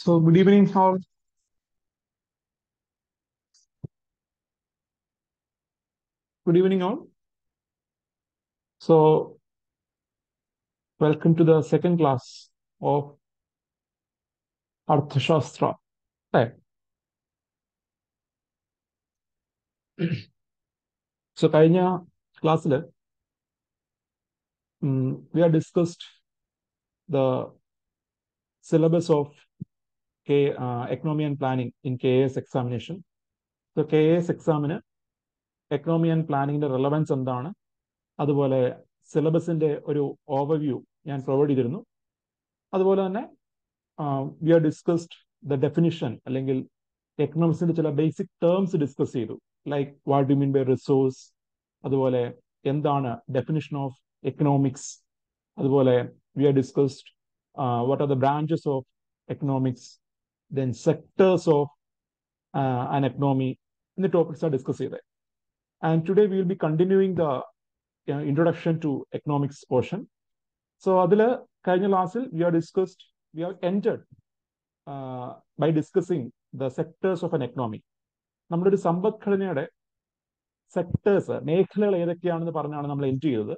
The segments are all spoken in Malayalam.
So, good evening, all. Good evening, all. So, welcome to the second class of Arthashastra. Right. so, Kainya class, um, we have discussed the syllabus of K, and planning in K S examination so K S എക്സാമിന് എക്കണോമി ആൻഡ് പ്ലാനിങ്ങിന്റെ റെലവൻസ് എന്താണ്? അതുപോലെ സിലബസിന്റെ ഒരു ഓവർവ്യൂ ഞാൻ പ്രൊവൈഡ് ചെയ്തിരുന്നു. അതുപോലെ തന്നെ we are discussed the definition അല്ലെങ്കിൽ എക്കണോമിക്സിന്റെ ചില ബേസിക് ടേംസ് ഡിസ്കസ് ചെയ്തു. Like what you mean by resource അതുപോലെ എന്താണ് ഡെഫിനിഷൻ ഓഫ് എക്കണോമിക്സ് അതുപോലെ we are discussed what are the branches of economics then sectors of an economy എന്ന ടോപ്പിക്സ് ആണ് ഡിസ്കസ് ചെയ്തത് and today we will be continuing the to economics portion. So അതിൽ കഴിഞ്ഞ ക്ലാസ്സിൽ we are discussed we have entered by discussing the sectors of of economy. നമ്മുടെ ഒരു സമ്പദ്ഘടനയുടെ സെക്ടേഴ്സ് മേഖലകൾ ഏതൊക്കെയാണെന്ന് പറഞ്ഞാണ് നമ്മൾ എൻട്രി ചെയ്തത്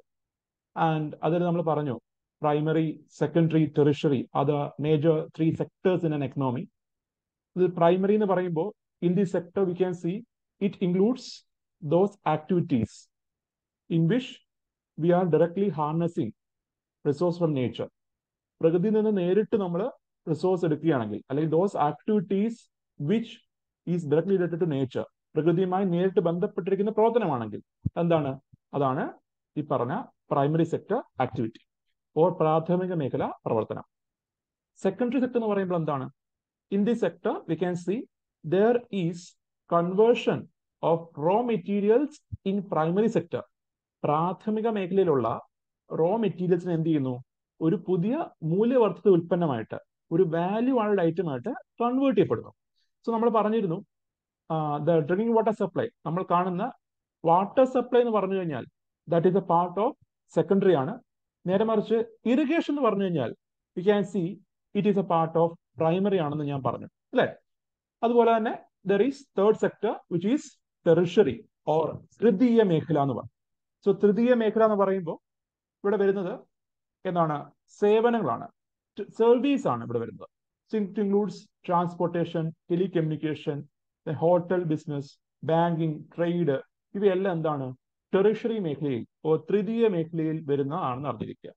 ആൻഡ് അതിൽ നമ്മൾ പറഞ്ഞു പ്രൈമറി സെക്കൻഡറി ടെറിഷറി അത് major three sectors in an economy ഇത് പ്രൈമറി എന്ന് പറയുമ്പോൾ in the sector we can see it includes those activities in which we are directly harnessing resource from nature. പ്രകൃതിയിൽ നിന്ന് നേരിട്ട് നമ്മൾ റിസോഴ്സ് എടുക്കുകയാണെങ്കിൽ അല്ലെങ്കിൽ those activities which is directly related to nature പ്രകൃതിയുമായി നേരിട്ട് ബന്ധപ്പെട്ടിരിക്കുന്ന പ്രവർത്തനമാണെങ്കിൽ എന്താണ്? അതാണ് ഈ പറഞ്ഞ പ്രൈമറി സെക്ടർ ആക്ടിവിറ്റി ഓർ പ്രാഥമിക മേഖല പ്രവർത്തനം. സെക്കൻഡറി സെക്ടർ എന്ന് പറയുമ്പോൾ എന്താണ്? In this sector, we can see there is conversion of raw materials in primary sector. പ്രാഥമിക മേഖലയിലുള്ള റോ മെറ്റീരിയൽസിന് എന്ത് ചെയ്യുന്നു? ഒരു പുതിയ മൂല്യവർദ്ധിത ഉൽപ്പന്നമായിട്ട് ഒരു വാല്യൂ ആഡ് ഐറ്റം ആയിട്ട് കൺവേർട്ട് ചെയ്യപ്പെടുന്നു. സോ നമ്മൾ പറഞ്ഞിരുന്നു ദ ഡ്രിങ്കിങ് വാട്ടർ സപ്ലൈ നമ്മൾ കാണുന്ന വാട്ടർ സപ്ലൈ എന്ന് പറഞ്ഞു കഴിഞ്ഞാൽ that is a part of secondary ആണ്. നേരെ മറിച്ച് ഇറിഗേഷൻ എന്ന് പറഞ്ഞു കഴിഞ്ഞാൽ you can see it is a part of primary ആണെന്ന് ഞാൻ പറഞ്ഞു അല്ലെ? അതുപോലെ തന്നെ there is third sector which is tertiary or തൃതീയ മേഖല എന്ന് പറയും. സോ തൃതീയ മേഖല എന്ന് പറയുമ്പോൾ ഇവിടെ വരുന്നത് എന്താണ്? സേവനങ്ങളാണ്. സർവീസ് ആണ് ഇവിടെ വരുന്നത്. It includes transportation telecommunication hotel business banking trade ഇവയെല്ലാം എന്താണ്? ടെറിഷറി മേഖലയിൽ ഓ തൃതീയ മേഖലയിൽ വരുന്ന ആണെന്ന് അറിഞ്ഞിരിക്കുക.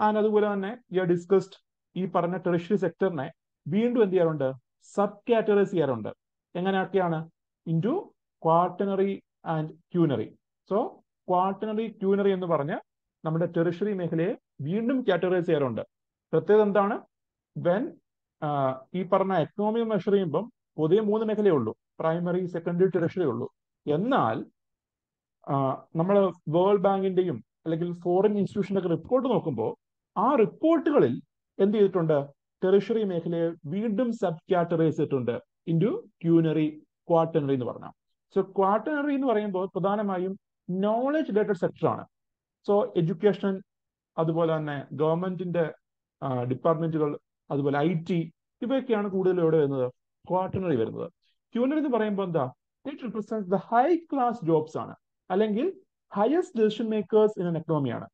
ആൻഡ് അതുപോലെ തന്നെ യു ഡിസ്കസ്ഡ് ഈ പറഞ്ഞ ടെറിഷറി സെക്ടറിനെ വീണ്ടും എന്ത് ചെയ്യാറുണ്ട്? സബ് കാറ്റഗറൈസ് ചെയ്യാറുണ്ട്. എങ്ങനെയൊക്കെയാണ്? Into quaternary and quinary so quaternary quinary എന്ന് പറഞ്ഞ് നമ്മുടെ ടെറിഷറി മേഖലയെ വീണ്ടും കാറ്റഗറൈസ് ചെയ്യാറുണ്ട്. പ്രത്യേകത എന്താണ്? വെൻ ഈ പറഞ്ഞ എക്കണോമി മെഷർ ചെയ്യുമ്പം പൊതുവെ മൂന്ന് മേഖലയേ ഉള്ളൂ. പ്രൈമറി സെക്കൻഡറി ടെറിഷറി ഉള്ളൂ. എന്നാൽ നമ്മൾ വേൾഡ് ബാങ്കിന്റെയും അല്ലെങ്കിൽ ഫോറിൻ ഇൻസ്റ്റിറ്റ്യൂഷന്റെ ഒക്കെ റിപ്പോർട്ട് നോക്കുമ്പോൾ ആ റിപ്പോർട്ടുകളിൽ എന്ത് ചെയ്തിട്ടുണ്ട്? ടെറിഷറി മേഖലയെ വീണ്ടും സബ് കാറ്റഗറൈസ് ചെയ്തിട്ടുണ്ട് ഇന്റു ക്യൂനറി ക്വാട്ടനറി എന്ന് പറഞ്ഞാൽ സോ ക്വാട്ടനറി എന്ന് പറയുമ്പോൾ പ്രധാനമായും നോളജ് റിലേറ്റഡ് സെക്ടർ ആണ്. സോ എഡ്യൂക്കേഷൻ അതുപോലെ തന്നെ ഗവൺമെന്റിന്റെ ഡിപ്പാർട്ട്മെന്റുകൾ അതുപോലെ ഐ ടി ഇവയൊക്കെയാണ് കൂടുതൽ ഇവിടെ വരുന്നത് ക്വാർട്ടണറി വരുന്നത്. ക്യൂനറി എന്ന് പറയുമ്പോൾ എന്താ? It represent the high class jobs ആണ്. അല്ലെങ്കിൽ highest decision makers in an എക്കണോമിയാണ്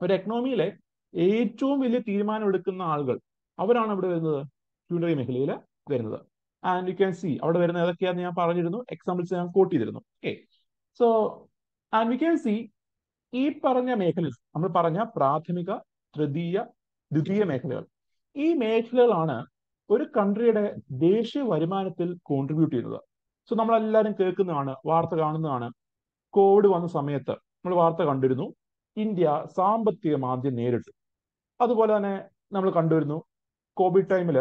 ഒരു എക്കണോമിയിലെ ഏറ്റവും വലിയ തീരുമാനം എടുക്കുന്ന ആളുകൾ അവരാണ് ഇവിടെ വരുന്നത്. ക്യൂണറി മേഖലയിൽ വരുന്നത്. ആൻഡ് യു ക്യാൻ സി അവിടെ വരുന്ന ഏതൊക്കെയാന്ന് ഞാൻ പറഞ്ഞിരുന്നു. എക്സാമ്പിൾസ് ഞാൻ കോട്ട് ചെയ്തിരുന്നു. Okay so and you can see ഈ പറഞ്ഞ മേഖലകൾ നമ്മൾ പറഞ്ഞ പ്രാഥമിക തൃതീയ ദ്വിതീയ മേഖലകൾ. ഈ മേഖലകളാണ് ഒരു കൺട്രിയുടെ ദേശീയ വരുമാനത്തിൽ കോൺട്രിബ്യൂട്ട് ചെയ്യുന്നത്. സോ നമ്മളെല്ലാവരും കേൾക്കുന്നതാണ് വാർത്ത കാണുന്നതാണ്. കോവിഡ് വന്ന സമയത്ത് നമ്മൾ വാർത്ത കണ്ടിരുന്നു. ഇന്ത്യ സാമ്പത്തിക മാന്ദ്യം നേരിട്ടു. അതുപോലെ തന്നെ നമ്മൾ കണ്ടുവരുന്നു. കോവിഡ് ടൈമിൽ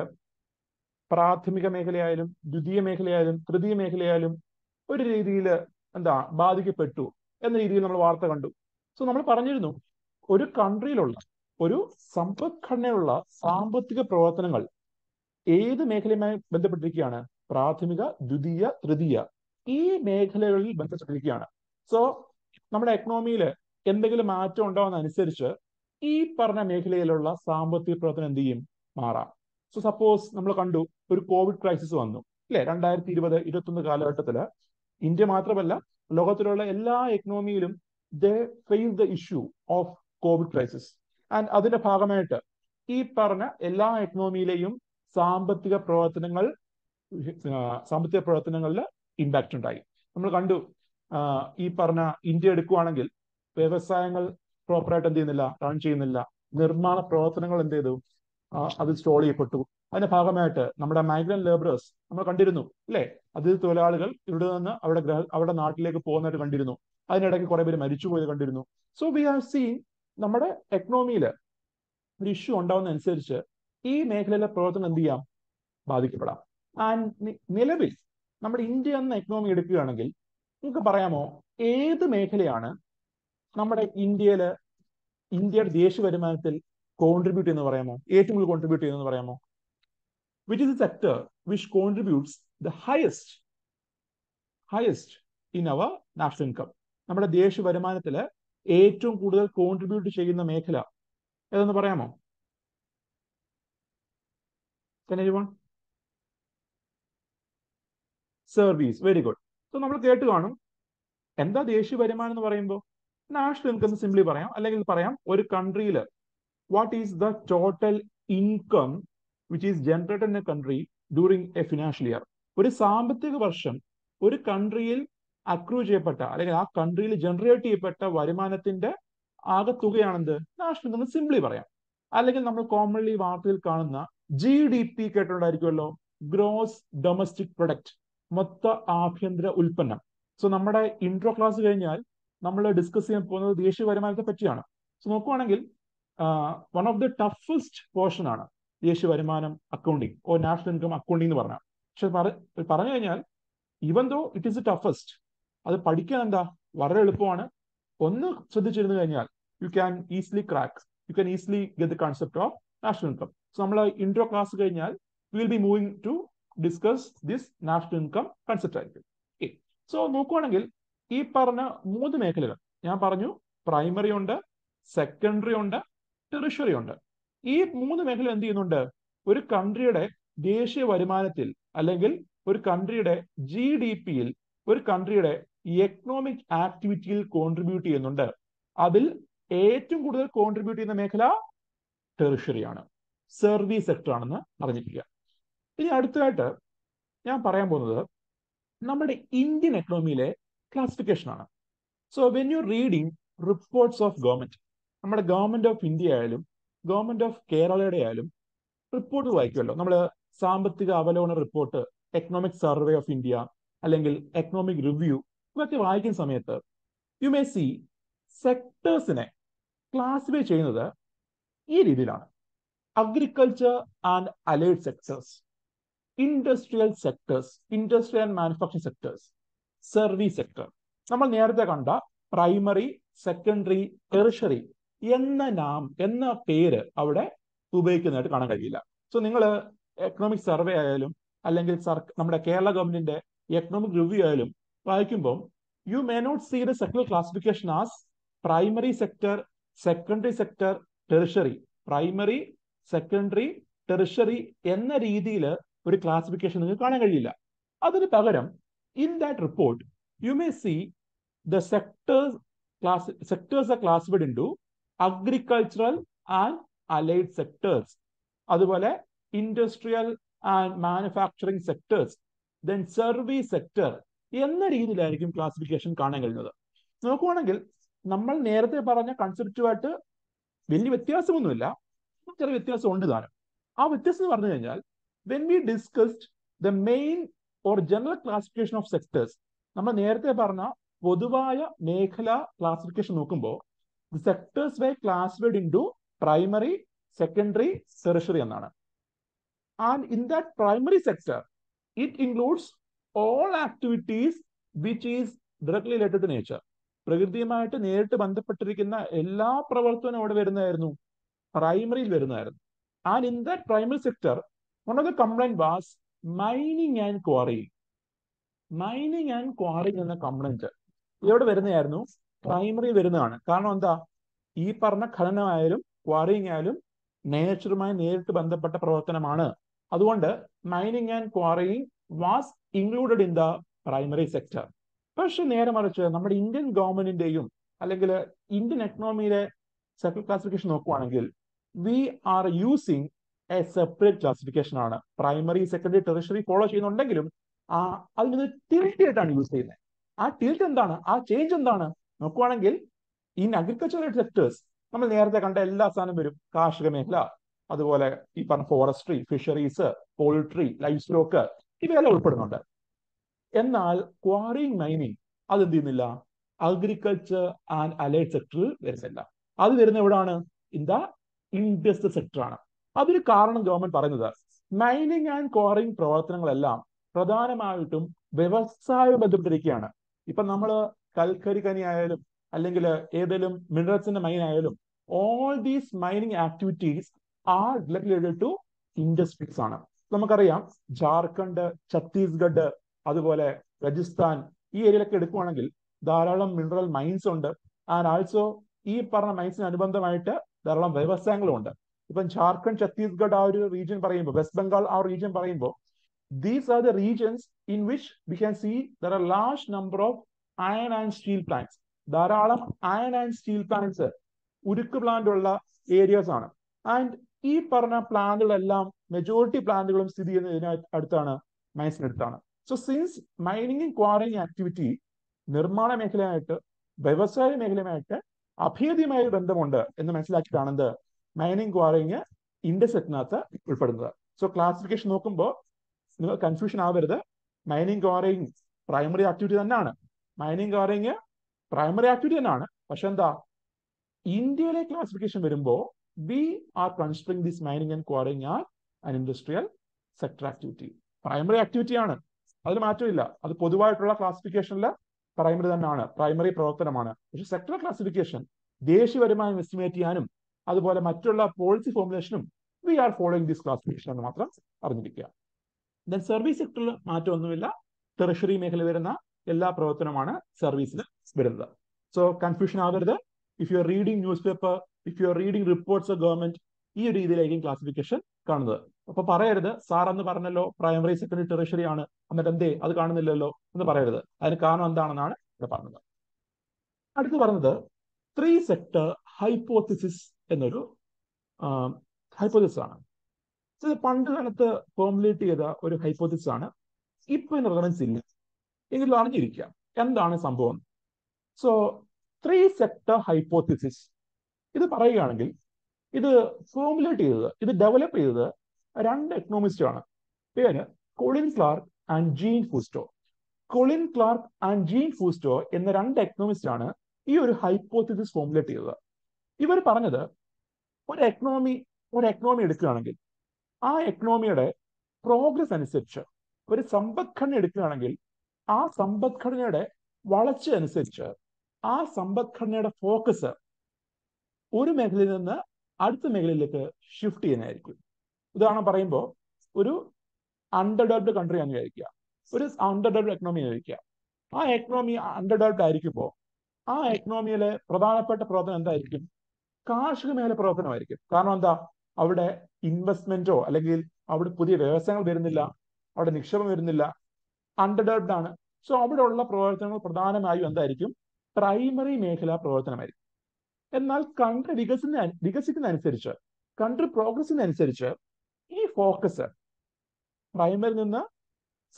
പ്രാഥമിക മേഖലയായാലും ദ്വിതീയ മേഖലയായാലും തൃതീയ മേഖലയായാലും ഒരു രീതിയിൽ എന്താ ബാധിക്കപ്പെട്ടു എന്ന രീതിയിൽ നമ്മൾ വാർത്ത കണ്ടു. സോ നമ്മൾ പറഞ്ഞിരുന്നു ഒരു കൺട്രിയിലുള്ള ഒരു സമ്പദ്ഘടനയുള്ള സാമ്പത്തിക പ്രവർത്തനങ്ങൾ ഏത് മേഖലയുമായി ബന്ധപ്പെട്ടിരിക്കുകയാണ്? പ്രാഥമിക ദ്വിതീയ തൃതീയ ഈ മേഖലകളിൽ ബന്ധപ്പെട്ടിരിക്കുകയാണ്. സോ നമ്മുടെ എക്കണോമിയിൽ എന്തെങ്കിലും മാറ്റം ഉണ്ടാവുന്നതനുസരിച്ച് ഈ പറഞ്ഞ മേഖലയിലുള്ള സാമ്പത്തിക പ്രവർത്തനം എന്ത് ചെയ്യും? മാറാം. സോ സപ്പോസ് നമ്മൾ കണ്ടു ഒരു കോവിഡ് ക്രൈസിസ് വന്നു. അല്ലെ രണ്ടായിരത്തി ഇരുപത് ഇരുപത്തൊന്ന് കാലഘട്ടത്തിൽ ഇന്ത്യ മാത്രമല്ല ലോകത്തിലുള്ള എല്ലാ എക്കണോമിയിലും they face the issue of Covid crisis and അതിന്റെ ഭാഗമായിട്ട് ഈ പറഞ്ഞ എല്ലാ എക്കണോമിയിലെയും സാമ്പത്തിക പ്രവർത്തനങ്ങൾ സാമ്പത്തിക പ്രവർത്തനങ്ങളിൽ ഇമ്പാക്റ്റ് ഉണ്ടായി. നമ്മൾ കണ്ടു ഈ പറഞ്ഞ ഇന്ത്യ എടുക്കുവാണെങ്കിൽ വ്യവസായങ്ങൾ പ്രോപ്പറായിട്ട് എന്ത് ചെയ്യുന്നില്ല റൺ ചെയ്യുന്നില്ല. നിർമ്മാണ പ്രവർത്തനങ്ങൾ എന്ത് ചെയ്തു? അത് സ്റ്റോൾ ചെയ്യപ്പെട്ടു അതിന്റെ ഭാഗമായിട്ട് നമ്മുടെ മൈഗ്രന്റ് ലേബറേഴ്സ് നമ്മൾ കണ്ടിരുന്നു അല്ലേ? അതിഥി തൊഴിലാളികൾ ഇവിടെ നിന്ന് അവിടെ ഗ്രഹ അവിടെ നാട്ടിലേക്ക് പോകുന്നതായിട്ട് കണ്ടിരുന്നു. അതിനിടയ്ക്ക് കുറെ പേര് മരിച്ചു മരിച്ചുപോയത് കണ്ടിരുന്നു. സോ വി ഹാവ് സീൻ നമ്മുടെ എക്കണോമിയിൽ ഒരു ഇഷ്യൂ ഉണ്ടാവുന്ന അനുസരിച്ച് ഈ മേഖലയിലെ പ്രവർത്തനം എന്ത് ചെയ്യാം? ബാധിക്കപ്പെടാം. ആൻഡ് നിലവിൽ നമ്മുടെ ഇന്ത്യ എന്ന എക്കണോമി എടുക്കുകയാണെങ്കിൽ നിങ്ങൾക്ക് പറയാമോ ഏത് മേഖലയാണ് നമ്മുടെ ഇന്ത്യയിൽ ഇന്ത്യയുടെ ദേശീയ വരുമാനത്തിൽ കോൺട്രിബ്യൂട്ട് ചെയ്യുന്നത് പറയാമോ? ഏറ്റവും കൂടുതൽ കോൺട്രിബ്യൂട്ട് ചെയ്യുന്നത് പറയാമോ? Which is a sector which contributes the highest highest in our national income നമ്മുടെ ദേശീയ വരുമാനത്തിൽ ഏറ്റവും കൂടുതൽ കോൺട്രിബ്യൂട്ട് ചെയ്യുന്ന മേഖല ഏതെന്ന് പറയാമോ? സർവീസ് വെരി ഗുഡ് സോ നമ്മൾ കേട്ട് കാണും. എന്താ ദേശീയ വരുമാനം എന്ന് പറയുമ്പോൾ നാഷണൽ ഇൻകം സിംപ്ലി പറയാം. അല്ലെങ്കിൽ പറയാം ഒരു കൺട്രിയിൽ what is the total income which is generated in a country during a financial year ഒരു സാമ്പത്തിക വർഷം ഒരു കൺട്രിയിൽ അക്രൂ ചെയ്യപ്പെട്ട അല്ലെങ്കിൽ ആ കൺട്രിയിൽ ജനറേറ്റ് ചെയ്യപ്പെട്ട വരുമാനത്തിന്റെ ആകെ തുകയാണെന്ത്? നാഷണൽ ഇൻകം സിംപ്ലി പറയാം. അല്ലെങ്കിൽ നമ്മൾ കോമൺലി വാർത്തയിൽ കാണുന്ന ജി ഡി പി കേട്ടിട്ടുണ്ടായിരിക്കുമല്ലോ? ഗ്രോസ് ഡൊമസ്റ്റിക് പ്രൊഡക്റ്റ് മൊത്ത ആഭ്യന്തര ഉൽപ്പന്നം. സോ നമ്മുടെ ഇൻട്രോ ക്ലാസ് കഴിഞ്ഞാൽ നമ്മൾ ഡിസ്കസ് ചെയ്യാൻ പോകുന്നത് ദേശീയ വരുമാനത്തെ പറ്റിയാണ്. സോ നോക്കുവാണെങ്കിൽ one of the toughest portion ആണ് ദേശീയ വരുമാനം accounting or national income accounting എന്ന് പറഞ്ഞാൽ. പക്ഷെ പറഞ്ഞു കഴിഞ്ഞാൽ even though it is toughest അത് പഠിക്കാൻ എന്താ? വളരെ എളുപ്പമാണ്. ഒന്ന് ശ്രദ്ധിച്ചിരുന്നു കഴിഞ്ഞാൽ you can easily crack you can easily get the concept of national income so നമ്മൾ ഇൻട്രോ ക്ലാസ് കഴിഞ്ഞാൽ will be moving to discuss this national income concept ആയിരിക്കും. സോ നോക്കുവാണെങ്കിൽ ഈ പറഞ്ഞ മൂന്ന് മേഖലകൾ ഞാൻ പറഞ്ഞു പ്രൈമറി ഉണ്ട് സെക്കൻഡറി ഉണ്ട് ടെറിഷറി ഉണ്ട് ഈ മൂന്ന് മേഖല എന്ത് ചെയ്യുന്നുണ്ട്? ഒരു കൺട്രിയുടെ ദേശീയ വരുമാനത്തിൽ അല്ലെങ്കിൽ ഒരു കൺട്രിയുടെ ജി ഡി പിയിൽ ഒരു കൺട്രിയുടെ എക്കണോമിക് ആക്ടിവിറ്റിയിൽ കോൺട്രിബ്യൂട്ട് ചെയ്യുന്നുണ്ട്. അതിൽ ഏറ്റവും കൂടുതൽ കോൺട്രിബ്യൂട്ട് ചെയ്യുന്ന മേഖല ടെറിഷറി ആണ് സർവീസ് സെക്ടർ ആണെന്ന് അറിഞ്ഞിരിക്കുക. ഇനി അടുത്തതായിട്ട് ഞാൻ പറയാൻ പോകുന്നത് നമ്മുടെ ഇന്ത്യൻ എക്കണോമിയിലെ ക്ലാസിഫിക്കേഷൻ ആണ്. So when you reading reports of government നമ്മുടെ ഗവൺമെന്റ് ഓഫ് ഇന്ത്യ ആയാലും ഗവൺമെന്റ് ഓഫ് കേരളയുടെ ആയാലും റിപ്പോർട്ട് വായിക്കുമല്ലോ. നമ്മൾ സാമ്പത്തിക അവലോകന report economic survey of India അല്ലെങ്കിൽ എക്കണോമിക് റിവ്യൂ ഇതൊക്കെ വായിക്കുന്ന സമയത്ത് യു മേ സി സെക്ടേഴ്സിനെ ക്ലാസിഫൈ ചെയ്യുന്നത് ഈ രീതിയിലാണ്. Agriculture and allied sectors industrial sectors industrial and manufacturing sectors service sector നമ്മൾ നേരത്തെ കണ്ട പ്രൈമറി സെക്കൻഡറി ടെറിഷറി എന്ന നാം എന്ന പേര് അവിടെ ഉപയോഗിക്കുന്നതായിട്ട് കാണാൻ കഴിയില്ല. സോ നിങ്ങൾ എക്കണോമിക് സർവേ ആയാലും അല്ലെങ്കിൽ നമ്മുടെ കേരള ഗവൺമെന്റിന്റെ എക്കണോമിക് റിവ്യൂ ആയാലും വായിക്കുമ്പോൾ you may not see the sectoral classification as primary sector secondary sector tertiary primary secondary tertiary എന്ന രീതിയിൽ ഒരു ക്ലാസിഫിക്കേഷൻ നിങ്ങൾക്ക് കാണാൻ കഴിയില്ല. അതിന് പകരം in that report you may see the sectors class sectors are classified into agricultural and allied sectors അതുപോലെ industrial and manufacturing sectors then service sector എന്ന രീതിയിലായിരിക്കും ക്ലാസിഫിക്കേഷൻ കാണാൻ കഴിയുന്നത് നോക്കുവാണെങ്കിൽ നമ്മൾ നേരത്തെ പറഞ്ഞ കൺസെപ്റ്റുമായിട്ട് വലിയ വ്യത്യാസമൊന്നുമില്ല. ചെറിയ വ്യത്യാസം ഉണ്ട് താനും ആ വ്യത്യാസം എന്ന് പറഞ്ഞു കഴിഞ്ഞാൽ when we discussed the main or general classification of sectors നമ്മൾ നേരത്തെ പറഞ്ഞ പൊതുവായ മേഖല ക്ലാസിഫിക്കേഷൻ നോക്കുമ്പോൾ the sectors were classified to primary secondary tertiary എന്നാണ്. And in that primary sector it includes all activities which is directly related to nature പ്രകൃതിയുമായിട്ട് നേരിട്ട് ബന്ധപ്പെട്ടിരിക്കുന്ന എല്ലാ പ്രവർത്തനവും അവിടെ വരുന്നതായിരുന്നു. പ്രൈമറിയിൽ വരുന്നതായിരുന്നു. And in that primary sector one of the complaint was mining and quarrying mining and quarrying എന്ന കംപ്ലൈന്റ് ഇവിടെ വരുന്നതായിരുന്നു. പ്രൈമറി വരുന്നതാണ്. കാരണം എന്താ? ഈ പറഞ്ഞ ഖനനമായാലും ക്വാറിങ് ആയാലും നേച്ചറുമായി നേരിട്ട് ബന്ധപ്പെട്ട പ്രവർത്തനമാണ്. അതുകൊണ്ട് mining and quarrying was included in the primary sector പക്ഷെ നേരെ മറിച്ച് നമ്മുടെ ഇന്ത്യൻ ഗവൺമെന്റിന്റെയും അല്ലെങ്കിൽ ഇന്ത്യൻ എക്കണോമിയിലെ സെക്ടർ ക്ലാസിഫിക്കേഷൻ നോക്കുവാണെങ്കിൽ we are using a separate classification ആണ്. പ്രൈമറി സെക്കൻഡറി ടെറിഷറി ഫോളോ ചെയ്യുന്നുണ്ടെങ്കിലും ആ അതിനൊരു ടിൽറ്റ് ആയിട്ടാണ് യൂസ് ചെയ്യുന്നത്. ആ ടിൽറ്റ് എന്താണ്? ആ ചേഞ്ച് എന്താണ്? നോക്കുവാണെങ്കിൽ ഇൻ അഗ്രികൾച്ചറൽ സെക്ടേഴ്സ് നമ്മൾ നേരത്തെ കണ്ട എല്ലാ സാധനം വരും. കാർഷിക മേഖല അതുപോലെ ഈ പറഞ്ഞ forestry fisheries poultry livestock ഇവയെല്ലാം ഉൾപ്പെടുന്നുണ്ട്. എന്നാൽ ക്വാറിങ് മൈനിങ് അത് എന്ത് ചെയ്യുന്നില്ല അഗ്രികൾച്ചർ ആൻഡ് അലൈഡ് സെക്ടറിൽ വരുന്നില്ല. അത് വരുന്ന എവിടാണ്? ഇൻ ദ ഇൻഡസ്ട്രി സെക്ടറാണ് അതൊരു കാരണം ഗവൺമെന്റ് പറയുന്നത് മൈനിങ് ആൻഡ് ക്വാറിങ് പ്രവർത്തനങ്ങളെല്ലാം പ്രധാനമായിട്ടും വ്യവസായ ബന്ധപ്പെട്ടിരിക്കുകയാണ്. ഇപ്പൊ നമ്മൾ കൽക്കരി കനി ആയാലും അല്ലെങ്കിൽ ഏതെങ്കിലും മിനറൽസിന്റെ മൈൻ ആയാലും all these mining activities are related to industries ആണ്. നമുക്കറിയാം ജാർഖണ്ഡ് ഛത്തീസ്ഗഡ് അതുപോലെ രാജസ്ഥാൻ ഈ ഏരിയയിലൊക്കെ എടുക്കുവാണെങ്കിൽ ധാരാളം മിനറൽ മൈൻസ് ഉണ്ട്. ആൻഡ് ആൾസോ ഈ പറഞ്ഞ മൈൻസിന് അനുബന്ധമായിട്ട് ധാരാളം വ്യവസായങ്ങളും ഉണ്ട്. ഇപ്പം ജാർഖണ്ഡ് ഛത്തീസ്ഗഡ് ആ ഒരു റീജിയൻ പറയുമ്പോൾ വെസ്റ്റ് ബംഗാൾ ആ റീജിയൻ പറയുമ്പോൾ these are the regions in which we can see there are large number of iron and steel plants ധാരാളം അയൺ ആൻഡ് സ്റ്റീൽ പ്ലാന്റ്സ് ഉരുക്ക് പ്ലാന്റ് ഉള്ള ഏരിയാസ് ആണ്. ആൻഡ് ഈ പറഞ്ഞ പ്ലാന്റുകളെല്ലാം മെജോറിറ്റി പ്ലാന്റുകളും സ്ഥിതി ചെയ്യുന്നതിന് അടുത്താണ് മൈൻസിനടുത്താണ് so since mining quarrying activity നിർമ്മാണ മേഖലയായിട്ട് വ്യവസായ മേഖലയുമായിട്ട് അഭേദ്യമായ ഒരു ബന്ധമുണ്ട് എന്ന് മനസ്സിലാക്കിയിട്ടാണ് എന്ത്? മൈനിങ് ക്വാറിങ് ഇൻഡസ്റ്റിനകത്ത് ഉൾപ്പെടുന്നത്. സോ ക്ലാസിഫിക്കേഷൻ നോക്കുമ്പോൾ നിങ്ങൾ കൺഫ്യൂഷൻ ആവരുത്. മൈനിങ് ക്വാറിങ് പ്രൈമറി ആക്ടിവിറ്റി തന്നെയാണ്. മൈനിങ് കാറിങ് പ്രൈമറി ആക്ടിവിറ്റി തന്നെയാണ്. പക്ഷെ എന്താ ഇന്ത്യയിലെ ക്ലാസിഫിക്കേഷൻ വരുമ്പോൾ we are considering this mining and quarrying are an industrial sector activity primary activity ആണ്. അതിൽ മാറ്റമില്ല. അത് പൊതുവായിട്ടുള്ള ക്ലാസിഫിക്കേഷനിൽ പ്രൈമറി തന്നെയാണ്. പ്രൈമറി പ്രവർത്തനമാണ്. പക്ഷെ സെക്ടർ ക്ലാസിഫിക്കേഷൻ ദേശീയ വരുമാനം എസ്റ്റിമേറ്റ് ചെയ്യാനും അതുപോലെ മറ്റുള്ള policy ഫോർമുലേഷനും we are following this classification എന്ന് മാത്രം അറിഞ്ഞിരിക്കുക. ദെൻ സർവീസ് സെക്ടറിൽ മാറ്റമൊന്നുമില്ല. ടെറിഷറി മേഖല വരുന്ന എല്ലാ പ്രവർത്തനമാണ് സർവീസിൽ വരുന്നത്. സോ കൺഫ്യൂഷൻ ആവരുത് if you are reading newspaper if you are reading reports government ഈ ഒരു രീതിയിലായിരിക്കും ക്ലാസിഫിക്കേഷൻ കാണുന്നത്. അപ്പൊ പറയരുത് സാർ എന്ന് പറഞ്ഞല്ലോ പ്രൈമറി സെക്കൻഡറി ടെറിഷറി ആണ്. എന്നിട്ട് എന്തേ അത് കാണുന്നില്ലല്ലോ എന്ന് പറയരുത്. അതിന് കാരണം എന്താണെന്നാണ് ഇവിടെ പറഞ്ഞത്. അടുത്ത് പറഞ്ഞത് ത്രീ സെക്ടർ ഹൈപ്പോത്തിസിസ് എന്നൊരു ഹൈപ്പോത്തിസിസ് ആണ്. പണ്ട് കാലത്ത് ഫോർമുലേറ്റ് ചെയ്ത ഒരു ഹൈപ്പോത്തിസിസ് ആണ്. ഇപ്പൊ റെഫറൻസ് ഇല്ല. എങ്കിലും അറിഞ്ഞിരിക്കാം എന്താണ് സംഭവം? സോ ത്രീ സെക്ടർ ഹൈപ്പോത്തിസിസ് ഇത് പറയുകയാണെങ്കിൽ ഇത് ഫോർമുലേറ്റ് ചെയ്തത് ഇത് ഡെവലപ്പ് ചെയ്തത് രണ്ട് എക്കണോമിസ്റ്റ് ആണ്. പേര് Colin Clark and Jean Fourastie Colin Clark and Jean Fourastie എന്ന രണ്ട് എക്കണോമിസ്റ്റാണ് ഈ ഒരു ഹൈപ്പോത്തിസിസ് ഫോർമുലേറ്റ് ചെയ്തത്. ഇവർ പറഞ്ഞത് ഒരു എക്കണോമി ഒരു എക്കണോമി എടുക്കുകയാണെങ്കിൽ ആ എക്കണോമിയുടെ പ്രോഗ്രസ് അനുസരിച്ച് ഒരു സമ്പദ്ഘടന എടുക്കുകയാണെങ്കിൽ ആ സമ്പദ്ഘടനയുടെ വളർച്ച അനുസരിച്ച് ആ സമ്പദ്ഘടനയുടെ ഫോക്കസ് ഒരു മേഖലയിൽ നിന്ന് അടുത്ത മേഖലയിലേക്ക് ഷിഫ്റ്റ് ചെയ്യാനായിരിക്കും. ഉദാഹരണം പറയുമ്പോൾ ഒരു അണ്ടർ ഡെവലപ്ഡ് കൺട്രി എന്ന് വിചാരിക്കുക. ഒരു അണ്ടർ ഡെവലപ്ഡ് എക്കണോമി വിചാരിക്കുക ആ എക്കണോമി അണ്ടർ ഡെവലപ്ഡ് ആയിരിക്കുമ്പോൾ ആ എക്കണോമിയിലെ പ്രധാനപ്പെട്ട പ്രവർത്തനം എന്തായിരിക്കും? കാർഷിക മേഖല പ്രവർത്തനമായിരിക്കും. കാരണം എന്താ? അവിടെ ഇൻവെസ്റ്റ്മെന്റോ അല്ലെങ്കിൽ അവിടെ പുതിയ വ്യവസായങ്ങൾ വരുന്നില്ല. അവിടെ നിക്ഷേപം വരുന്നില്ല. അണ്ടർ ഡെവലപ്ഡ് ആണ്. സോ അവിടെ ഉള്ള പ്രവർത്തനങ്ങൾ പ്രധാനമായും എന്തായിരിക്കും? പ്രൈമറി മേഖലാ പ്രവർത്തനമായിരിക്കും. എന്നാൽ കൺട്രി വികസന വികസിക്കുന്ന അനുസരിച്ച് കൺട്രി പ്രോഗ്രസിനനുസരിച്ച് ഈ ഫോക്കസ് പ്രൈമറി നിന്ന്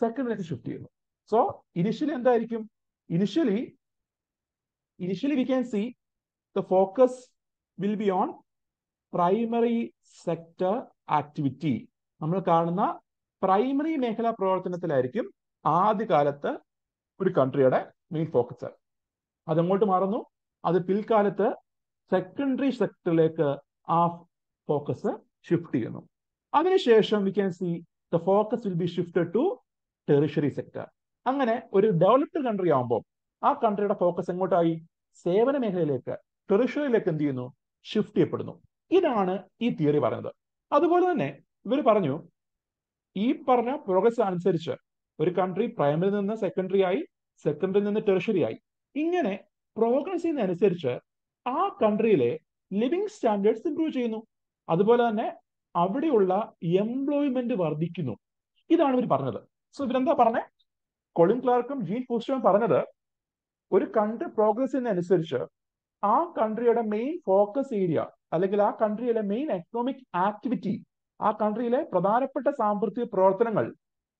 സെക്കൻഡറിലേക്ക് ഷിഫ്റ്റ് ചെയ്യുന്നു. സോ ഇനിഷ്യലി എന്തായിരിക്കും? Initially initially we can see the focus will be on primary sector activity നമ്മൾ കാണുന്ന പ്രൈമറി മേഖലാ പ്രവർത്തനത്തിലായിരിക്കും ആദ്യകാലത്ത് ഒരു കൺട്രിയുടെ മെയിൻ ഫോക്കസ് അതെങ്ങോട്ട് മാറുന്നു. അത് പിൽക്കാലത്ത് സെക്കൻഡറി സെക്ടറിലേക്ക് ആ ഫോക്കസ് ഷിഫ്റ്റ് ചെയ്യുന്നു. അതിനുശേഷം we can see the focus will be shifted to tertiary sector അങ്ങനെ ഒരു ഡെവലപ്ഡ് കൺട്രി ആകുമ്പോൾ ആ കൺട്രിയുടെ ഫോക്കസ് എങ്ങോട്ടായി? സേവന മേഖലയിലേക്ക് ടെറിഷറിയിലേക്ക് എന്ത് ചെയ്യുന്നു? ഷിഫ്റ്റ് ചെയ്യപ്പെടുന്നു. ഇതാണ് ഈ തിയറി പറയുന്നത്. അതുപോലെ തന്നെ ഇവർ പറഞ്ഞു ഈ പറഞ്ഞ പ്രോഗ്രസ് അനുസരിച്ച് ഒരു കൺട്രി പ്രൈമറി നിന്ന് സെക്കൻഡറി ആയി സെക്കൻഡറി നിന്ന് ടെറിഷറി ആയി. ഇങ്ങനെ പ്രോഗ്രസ് ചെയ്യുന്നതനുസരിച്ച് ആ കൺട്രിയിലെ ലിവിങ് സ്റ്റാൻഡേർഡ്സ് ഇംപ്രൂവ് ചെയ്യുന്നു. അതുപോലെ തന്നെ അവിടെയുള്ള എംപ്ലോയ്മെന്റ് വർദ്ധിക്കുന്നു. ഇതാണ് ഇവർ പറഞ്ഞത്. സോ ഇവരെന്താ പറഞ്ഞത് കൊളിൻ ക്ലാർക്കും ജീൻ പോസ്റ്റും പറഞ്ഞത് ഒരു കൺട്രി പ്രോഗ്രസ് ചെയ്യുന്നതനുസരിച്ച് ആ കൺട്രിയുടെ മെയിൻ ഫോക്കസ് ഏരിയ അല്ലെങ്കിൽ ആ കൺട്രിയിലെ മെയിൻ എക്കണോമിക് ആക്ടിവിറ്റി ആ കൺട്രിയിലെ പ്രധാനപ്പെട്ട സാമ്പത്തിക പ്രവർത്തനങ്ങൾ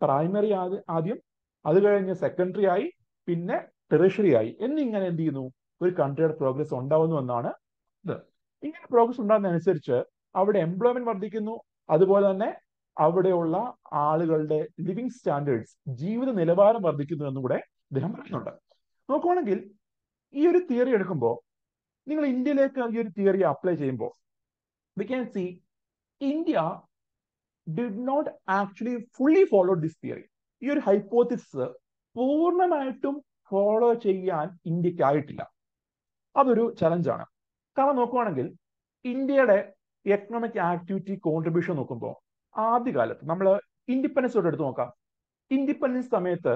പ്രൈമറി ആദ്യം അത് കഴിഞ്ഞ് സെക്കൻഡറി ആയി പിന്നെ ടെറിഷറി ആയി. എന്നിങ്ങനെ എന്ത് ചെയ്യുന്നു? ഒരു കൺട്രിയുടെ പ്രോഗ്രസ് ഉണ്ടാവുന്നു എന്നാണ് ഇത്. ഇങ്ങനെ പ്രോഗ്രസ് ഉണ്ടാകുന്നതനുസരിച്ച് അവിടെ എംപ്ലോയ്മെന്റ് വർദ്ധിക്കുന്നു. അതുപോലെ തന്നെ അവിടെയുള്ള ആളുകളുടെ ലിവിങ് സ്റ്റാൻഡേർഡ്സ് ജീവിത നിലവാരം വർദ്ധിക്കുന്നു എന്നും കൂടെ അദ്ദേഹം പറയുന്നുണ്ട്. നോക്കുവാണെങ്കിൽ ഈ ഒരു തിയറി എടുക്കുമ്പോൾ നിങ്ങൾ ഇന്ത്യയിലേക്ക് ഈ ഒരു തിയറി അപ്ലൈ ചെയ്യുമ്പോൾ we can see India did not actually fully follow this theory ഈ ഒരു ഹൈപ്പോത്തിസിസ് പൂർണമായിട്ടും ഫോളോ ചെയ്യാൻ ഇന്ത്യക്കായിട്ടില്ല. അതൊരു ചലഞ്ചാണ് കാരണം നോക്കുവാണെങ്കിൽ ഇന്ത്യയുടെ എക്കണോമിക് ആക്ടിവിറ്റി കോൺട്രിബ്യൂഷൻ നോക്കുമ്പോൾ ആദ്യകാലത്ത് നമ്മൾ ഇൻഡിപെൻഡൻസ് തൊട്ട് എടുത്ത് നോക്കാം. ഇൻഡിപെൻഡൻസ് സമയത്ത്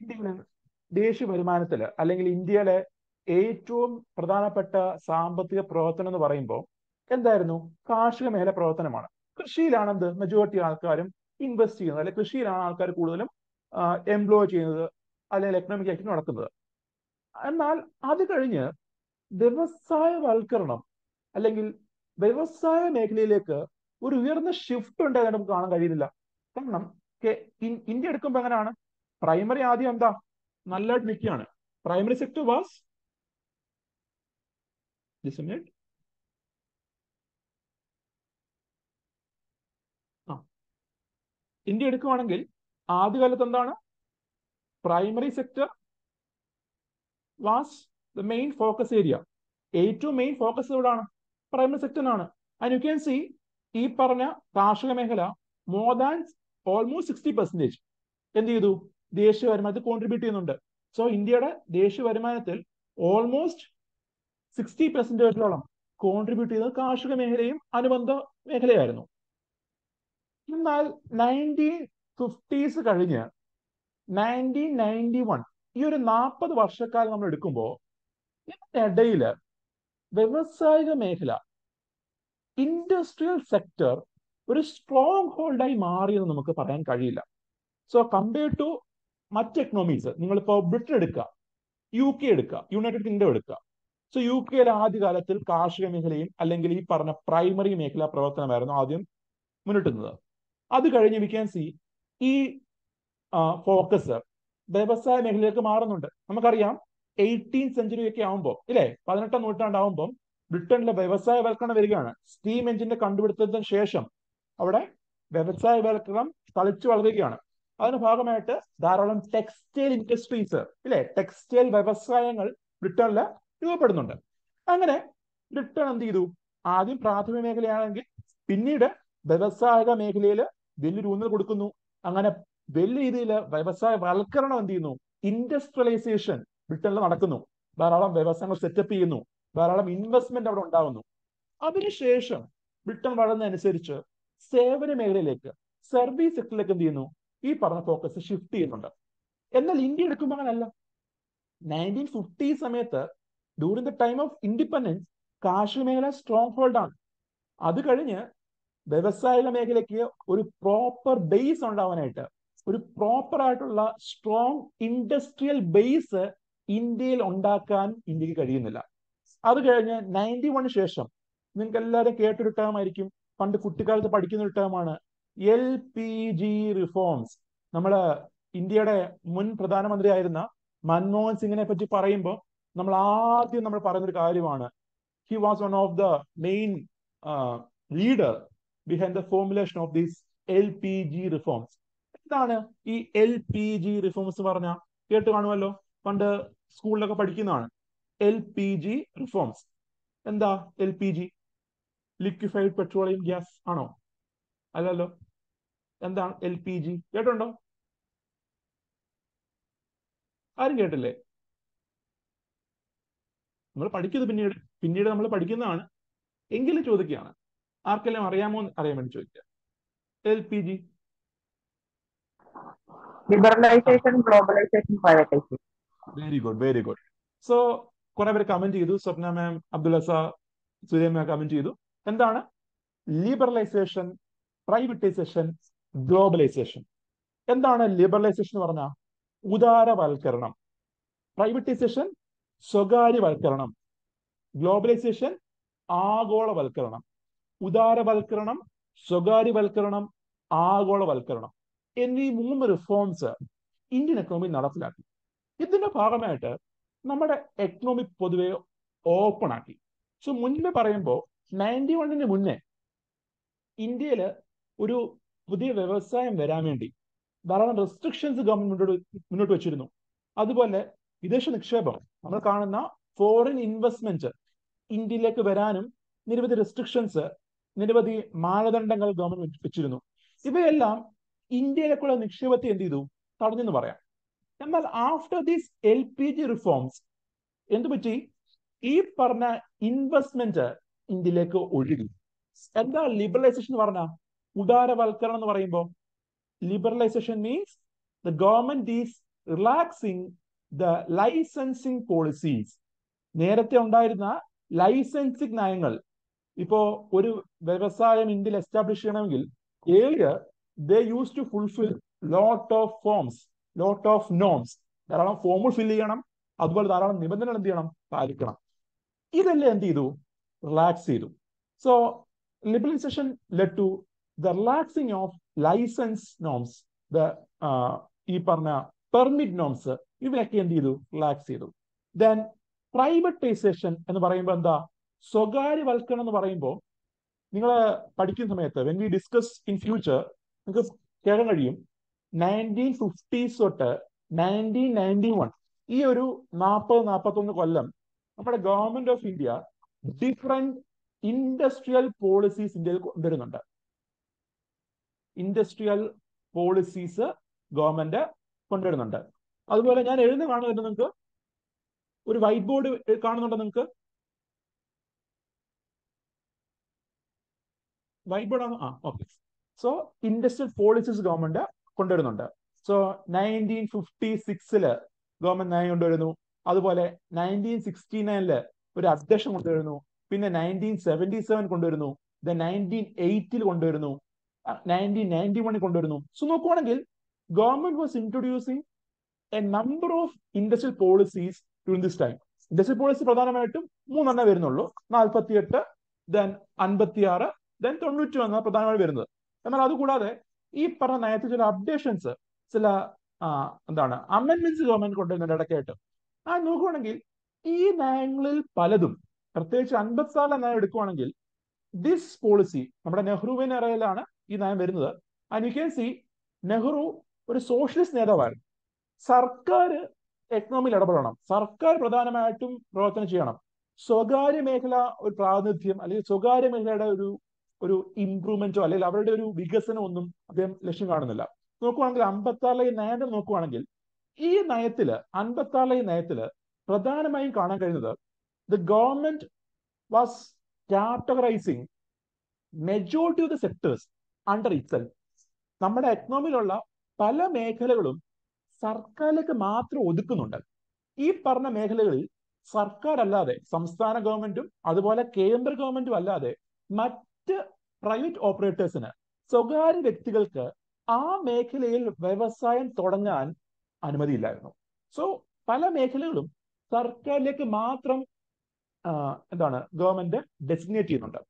ഇന്ത്യയുടെ ദേശീയ വരുമാനത്തിൽ അല്ലെങ്കിൽ ഇന്ത്യയിലെ ഏറ്റവും പ്രധാനപ്പെട്ട സാമ്പത്തിക പ്രവർത്തനം എന്ന് പറയുമ്പോൾ എന്തായിരുന്നു? കാർഷിക മേഖല പ്രവർത്തനമാണ്. കൃഷിയിലാണ് എന്ത് മെജോറിറ്റി ആൾക്കാരും ഇൻവെസ്റ്റ് ചെയ്യുന്നത് അല്ലെങ്കിൽ കൃഷിയിലാണ് ആൾക്കാർ കൂടുതലും എംപ്ലോയ് ചെയ്യുന്നത് അല്ലെങ്കിൽ എക്കണോമിക് ആയിട്ട് നടക്കുന്നത് എന്നാൽ അത് കഴിഞ്ഞ് വ്യവസായവൽക്കരണം അല്ലെങ്കിൽ വ്യവസായ മേഖലയിലേക്ക് ഒരു ഉയർന്ന ഷിഫ്റ്റ് ഉണ്ടായത് നമുക്ക് കാണാൻ കഴിയുന്നില്ല. കാരണം ഇന്ത്യ എടുക്കുമ്പോൾ എങ്ങനെയാണ്? പ്രൈമറി ആദ്യം എന്താ? നല്ലതായിട്ട് നിൽക്കുകയാണ്. Primary sector was ah India എടുക്കുവാണെങ്കിൽ ആദ്യകാലത്ത് എന്താണ്? Primary sector was the main focus area ഏറ്റവും മെയിൻ ഫോക്കസ് എവിടാണ്? പ്രൈമറി സെക്ടറിനാണ് ആൻഡ് യു ക്യാൻ സി ഈ പറഞ്ഞ കാർഷിക മേഖല more than almost sixty percentage എന്ത് ചെയ്തു? ദേശീയ വരുമാനത്തിൽ കോൺട്രിബ്യൂട്ട് ചെയ്യുന്നുണ്ട്. സോ ഇന്ത്യയുടെ ദേശീയ വരുമാനത്തിൽ ഓൾമോസ്റ്റ് സിക്സ്റ്റി പെർസെന്റേജോളം കോൺട്രിബ്യൂട്ട് ചെയ്തത് കാർഷിക മേഖലയും അനുബന്ധ മേഖലയായിരുന്നു. എന്നാൽ നയന്റീൻ ഫിഫ്റ്റീസ് കഴിഞ്ഞ് നയന്റീൻ നയന്റി വൺ ഈ ഒരു നാൽപ്പത് വർഷക്കാലം നമ്മൾ എടുക്കുമ്പോൾ ഇതിനിടയിൽ വ്യവസായിക മേഖല ഇൻഡസ്ട്രിയൽ സെക്ടർ ഒരു സ്ട്രോങ് ഹോൾഡായി മാറിയെന്ന് നമുക്ക് പറയാൻ കഴിയില്ല. സോ കമ്പയർ ടു മറ്റ് എക്കണോമീസ് നിങ്ങളിപ്പോൾ ബ്രിട്ടൻ എടുക്കുക യു കെ എടുക്കുക യുണൈറ്റഡ് കിങ്ഡം എടുക്കുക. സോ യു കെയിലെ ആദ്യകാലത്തിൽ കാർഷിക മേഖലയും അല്ലെങ്കിൽ ഈ പറഞ്ഞ പ്രൈമറി മേഖല പ്രവർത്തനമായിരുന്നു ആദ്യം മുന്നിട്ടുന്നത് അത് കഴിഞ്ഞ് വി ക്യാൻ സി ഈ ഫോക്കസ് വ്യവസായ മേഖലയിലേക്ക് മാറുന്നുണ്ട്. നമുക്കറിയാം എയ്റ്റീൻ സെഞ്ചുറി ഒക്കെ ആവുമ്പോൾ ഇല്ലേ? പതിനെട്ടാം നൂറ്റാണ്ടാവുമ്പോൾ ബ്രിട്ടനിലെ വ്യവസായവൽക്കരണം വരികയാണ്. സ്റ്റീം എഞ്ചിന്റെ കണ്ടുപിടുത്തത്തിന് ശേഷം അവിടെ വ്യവസായവൽക്കരണം തളിച്ചു വളരുകയാണ്. അതിന് ഭാഗമായിട്ട് ധാരാളം ടെക്സ്റ്റൈൽ ഇൻഡസ്ട്രീസ് ഇല്ലേ? ടെക്സ്റ്റൈൽ വ്യവസായങ്ങൾ ബ്രിട്ടനിൽ രൂപപ്പെടുന്നുണ്ട്. അങ്ങനെ ബ്രിട്ടൻ എന്ത് ചെയ്തു? ആദ്യം പ്രാഥമിക മേഖലയാണെങ്കിൽ പിന്നീട് വ്യവസായിക മേഖലയിൽ വലിയൊരു ഊന്നൽ കൊടുക്കുന്നു. അങ്ങനെ വലിയ രീതിയിൽ വ്യവസായ വൽക്കരണം എന്ത് ചെയ്യുന്നു? ഇൻഡസ്ട്രിയലൈസേഷൻ ബ്രിട്ടനിൽ നടക്കുന്നു. ധാരാളം വ്യവസായങ്ങൾ സെറ്റപ്പ് ചെയ്യുന്നു. ധാരാളം ഇൻവെസ്റ്റ്മെന്റ് അവിടെ ഉണ്ടാകുന്നു അതിനുശേഷം ബ്രിട്ടൻ വളർന്നതനുസരിച്ച് സേവന മേഖലയിലേക്ക് സർവീസ് സെക്ടറിലേക്ക് എന്ത് ചെയ്യുന്നു? ഈ പറഞ്ഞ ഫോക്കസ് ഷിഫ്റ്റ് ചെയ്യുന്നുണ്ട്. എന്നാൽ ഇന്ത്യ എടുക്കുമ്പോൾ അങ്ങനല്ല നയന്റീൻ ഫിഫ്റ്റി സമയത്ത് during the time of independence കാർഷിക മേഖല സ്ട്രോങ് ഹോൾഡ് ആണ്. അത് കഴിഞ്ഞ് വ്യവസായിക മേഖലയ്ക്ക് ഒരു പ്രോപ്പർ ബേസ് ഉണ്ടാവാനായിട്ട് ഒരു പ്രോപ്പർ ആയിട്ടുള്ള സ്ട്രോങ് ഇൻഡസ്ട്രിയൽ ബേസ് ഇന്ത്യയിൽ ഉണ്ടാക്കാൻ ഇന്ത്യയ്ക്ക് കഴിയുന്നില്ല. അത് കഴിഞ്ഞ് നയന്റി വണ്ണിന് ശേഷം നിങ്ങൾക്ക് എല്ലാവരും കേട്ടൊരു ടേം ആയിരിക്കും. പണ്ട് കുട്ടിക്കാലത്ത് പഠിക്കുന്ന ഒരു ടേമാണ് എൽ പി ജി റിഫോംസ് നമ്മൾ ഇന്ത്യയുടെ മുൻ പ്രധാനമന്ത്രി ആയിരുന്ന മൻമോഹൻ സിംഗിനെ പറ്റി പറയുമ്പോൾ നമ്മൾ ആദ്യം നമ്മൾ പറയുന്ന ഒരു കാര്യമാണ് he was one of the main leader behind the formulation of these L P G reforms എന്താണ് ഈ എൽ പി ജി റിഫോംസ് പറഞ്ഞ? കേട്ട് കാണുമല്ലോ? പണ്ട് സ്കൂളിലൊക്കെ പഠിക്കുന്നതാണ് എൽ പി ജി റിഫോംസ് എന്താ L P G liquefied petroleum gas ആണോ? അല്ലല്ലോ. എന്താണ് എൽ പി ജി കേട്ടുണ്ടോ ആരും കേട്ടില്ലേ? നമ്മൾ പഠിക്കുന്നത് പിന്നീട് പിന്നീട് നമ്മൾ പഠിക്കുന്നതാണ്. എങ്കിലും ചോദിക്കുകയാണ്. ആർക്കെല്ലാം അറിയാമോ എന്ന് അറിയാൻ വേണ്ടി ചോദിക്കുക L P G. Liberalisation globalisation privatisation very good very good so കുറെ പേര് കമന്റ് ചെയ്തു. സ്വപ്ന മാം അബ്ദുൽ സൂര്യ മാം കമന്റ് ചെയ്തു. എന്താണ്? ലിബറലൈസേഷൻ പ്രൈവറ്റൈസേഷൻ ഗ്ലോബലൈസേഷൻ എന്താണ് ലിബറലൈസേഷൻ എന്ന് പറഞ്ഞാൽ ഉദാരവൽക്കരണം. പ്രൈവറ്റൈസേഷൻ സ്വകാര്യവൽക്കരണം. ഗ്ലോബലൈസേഷൻ ആഗോളവൽക്കരണം. ഉദാരവൽക്കരണം സ്വകാര്യവൽക്കരണം ആഗോളവൽക്കരണം എന്നീ മൂന്ന് റിഫോംസ് ഇന്ത്യൻ എക്കണോമി നടപ്പിലാക്കി. ഇതിന്റെ ഭാഗമായിട്ട് നമ്മുടെ എക്കണോമി പൊതുവെ ഓപ്പൺ ആക്കി. സോ മുൻപ് പറയുമ്പോൾ നയന്റി വണ്ണിന് മുന്നേ ഇന്ത്യയിൽ ഒരു പുതിയ വ്യവസായം വരാൻ വേണ്ടി ധാരാളം റെസ്ട്രിക്ഷൻസ് ഗവൺമെന്റ് മുന്നോട്ട് വെച്ചിരുന്നു. അതുപോലെ വിദേശ നിക്ഷേപം. നമ്മൾ കാണുന്ന ഫോറിൻ ഇൻവെസ്റ്റ്മെന്റ് ഇന്ത്യയിലേക്ക് വരാനും നിരവധി റെസ്ട്രിക്ഷൻസ് നിരവധി മാനദണ്ഡങ്ങൾ ഗവൺമെന്റ് വെച്ചിരുന്നു. ഇവയെല്ലാം ഇന്ത്യയിലേക്കുള്ള നിക്ഷേപത്തെ എന്ത് ചെയ്തു? തടഞ്ഞെന്ന് പറയാം. എന്നാൽ after these L P G reforms എന്തു പറ്റി ഈ പറഞ്ഞ ഇൻവെസ്റ്റ്മെന്റ് ഇന്ത്യയിലേക്ക് ഒഴുകി. എന്താ ലിബറലൈസേഷൻ എന്ന് പറഞ്ഞ? ഉദാരവൽക്കരണം എന്ന് പറയുമ്പോൾ liberalisation means the government is relaxing the licensing policies നേരത്തെ ഉണ്ടായിരുന്ന ലൈസൻസിങ് നയങ്ങൾ ഇപ്പോ ഒരു വ്യവസായം ഇന്ത്യയിൽ എസ്റ്റാബ്ലിഷ് ചെയ്യണമെങ്കിൽ ഏഴ് they use to fulfil lot of forms lot of norms ധാരാളം ഫോമുകൾ ഫിൽ ചെയ്യണം. അതുപോലെ ധാരാളം നിബന്ധനകൾ എന്ത് ചെയ്യണം? പാലിക്കണം. ഇതെല്ലാം എന്ത് ചെയ്തു? റിലാക്സ് ചെയ്തു. So liberalisation led to the relaxing of licence norms the ഈ പറഞ്ഞ പെർമിറ്റ് നോംസ് ഇവയൊക്കെ എന്ത് ചെയ്തു? റിലാക്സ് ചെയ്തു. ദെൻ പ്രൈവറ്റൈസേഷൻ എന്ന് പറയുമ്പോൾ എന്താ? സ്വകാര്യവൽക്കരണം എന്ന് പറയുമ്പോൾ നിങ്ങൾ പഠിക്കുന്ന സമയത്ത് when we discuss in future നിങ്ങൾക്ക് കേൾക്കാൻ കഴിയും നയന്റീൻ ഫിഫ്റ്റീസ് തൊട്ട് നയന്റീൻ നയന്റി വൺ ഈ ഒരു നാൽപ്പത് നാൽപ്പത്തൊന്ന് കൊല്ലം നമ്മുടെ government of India different industrial policies ഇന്ത്യയിൽ കൊണ്ടുവരുന്നുണ്ട്. ഇൻഡസ്ട്രിയൽ പോളിസീസ് ഗവൺമെന്റ് കൊണ്ടുവരുന്നുണ്ട്. അതുപോലെ ഞാൻ എഴുതി കാണുന്നുണ്ട് നിങ്ങൾക്ക്. ഒരു വൈറ്റ് ബോർഡ് കാണുന്നുണ്ടോ നിങ്ങൾക്ക്? വൈറ്റ് ബോർഡ് ആണ്. ആ okay so industrial policies government കൊണ്ടുവരുന്നുണ്ട്. സോ നയന്റീൻ ഫിഫ്റ്റി സിക്സിൽ ഗവൺമെന്റ് നയം കൊണ്ടുവരുന്നു. അതുപോലെ നയന്റീൻ സിക്സ്റ്റി നയനിൽ ഒരു അധ്യക്ഷൻ കൊണ്ടുവരുന്നു. പിന്നെ നയന്റീൻ സെവന്റി സെവൻ കൊണ്ടുവരുന്നു ദ നയന്റീൻ എയ്റ്റിൽ കൊണ്ടുവരുന്നു. നയന്റീൻ നയന്റി വണ്ണിൽ കൊണ്ടുവരുന്നു. സോ നോക്കുവാണെങ്കിൽ government was introducing a number of industrial policies during this time industrial policy പ്രധാനമായിട്ടും മൂന്നെണ്ണേ വരുന്നുള്ളൂ. നാൽപ്പത്തിയെട്ട് ദെൻ അൻപത്തിയാറ് ദെൻ തൊണ്ണൂറ്റി ഒന്നാണ് പ്രധാനമായി വരുന്നത്. എന്നാൽ അതുകൂടാതെ ഈ പറഞ്ഞ നയത്തിൽ ചില അപ്ഡേഷൻസ് ചില എന്താണ് അമെന്മെന്റ്സ് ഗവൺമെന്റ് കൊണ്ടുവരുന്നുണ്ട് ഇടയ്ക്കായിട്ട്. ആ നോക്കുവാണെങ്കിൽ ഈ നയങ്ങളിൽ പലതും പ്രത്യേകിച്ച് അൻപത്തി ആറിലെ നയം എടുക്കുവാണെങ്കിൽ ദിസ് പോളിസി നമ്മുടെ നെഹ്റുവിൻ ഇറയിലാണ് ഈ നയം വരുന്നത്. And you can see Nehru ഒരു സോഷ്യലിസ്റ്റ് നേതാവായിരുന്നു സർക്കാർ എക്കണോമിയിൽ ഇടപെടണം. സർക്കാർ പ്രധാനമായിട്ടും പ്രവർത്തനം ചെയ്യണം. സ്വകാര്യ മേഖല ഒരു പ്രാതിനിധ്യം അല്ലെങ്കിൽ സ്വകാര്യ മേഖലയുടെ ഒരു ഒരു ഇംപ്രൂവ്മെന്റോ അല്ലെങ്കിൽ അവരുടെ ഒരു വികസനം ഒന്നും അദ്ദേഹം ലക്ഷ്യം കാണുന്നില്ല. നോക്കുവാണെങ്കിൽ അമ്പത്താറിലെ നയം നോക്കുവാണെങ്കിൽ ഈ നയത്തിൽ അമ്പത്താറിലെ നയത്തിൽ പ്രധാനമായും കാണാൻ കഴിയുന്നത് the government was categorising majority of the sectors under itself നമ്മുടെ എക്കണോമിയിലുള്ള പല മേഖലകളും സർക്കാരിലേക്ക് മാത്രം ഒതുക്കുന്നുണ്ട്. ഈ പറഞ്ഞ മേഖലകളിൽ സർക്കാർ അല്ലാതെ സംസ്ഥാന ഗവൺമെന്റും അതുപോലെ കേന്ദ്ര ഗവൺമെന്റും അല്ലാതെ മറ്റ് പ്രൈവറ്റ് ഓപ്പറേറ്റേഴ്സിന് സ്വകാര്യ വ്യക്തികൾക്ക് ആ മേഖലയിൽ വ്യവസായം തുടങ്ങാൻ അനുമതിയില്ലായിരുന്നു. സോ പല മേഖലകളും സർക്കാരിലേക്ക് മാത്രം എന്താണ് ഗവൺമെന്റ് ഡെസിഗ്നേറ്റ് ചെയ്യുന്നുണ്ട്.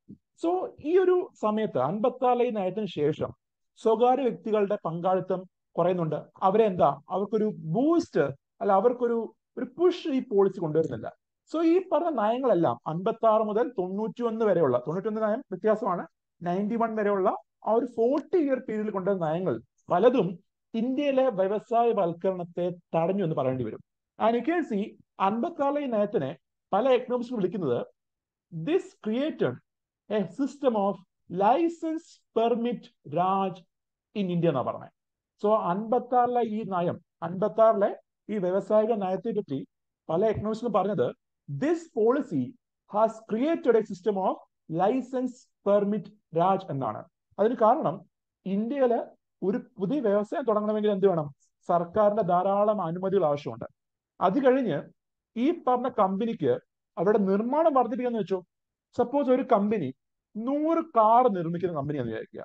സോ ഈ ഒരു സമയത്ത് അൻപത്താല നയത്തിന് ശേഷം സ്വകാര്യ വ്യക്തികളുടെ പങ്കാളിത്തം കുറയുന്നുണ്ട്. അവരെ എന്താ അവർക്കൊരു ബൂസ്റ്റ് അല്ല അവർക്കൊരു ഒരു പുഷ് ഈ പോളിസി കൊണ്ടുവരുന്നില്ല. സോ ഈ പറഞ്ഞ നയങ്ങളെല്ലാം അൻപത്തി ആറ് മുതൽ തൊണ്ണൂറ്റി ഒന്ന് വരെയുള്ള തൊണ്ണൂറ്റി ഒന്ന് നയം വ്യത്യാസമാണ്. നയന്റി വൺ വരെയുള്ള ആ ഒരു ഫോർട്ടി ഇയർ പീരീഡിൽ കൊണ്ടുവന്ന നയങ്ങൾ പലതും ഇന്ത്യയിലെ വ്യവസായ വ്യവസായവൽക്കരണത്തെ തടഞ്ഞു എന്ന് പറയേണ്ടി വരും. ആൻഡ് യു ക്യാൻ സി അൻപത്തി ഈ നയത്തിനെ പല എക്കണോമിക്സും വിളിക്കുന്നത് this created a system of licence permit raj in India എന്നാ പറഞ്ഞത് സോ അൻപത്താറിലെ ഈ നയം അൻപത്താറിലെ ഈ വ്യവസായിക നയത്തെ പറ്റി പല എക്കണോമിക്സിലും പറഞ്ഞത് this policy has created a system of licence permit raj എന്നാണ്. അതിന് കാരണം ഇന്ത്യയിൽ ഒരു പുതിയ വ്യവസായം തുടങ്ങണമെങ്കിൽ എന്ത് വേണം? സർക്കാരിന്റെ ധാരാളം അനുമതികൾ ആവശ്യമുണ്ട്. അത് കഴിഞ്ഞ് ഈ പറഞ്ഞ കമ്പനിക്ക് അവരുടെ നിർമ്മാണം വർദ്ധിപ്പിക്കാന്ന് വെച്ചോ? സപ്പോസ് ഒരു കമ്പനി നൂറ് കാർ നിർമ്മിക്കുന്ന കമ്പനി എന്ന് വിചാരിക്കുക.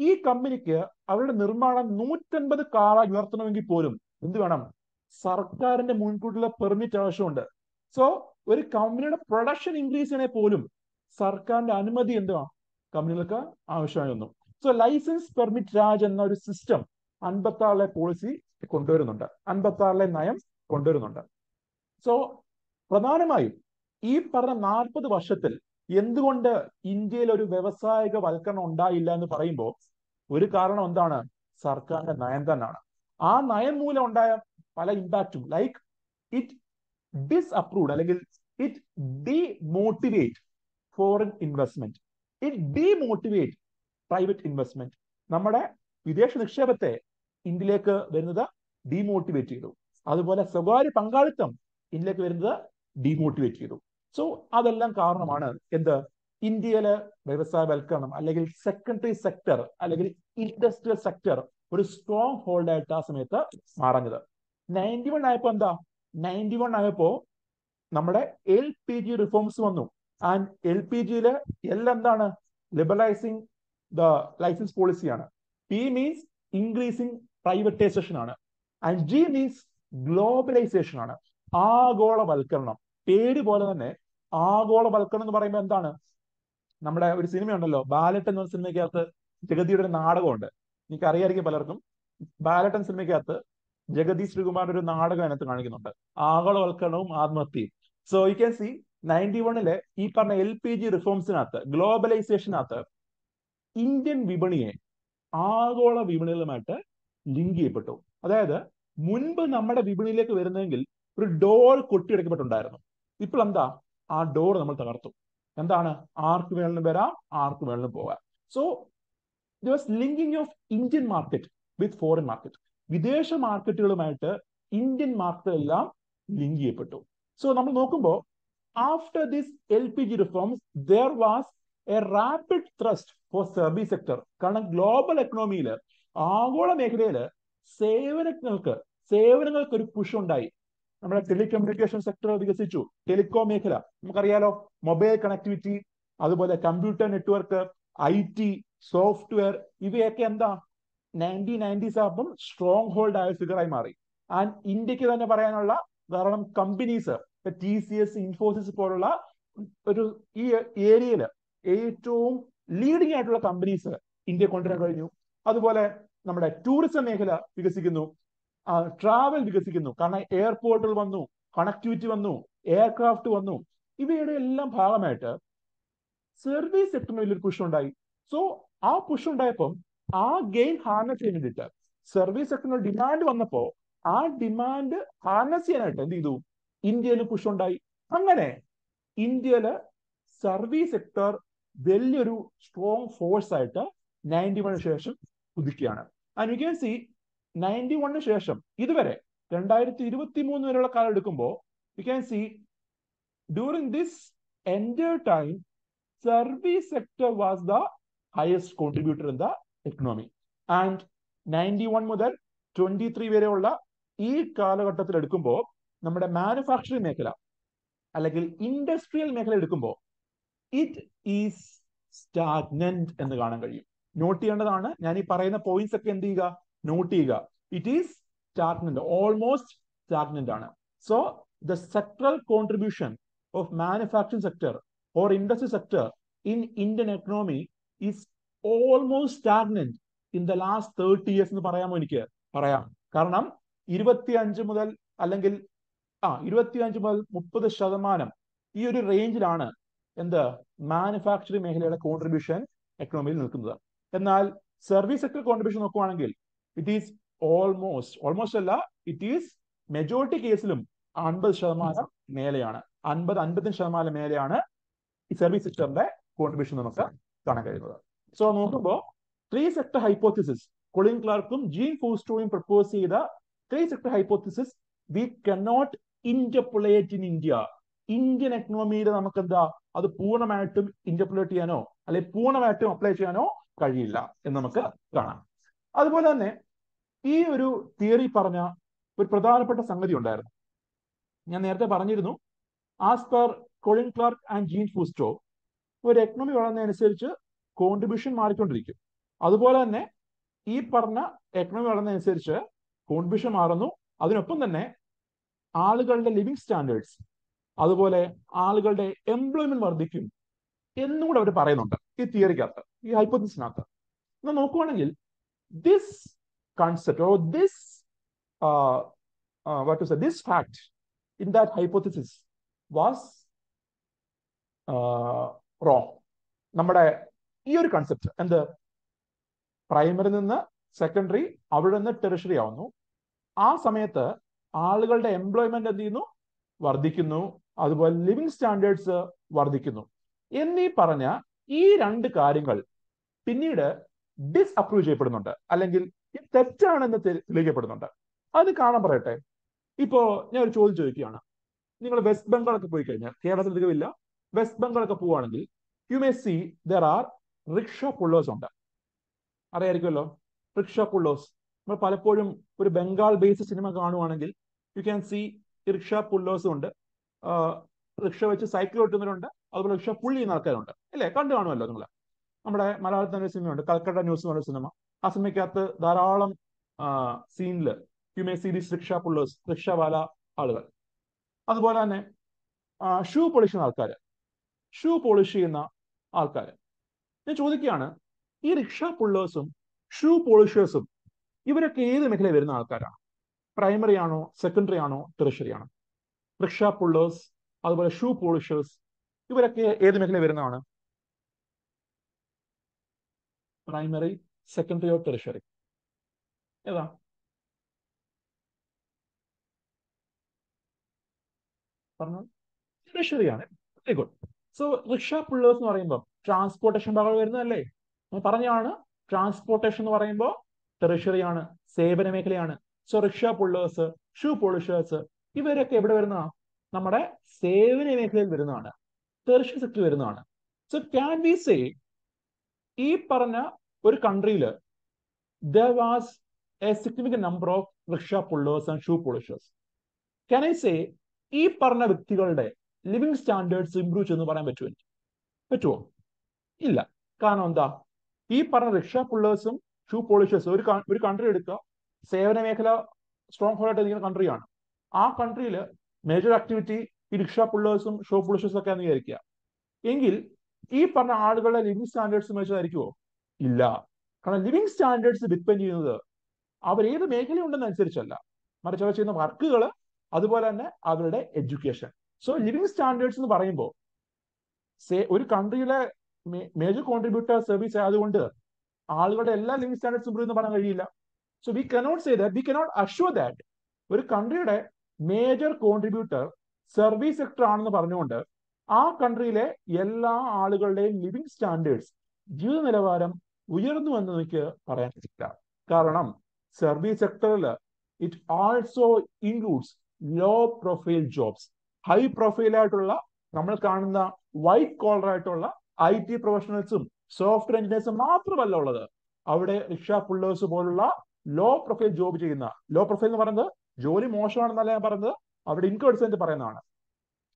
ഈ കമ്പനിക്ക് അവരുടെ നിർമ്മാണം നൂറ്റൻപത് കാറായി ഉയർത്തണമെങ്കിൽ പോലും എന്ത് വേണം? സർക്കാരിന്റെ മുൻകൂട്ടിയുള്ള പെർമിറ്റ് ആവശ്യമുണ്ട്. സോ ഒരു കമ്പനിയുടെ പ്രൊഡക്ഷൻ ഇൻക്രീസ് ചെയ്യണേ പോലും സർക്കാരിന്റെ അനുമതി എന്തുവാ? കമ്പനികൾക്ക് ആവശ്യമായി വന്നു സോ ലൈസൻസ് പെർമിറ്റ് രാജ് എന്ന ഒരു സിസ്റ്റം അൻപത്തി ആറിലെ പോളിസി കൊണ്ടുവരുന്നുണ്ട്. അൻപത്തി ആറിലെ നയം കൊണ്ടുവരുന്നുണ്ട്. സോ പ്രധാനമായും ഈ പറഞ്ഞ നാൽപ്പത് വർഷത്തിൽ എന്തുകൊണ്ട് ഇന്ത്യയിൽ ഒരു വ്യവസായിക വൽക്കരണം ഉണ്ടായില്ല എന്ന് പറയുമ്പോൾ ഒരു കാരണം എന്താണ്? സർക്കാരിന്റെ നയം തന്നെയാണ്. ആ നയം മൂലം ഉണ്ടായ പല ഇമ്പാക്റ്റും ലൈക്ക് ഇറ്റ് ഡിസ് അപ്രൂവ് അല്ലെങ്കിൽ it demotivate foreign investment it demotivate private investment നമ്മുടെ വിദേശ നിക്ഷേപത്തെ ഇന്ത്യയിലേക്ക് വരുന്നത് ഡിമോട്ടിവേറ്റ് ചെയ്തു. അതുപോലെ സ്വകാര്യ പങ്കാളിത്തം ഇന്ത്യയിലേക്ക് വരുന്നത് ഡിമോട്ടിവേറ്റ് ചെയ്തു. സോ അതെല്ലാം കാരണമാണ് എന്ത്? ഇന്ത്യയിലെ വ്യവസായവൽക്കരണം അല്ലെങ്കിൽ സെക്കൻഡറി സെക്ടർ അല്ലെങ്കിൽ ഇൻഡസ്ട്രിയൽ സെക്ടർ ഒരു സ്ട്രോങ് ഹോൾഡ് ആയിട്ട് ആ സമയത്ത് മാറഞ്ഞത്. നയന്റി വൺ ആയപ്പോ എന്താ? നയന്റി വൺ ആയപ്പോ നമ്മുടെ എൽ പി ജി റിഫോംസ് വന്നു. ആൻഡ് എൽ പി ജിയിൽ എൽ എന്താണ്? ലിബറലൈസിങ് ദ ലൈസൻസ് പോളിസിയാണ് പി മീൻസ് ഇൻക്രീസിങ് പ്രൈവറ്റൈസേഷൻ ആണ്. ആൻഡ് ജി മീൻസ് ഗ്ലോബലൈസേഷൻ ആണ്. ആഗോളവൽക്കരണം. പേര് പോലെ തന്നെ ആഗോളവൽക്കരണം എന്ന് പറയുമ്പോൾ എന്താണ്? നമ്മുടെ ഒരു സിനിമയുണ്ടല്ലോ. ബാലറ്റ് എന്ന സിനിമയ്ക്കകത്ത് ജഗതിയുടെ ഒരു നാടകമുണ്ട്. എനിക്ക് അറിയായിരിക്കും പലർക്കും. ബാലറ്റ് എന്ന സിനിമയ്ക്കകത്ത് ജഗതി ശ്രീകുമാറിന്റെ ഒരു നാടകം അതിനകത്ത് കാണിക്കുന്നുണ്ട്. ആഗോളവൽക്കരണവും ആത്മഹത്യയും. So you can see ninety വണ്ണിലെ ഈ പറഞ്ഞ എൽ പി ജി റിഫോംസിനകത്ത് ഗ്ലോബലൈസേഷനകത്ത് ഇന്ത്യൻ വിപണിയെ ആഗോള വിപണികളുമായിട്ട് ലിങ്ക് ചെയ്യപ്പെട്ടു. അതായത് മുൻപ് നമ്മുടെ വിപണിയിലേക്ക് വരുന്നെങ്കിൽ ഒരു ഡോർ കൊട്ടിയടക്കപ്പെട്ടുണ്ടായിരുന്നു ഇപ്പോൾ എന്താ? ആ ഡോർ നമ്മൾ തകർത്തു. എന്താണ്? ആർക്ക് വേണമെങ്കിലും വരാം ആർക്ക് വേണമെങ്കിലും പോകാം. So this linking of Indian market with foreign market വിദേശ മാർക്കറ്റുകളുമായിട്ട് ഇന്ത്യൻ മാർക്കറ്റ് എല്ലാം ലിങ്ക് ചെയ്യപ്പെട്ടു. സോ നമ്മൾ നോക്കുമ്പോൾ L P G reforms there was a rapid thrust for service sector കാരണം ഗ്ലോബൽ എക്കണോമിയിൽ ആഗോള മേഖലയിൽ സേവനങ്ങൾക്ക് സേവനങ്ങൾക്ക് ഒരു പുഷ് ഉണ്ടായി. നമ്മുടെ ടെലികമ്മ്യൂണിക്കേഷൻ സെക്ടർ വികസിച്ചു. ടെലികോം മേഖല നമുക്കറിയാലോ മൊബൈൽ കണക്ടിവിറ്റി അതുപോലെ computer network I T software ഇവയൊക്കെ എന്താ? നയന്റീൻ നയന്റീസ് ആകുമ്പം സ്ട്രോങ് ഹോൾഡ് ആയ ഫിഗറായി മാറി. ആൻഡ് ഇന്ത്യയ്ക്ക് തന്നെ പറയാനുള്ള ധാരാളം companies T C S Infosys പോലുള്ള ഒരു ഈ ഏരിയയിൽ ഏറ്റവും ലീഡിംഗ് ആയിട്ടുള്ള കമ്പനീസ് ഇന്ത്യ കൊണ്ടുവരാൻ കഴിഞ്ഞു. അതുപോലെ നമ്മുടെ ടൂറിസം മേഖല വികസിക്കുന്നു. ട്രാവൽ വികസിക്കുന്നു. കാരണം എയർപോർട്ടുകൾ വന്നു കണക്ടിവിറ്റി വന്നു എയർക്രാഫ്റ്റ് വന്നു. ഇവയുടെ എല്ലാം ഭാഗമായിട്ട് സർവീസ് സെക്ടറിന് വലിയൊരു പുഷ് ഉണ്ടായി. സോ ആ പുഷ് ഉണ്ടായപ്പം ആ ഗെയിൻ ഹാർനസ് ചെയ്യാൻ വേണ്ടിയിട്ട് സർവീസ് സെക്ടറിന് ഡിമാൻഡ് വന്നപ്പോ ആ ഡിമാൻഡ് ഹാർനസ് ചെയ്യാനായിട്ട് എന്ത് ചെയ്തു? ഇന്ത്യയിൽ പുഷ് ഉണ്ടായി അങ്ങനെ ഇന്ത്യയിൽ സർവീസ് സെക്ടർ വലിയൊരു സ്ട്രോങ് ഫോഴ്സ് ആയിട്ട് നയന്റി വണ്ണിന് ശേഷം ഉദിക്കുകയാണ് and you can see ninety വണ്ണിന് ശേഷം ഇതുവരെ രണ്ടായിരത്തി ഇരുപത്തി മൂന്ന് വരെയുള്ള കാലം എടുക്കുമ്പോൾ you can see during this entire time service sector was the highest contributor in the economy and ninety one മുതൽ ട്വന്റി ത്രീ വരെയുള്ള ഈ കാലഘട്ടത്തിൽ എടുക്കുമ്പോൾ നമ്മുടെ മാനുഫാക്ചറിംഗ് മേഖല അല്ലെങ്കിൽ ഇൻഡസ്ട്രിയൽ മേഖല എടുക്കുമ്പോൾ ഇറ്റ് ഈസ് സ്റ്റാഗ്നന്റ് എന്ന് കാണാൻ കഴിയും. നോട്ട് ചെയ്യേണ്ടതാണ് ഞാൻ ഈ പറയുന്ന പോയിന്റ്സ് ഒക്കെ എന്ത് ചെയ്യുക? നോട്ട് ചെയ്യുക. It is stagnant almost stagnant ആണ്. So the sectoral contribution of manufacturing sector or industry sector in Indian economy is almost stagnant in the last thirty years എന്ന് പറയാമോ എനിക്ക്? പറയാം. കാരണം ഇരുപത്തി അഞ്ച് മുതൽ അല്ലെങ്കിൽ ആ ഇരുപത്തിയഞ്ച് മുതൽ മുപ്പത് ശതമാനം ഈ ഒരു റേഞ്ചിലാണ് എന്ത്? മാനുഫാക്ചറിംഗ് മേഖലയുടെ കോൺട്രിബ്യൂഷൻ എക്കണോമിയിൽ നിൽക്കുന്നത്. എന്നാൽ സർവീസ് സെക്ടർ കോൺട്രിബ്യൂഷൻ നോക്കുവാണെങ്കിൽ ഇറ്റ് ഈസ് ഓൾമോസ്റ്റ് ഓൾമോസ്റ്റ് അല്ല ഇറ്റ് ഈസ് മെജോറിറ്റി കേസിലും അൻപത് ശതമാനം മേലെയാണ്. അൻപത് അൻപത്തഞ്ച് ശതമാനം മേലെയാണ് ഈ സർവീസ് സെക്ടറിന്റെ കോൺട്രിബ്യൂഷൻ നമുക്ക് കാണാൻ കഴിയുന്നത്. സോ നോക്കുമ്പോൾ ത്രീ സെക്ടർ ഹൈപ്പോത്തിസിസ് കൊളിൻ ക്ലാർക്കും ജീൻ ഫോസ്റ്റോയും പ്രപ്പോസ് ചെയ്ത three sector hypothesis we cannot interpolate in India Indian എക്കണോമിയിൽ നമുക്ക് എന്താ അത് പൂർണമായിട്ടും ഇന്റർപ്ലേറ്റ് ചെയ്യാനോ അല്ലെങ്കിൽ പൂർണമായിട്ടും അപ്ലൈ ചെയ്യാനോ കഴിയില്ല എന്ന് നമുക്ക് കാണാം. അതുപോലെ തന്നെ ഈ ഒരു തിയറി പറഞ്ഞ ഒരു പ്രധാനപ്പെട്ട സംഗതി ഉണ്ടായിരുന്നു. ഞാൻ നേരത്തെ പറഞ്ഞിരുന്നു as per Colin Clark and Jean Fourastie ഒരു എക്കണോമി വളർന്നതനുസരിച്ച് കോൺട്രിബ്യൂഷൻ മാറിക്കൊണ്ടിരിക്കും. അതുപോലെ തന്നെ ഈ പറഞ്ഞ എക്കണോമി വളർന്നതനുസരിച്ച് കോൺട്രിബ്യൂഷൻ മാറുന്നു. അതിനൊപ്പം തന്നെ ആളുകളുടെ ലിവിങ് സ്റ്റാൻഡേർഡ്സ് അതുപോലെ ആളുകളുടെ എംപ്ലോയ്മെന്റ് വർദ്ധിക്കും എന്നും കൂടെ അവർ പറയുന്നുണ്ട് ഈ തിയറിക്കകത്ത് ഈ ഹൈപ്പോത്തിസിനകത്ത് എന്നാൽ നോക്കുവാണെങ്കിൽ this concept or this what to this fact in that hypothesis was wrong നമ്മുടെ ഈ ഒരു കൺസെപ്റ്റ് എന്ത്? പ്രൈമറി നിന്ന് സെക്കൻഡറി അവിടെ നിന്ന് ടെറിഷറി ആവുന്നു. ആ സമയത്ത് ആളുകളുടെ എംപ്ലോയ്മെന്റ് എന്ത് ചെയ്യുന്നു? വർദ്ധിക്കുന്നു. അതുപോലെ ലിവിങ് സ്റ്റാൻഡേർഡ്സ് വർദ്ധിക്കുന്നു. എന്നീ പറഞ്ഞ ഈ രണ്ട് കാര്യങ്ങൾ പിന്നീട് ഡിസ് അപ്രൂവ് ചെയ്യപ്പെടുന്നുണ്ട്. അല്ലെങ്കിൽ തെറ്റാണെന്ന് തെളിയിക്കപ്പെടുന്നുണ്ട്. അത് കാണാൻ പറയട്ടെ. ഇപ്പോ ഞാൻ ഒരു ചോദ്യം ചോദിക്കുകയാണ്. നിങ്ങൾ വെസ്റ്റ് ബംഗാളൊക്കെ പോയി കഴിഞ്ഞാൽ കേരളത്തിൽ തികവില്ല വെസ്റ്റ് ബംഗാളൊക്കെ പോവുകയാണെങ്കിൽ you may see there are rickshaw pullers ഉണ്ട്. അറിയായിരിക്കുമല്ലോ റിക്ഷ പുള്ളേഴ്സ് നമ്മൾ പലപ്പോഴും ഒരു ബംഗാൾ ബേസ്ഡ് സിനിമ കാണുവാണെങ്കിൽ യു ക്യാൻ സി റിക്ഷ പുള്ളേഴ്സും ഉണ്ട്. റിക്ഷ വെച്ച് സൈക്കിൾ ഓട്ടുന്നവരുണ്ട്. അതുപോലെ റിക്ഷ പുള്ളി ചെയ്യുന്ന ആൾക്കാരുണ്ട്. അല്ലേ? കണ്ടു കാണുമല്ലോ നിങ്ങൾ നമ്മുടെ മലയാളത്തിൽ തന്നെ സിനിമയുണ്ട് കൽക്കട്ട ന്യൂസ് എന്ന് പറഞ്ഞ സിനിമ ആ സിനിമയ്ക്കകത്ത് ധാരാളം സീനിൽ you may see this rickshaw pullers റിക്ഷവാല ആളുകൾ. അതുപോലെ തന്നെ ഷൂ പോളിഷ് ചെയ്യുന്ന ആൾക്കാർ ഷൂ പോളിഷ് ചെയ്യുന്ന ആൾക്കാർ ഞാൻ ചോദിക്കുകയാണ് ഈ റിക്ഷ പുള്ളേഴ്സും ഷൂ പോളിഷേഴ്സും ഇവരൊക്കെ ഏത് മേഖലയിൽ വരുന്ന ആൾക്കാരാണ്? പ്രൈമറി ആണോ സെക്കൻഡറി ആണോ ടെറിഷറി ആണോ? റിക്ഷ പുള്ളേഴ്സ് അതുപോലെ ഷൂ പോളിഷേഴ്സ് ഇവരൊക്കെ ഏത് മേഖല വരുന്നതാണ്? പ്രൈമറി സെക്കൻഡറി ഓർ ടെറിഷറി ഏതാ? പറഞ്ഞു? ടെറിഷറിയാണ് very good so rickshaw pullers എന്ന് പറയുമ്പോൾ ട്രാൻസ്പോർട്ടേഷൻ ഭാഗം വരുന്നതല്ലേ? പറഞ്ഞാണ് ട്രാൻസ്പോർട്ടേഷൻ എന്ന് പറയുമ്പോൾ ടെറിഷറിയാണ് സേവന മേഖലയാണ്. So rickshaw pullers shoe polishers ഇവരൊക്കെ എവിടെ വരുന്നതാണ് നമ്മുടെ സേവന മേഖലയിൽ വരുന്നതാണ്. ടെറിഷ്യൽ സെക്ടറിൽ വരുന്നതാണ്. സോ ക്യാൻ ബി സേ ഈ പറഞ്ഞ ഒരു കൺട്രിയിൽ the was a significant number of rickshaw pullers and shoe polishers can I say ഈ പറഞ്ഞ വ്യക്തികളുടെ ലിവിങ് സ്റ്റാൻഡേർഡ്സ് ഇംപ്രൂവ് ചെയ്യുന്നു പറയാൻ പറ്റുമോ? എനിക്ക് പറ്റുമോ? ഇല്ല. കാരണം എന്താ? ഈ പറഞ്ഞ റിക്ഷ പുള്ളേഴ്സും ഷൂ പോളിഷേഴ്സും ഒരു കൺട്രി എടുക്കുക. സേവന മേഖല സ്ട്രോങ് ഹോൾഡ് ആയിട്ട് ഇരിക്കുന്ന കൺട്രിയാണ് ആ കൺട്രിയിൽ മേജർ ആക്ടിവിറ്റി ഈ റിക്ഷ പുള്ളേഴ്സും ഷോ പുള്ളേഴ്സും ഒക്കെ ആണെന്ന് വിചാരിക്കുക. എങ്കിൽ ഈ പറഞ്ഞ ആളുകളുടെ ലിവിങ് സ്റ്റാൻഡേർഡ്സ് മേച്ചതായിരിക്കുമോ ഇല്ല. കാരണം ലിവിങ് സ്റ്റാൻഡേർഡ്സ് ഡിപ്പെൻഡ് ചെയ്യുന്നത് അവർ ഏത് മേഖലയുണ്ടെന്നനുസരിച്ചല്ല മറിച്ച് അവർ ചെയ്യുന്ന വർക്കുകൾ അതുപോലെ തന്നെ അവരുടെ എഡ്യൂക്കേഷൻ സോ ലിവിങ് സ്റ്റാൻഡേർഡ്സ് എന്ന് പറയുമ്പോൾ സേ ഒരു കൺട്രിയിലെ മേജർ കോൺട്രിബ്യൂട്ടർ സർവീസ് ആയതുകൊണ്ട് ആളുകളുടെ എല്ലാ ലിവിങ് സ്റ്റാൻഡേർഡ്സ് ഇമ്പ്രൂവ് എന്ന് പറയാൻ കഴിയില്ല. So we cannot say that we cannot assure that ഒരു കൺട്രിയുടെ മേജർ കോൺട്രിബ്യൂട്ടർ സർവീസ് സെക്ടർ ആണെന്ന് പറഞ്ഞുകൊണ്ട് ആ കൺട്രിയിലെ എല്ലാ ആളുകളുടെയും ലിവിങ് സ്റ്റാൻഡേർഡ്സ് ജീവിത നിലവാരം ഉയർന്നു എന്ന് എനിക്ക് പറയാൻ പറ്റില്ല. കാരണം സർവീസ് സെക്ടറിൽ it also includes low profile jobs high profile ആയിട്ടുള്ള നമ്മൾ കാണുന്ന വൈറ്റ് കോളർ ആയിട്ടുള്ള ഐ ടി പ്രൊഫഷണൽസും സോഫ്റ്റ്വെയർ എഞ്ചിനീയേഴ്സും മാത്രമല്ല ഉള്ളത്. അവിടെ റിക്ഷ പുള്ളേഴ്സ് പോലുള്ള ലോ പ്രൊഫൈൽ ജോബ് ചെയ്യുന്ന ലോ പ്രൊഫൈൽ എന്ന് പറയുന്നത് ജോലി മോശമാണെന്നല്ല ഞാൻ പറയുന്നത് അവിടെ എന്ന് പറയുന്നതാണ്.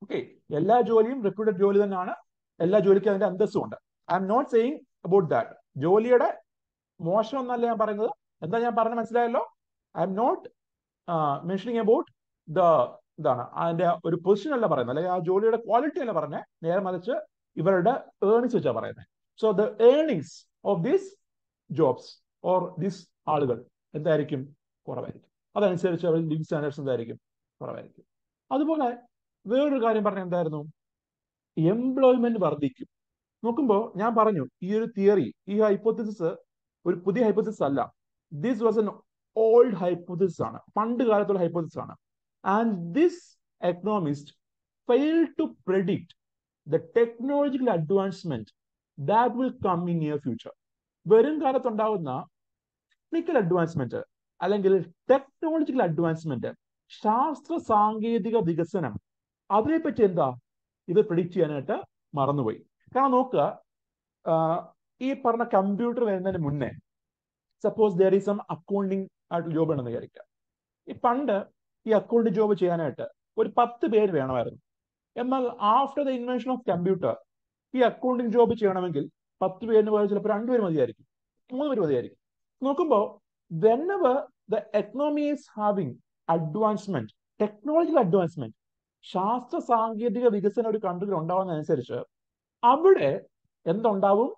ഓക്കെ എല്ലാ ജോലിയും റെപ്യൂട്ടഡ് ജോലി തന്നെയാണ്. എല്ലാ ജോലിക്കും അതിന്റെ അന്തസ്സും ഉണ്ട്. I'm not saying about that ജോലിയുടെ മോശം എന്നല്ല ഞാൻ പറയുന്നത്. എന്താ ഞാൻ പറഞ്ഞ മനസ്സിലായല്ലോ? I'm not mentioning about the ഇതാണ് അതിന്റെ ഒരു പൊസിഷൻ അല്ല പറയുന്നത്. അല്ലെങ്കിൽ ആ ജോലിയുടെ ക്വാളിറ്റി അല്ല പറഞ്ഞത്. നേരെ മറിച്ച് ഇവരുടെ ഏർണിങ്സ് വെച്ചാ പറയുന്നത്. So the earnings of these jobs or these ആളുകൾ എന്തായിരിക്കും? കുറവായിരിക്കും. അതനുസരിച്ച് അവർ ലിവിങ് സ്റ്റാൻഡേർഡ്സ് എന്തായിരിക്കും? കുറവായിരിക്കും. അതുപോലെ വേറൊരു കാര്യം പറഞ്ഞ എന്തായിരുന്നു? എംപ്ലോയ്മെന്റ് വർദ്ധിക്കും. നോക്കുമ്പോൾ ഞാൻ പറഞ്ഞു ഈ ഒരു തിയറി ഈ ഹൈപ്പോത്തിസിസ് ഒരു പുതിയ ഹൈപ്പോത്തിസിസ് അല്ല. This was an old hypothesis ആണ്. പണ്ട് കാലത്തുള്ള ഹൈപ്പോത്തിസിസ് ആണ്. And this economist fail to predict the technological advancement that will come in near future വരും കാലത്തുണ്ടാകുന്ന ടെക്നിക്കൽ അഡ്വാൻസ്മെന്റ് അല്ലെങ്കിൽ ടെക്നോളജിക്കൽ അഡ്വാൻസ്മെന്റ് ശാസ്ത്ര സാങ്കേതിക വികസനം അതിനെപ്പറ്റി എന്താ? ഇത് പ്രിഡിക്റ്റ് ചെയ്യാനായിട്ട് മറന്നുപോയി. കാരണം നോക്കുക ഈ പറഞ്ഞ കമ്പ്യൂട്ടർ വരുന്നതിന് മുന്നേ suppose there is some accounting ആയിട്ട് ജോബ് ഉണ്ടെന്ന് വിചാരിക്കുക. ഈ പണ്ട് ഈ അക്കൗണ്ട് ജോബ് ചെയ്യാനായിട്ട് ഒരു പത്ത് പേര് വേണമായിരുന്നു. എന്നാൽ after the invention of computer ഈ അക്കൗണ്ടിങ് ജോബ് ചെയ്യണമെങ്കിൽ പത്ത് പേരിന് പോയാൽ ചിലപ്പോൾ രണ്ടുപേര് മതിയായിരിക്കും. മൂന്ന് പേര് മതിയായിരിക്കും. നോക്കുമ്പോൾ whenever the economy is having advancement technological advancement ശാസ്ത്ര സാങ്കേതിക വികസന ഒരു കൺട്രിയിൽ ഉണ്ടാവുന്നതനുസരിച്ച് അവിടെ എന്തുണ്ടാവും?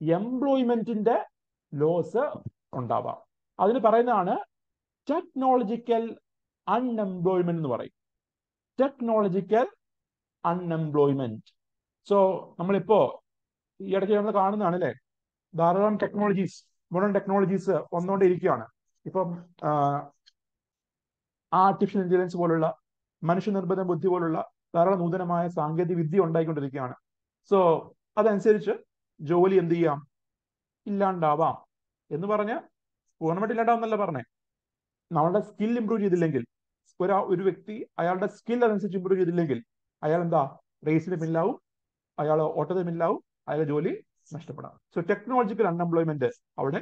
എംപ്ലോയ്മെന്റിന്റെ ലോസ് ഉണ്ടാവാം. അതിന് പറയുന്നതാണ് ടെക്നോളജിക്കൽ അൺഎംപ്ലോയ്മെന്റ് എന്ന് പറയും. ടെക്നോളജിക്കൽ അൺഎംപ്ലോയ്മെന്റ് സോ നമ്മളിപ്പോ ഈ ഇടയ്ക്ക് നമ്മൾ കാണുന്നതാണ് അല്ലേ ധാരാളം ടെക്നോളജീസ് മോഡേൺ ടെക്നോളജീസ് വന്നുകൊണ്ടിരിക്കുകയാണ് ഇപ്പം ആർട്ടിഫിഷ്യൽ ഇന്റലിജൻസ് പോലുള്ള മനുഷ്യനിർബന്ധ ബുദ്ധി പോലുള്ള ധാരാളം നൂതനമായ സാങ്കേതിക വിദ്യ ഉണ്ടായിക്കൊണ്ടിരിക്കുകയാണ്. സോ അതനുസരിച്ച് ജോലി എന്ത് ചെയ്യാം? ഇല്ലാണ്ടാവാം. എന്ന് പറഞ്ഞ് പൂർണമായിട്ട് ഇല്ലാണ്ടാവുന്നല്ല പറഞ്ഞേ. നമ്മളുടെ സ്കിൽ ഇമ്പ്രൂവ് ചെയ്തില്ലെങ്കിൽ ഒരാ ഒരു വ്യക്തി അയാളുടെ സ്കിൽ അതനുസരിച്ച് ഇമ്പ്രൂവ് ചെയ്തില്ലെങ്കിൽ അയാൾ എന്താ? റേസിന് പിന്നിലാവും അയാൾ ഓട്ടത്തിന് പിന്നിലാവും അയാളുടെ ജോലി നഷ്ടപ്പെടാം. സോ ടെക്നോളജിക്കൽ അൺഎംപ്ലോയ്മെന്റ് അവിടെ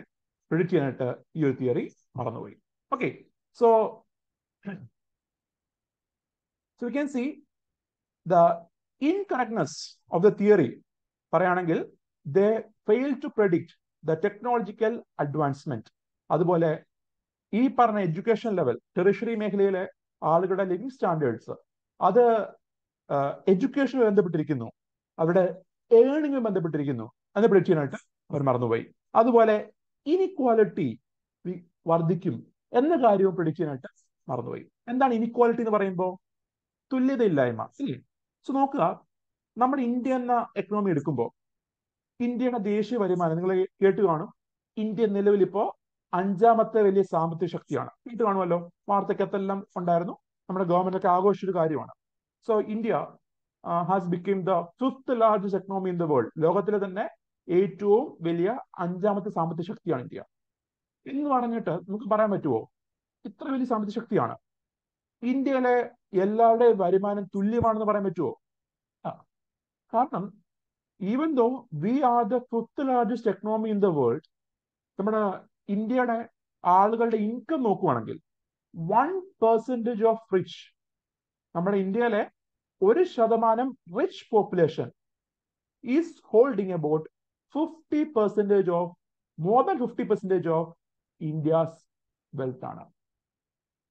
പ്രിഡിക്ട് ചെയ്യാനായിട്ട് ഈ ഒരു തിയറി മറന്നുപോയി. Okay so so we can see the incorrectness of the theory പറയുകയാണെങ്കിൽ they fail to predict the technological advancement അതുപോലെ ഈ പറഞ്ഞ എഡ്യൂക്കേഷൻ ലെവൽ ടെറിഷറി മേഖലയിലെ ആളുകളുടെ ലിവിങ് സ്റ്റാൻഡേർഡ്സ് അത് എഡ്യൂക്കേഷനുമായി ബന്ധപ്പെട്ടിരിക്കുന്നു. അവരുടെ ഏണിങ്ങുമായി ബന്ധപ്പെട്ടിരിക്കുന്നു. എന്ന് പ്രിഡിക്ട് ചെയ്യാനായിട്ട് അവർ മറന്നുപോയി. അതുപോലെ ഇനിക്വാലിറ്റി വർദ്ധിക്കും എന്ന കാര്യവും പ്രിഡിക്ട് ചെയ്യാനായിട്ട് മറന്നുപോയി. എന്താണ് ഇനിക്വാലിറ്റി എന്ന് പറയുമ്പോൾ? തുല്യതയില്ലായ്മ ഇല്ലേ? സോ നോക്കുക നമ്മുടെ ഇന്ത്യ എന്ന എക്കണോമി എടുക്കുമ്പോൾ ഇന്ത്യയുടെ ദേശീയ വരുമാനം നിങ്ങൾ കേട്ട് കാണും. ഇന്ത്യ നിലവിൽ ഇപ്പോ അഞ്ചാമത്തെ വലിയ സാമ്പത്തിക ശക്തിയാണ്. കേട്ട് കാണുമല്ലോ? വാർത്തക്കത്തെല്ലാം ഉണ്ടായിരുന്നു. നമ്മുടെ ഗവൺമെന്റ് ഒക്കെ ആഘോഷിച്ച ഒരു കാര്യമാണ്. So India has become the fifth largest economy in the world ലോകത്തിലെ തന്നെ ഏറ്റവും വലിയ അഞ്ചാമത്തെ സാമ്പത്തിക ശക്തിയാണ് ഇന്ത്യ. എന്ന് പറഞ്ഞിട്ട് നമുക്ക് പറയാൻ പറ്റുമോ ഇത്ര വലിയ സാമ്പത്തിക ശക്തിയാണ്. ഇന്ത്യയിലെ എല്ലാവരുടെയും വരുമാനം തുല്യമാണെന്ന് പറയാൻ പറ്റുമോ കാരണം even though we are the fifth largest economy in the world നമ്മുടെ ഇന്ത്യയുടെ ആളുകളുടെ ഇൻകം നോക്കുവാണെങ്കിൽ വൺ പെർസെന്റേജ് ഓഫ് റിച്ച് നമ്മുടെ ഇന്ത്യയിലെ ഒരു ശതമാനം rich population is holding about fifty percentage of more than fifty percentage of India's wealth ആണ്.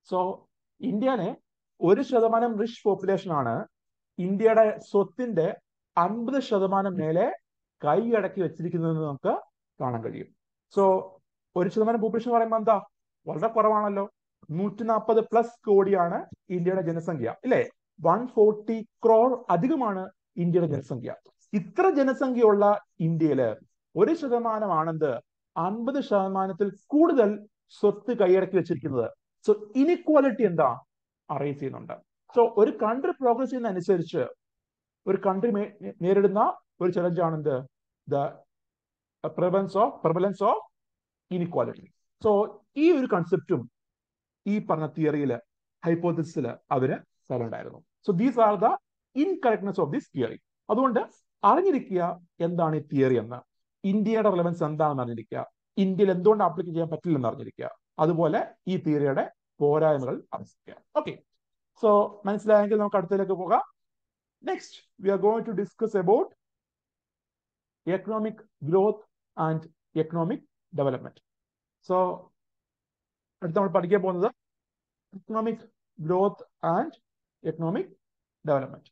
സോ ഇന്ത്യനെ ഒരു ശതമാനം റിച്ച് പോപ്പുലേഷൻ ആണ്. ഇന്ത്യയുടെ സ്വത്തിന്റെ അൻപത് ശതമാനം മേലെ കൈയടക്കി വെച്ചിരിക്കുന്നതെന്ന് നമുക്ക് കാണാൻ കഴിയും. സോ ഒരു ശതമാനം പോപ്പുലേഷൻ പറയുമ്പോൾ എന്താ? വളരെ കുറവാണല്ലോ. നൂറ്റി നാൽപ്പത് പ്ലസ് കോടിയാണ് ഇന്ത്യയുടെ ജനസംഖ്യ. ഇല്ലേ? വൺ ഫോർട്ടി ക്രോർ അധികമാണ് ഇന്ത്യയുടെ ജനസംഖ്യ. ഇത്ര ജനസംഖ്യയുള്ള ഇന്ത്യയിൽ ഒരു ശതമാനമാണെന്ത്? അൻപത് ശതമാനത്തിൽ കൂടുതൽ സ്വത്ത് കൈയടക്കി വെച്ചിരിക്കുന്നത്. സോ ഇനിക്വാലിറ്റി എന്താ? അറേസ് ചെയ്യുന്നുണ്ട്. സോ ഒരു കൺട്രി പ്രോഗ്രസ് ചെയ്യുന്ന അനുസരിച്ച് ഒരു കൺട്രി നേരിടുന്ന ഒരു ചലഞ്ചാണ് എന്ത് the of prevalence of inequality so ഈ ഒരു കൺസെപ്റ്റും ഈ പറഞ്ഞ തിയറിയിൽ ഹൈപ്പോസിസിൽ അവർ സ്ഥലമുണ്ടായിരുന്നു so these are the incorrectness of this theory അതുകൊണ്ട് അറിഞ്ഞിരിക്കുക എന്താണ് ഈ തിയറി എന്ന്. ഇന്ത്യയുടെ റിലവൻസ് എന്താണെന്ന് അറിഞ്ഞിരിക്കുക. ഇന്ത്യയിൽ എന്തുകൊണ്ട് ആപ്ലിക്ക് ചെയ്യാൻ പറ്റില്ലെന്ന് അറിഞ്ഞിരിക്കുക. അതുപോലെ ഈ തിയറിയുടെ പോരായ്മകൾ അറിഞ്ഞിരിക്കുക. ഓക്കെ സോ മനസ്സിലായെങ്കിൽ നമുക്ക് അടുത്തതിലേക്ക് പോകാം. Next we are going to discuss about economic growth and economic development so അടുത്ത് നമ്മൾ പഠിക്കാൻ പോകുന്നത് economic growth and economic development